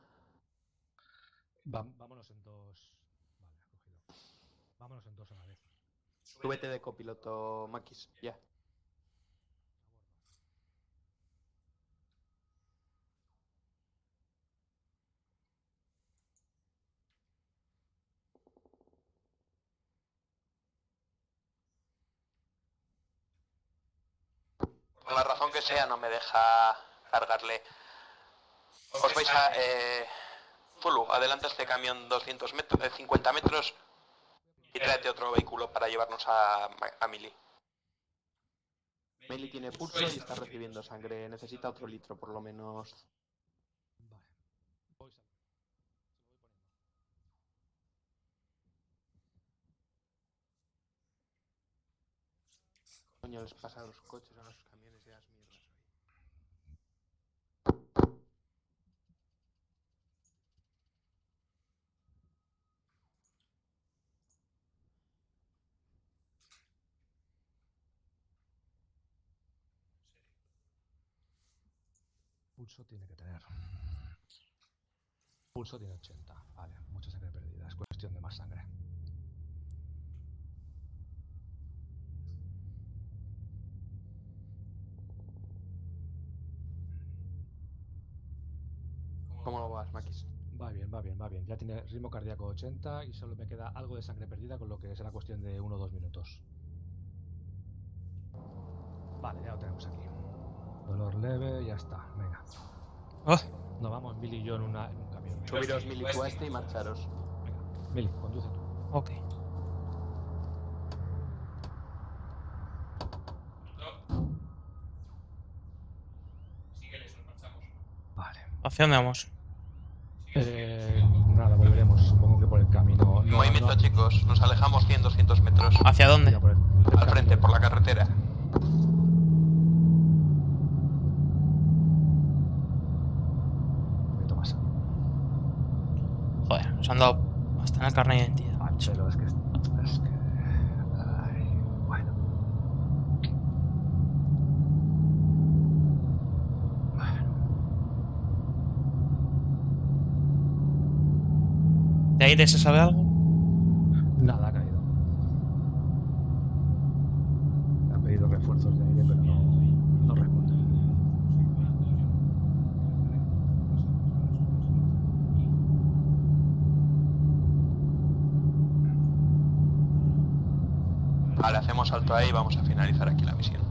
Vámonos en dos. Vale, ha cogido. Vámonos en dos a la vez. Súbete de copiloto, Maquis. Ya. Por la razón que sea, no me deja cargarle. Os vais a... Eh... Zulu, adelanta este camión 200 metros, eh, 50 metros y tráete otro vehículo para llevarnos a, a Mili. Meili tiene pulso y está recibiendo sangre. Necesita otro litro, por lo menos. Vale. Voy. Coño, les pasa a los coches, a los camiones y a las mierdas hoy. Pulso tiene que tener. Pulso tiene 80. Vale, mucha sangre perdida. Es cuestión de más sangre. ¿Cómo lo vas, Maquis? Va bien, va bien, va bien. Ya tiene ritmo cardíaco 80 y solo me queda algo de sangre perdida, con lo que será cuestión de 1 o 2 minutos. Vale, ya lo tenemos aquí. Dolor leve, ya está. Venga. Oh, Nos vamos Mili y yo en, una, en un camión. Venga, Subiros Mili tú a este y marcharos. Mili, conduce tú. ok. Sígueles, nos marchamos. Vale. ¿Hacia dónde vamos? Eh, nada, volveremos. Supongo que por el camino. No, Movimiento, no- chicos. Nos alejamos 100-200 metros. ¿Hacia dónde? Al frente, por la carretera. Un poquito más. Joder, nos han dado hasta en la carne de identidad. macho. Pero es que. Es que. Ay, bueno. ¿De aire se sabe algo? Nada ha caído. Ha pedido refuerzos de aire, pero no, no responde. Vale, hacemos alto ahí y vamos a finalizar aquí la misión.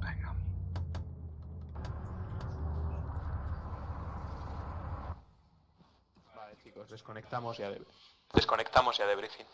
Venga. Vale, chicos, desconectamos y a. Desconectamos ya de briefing.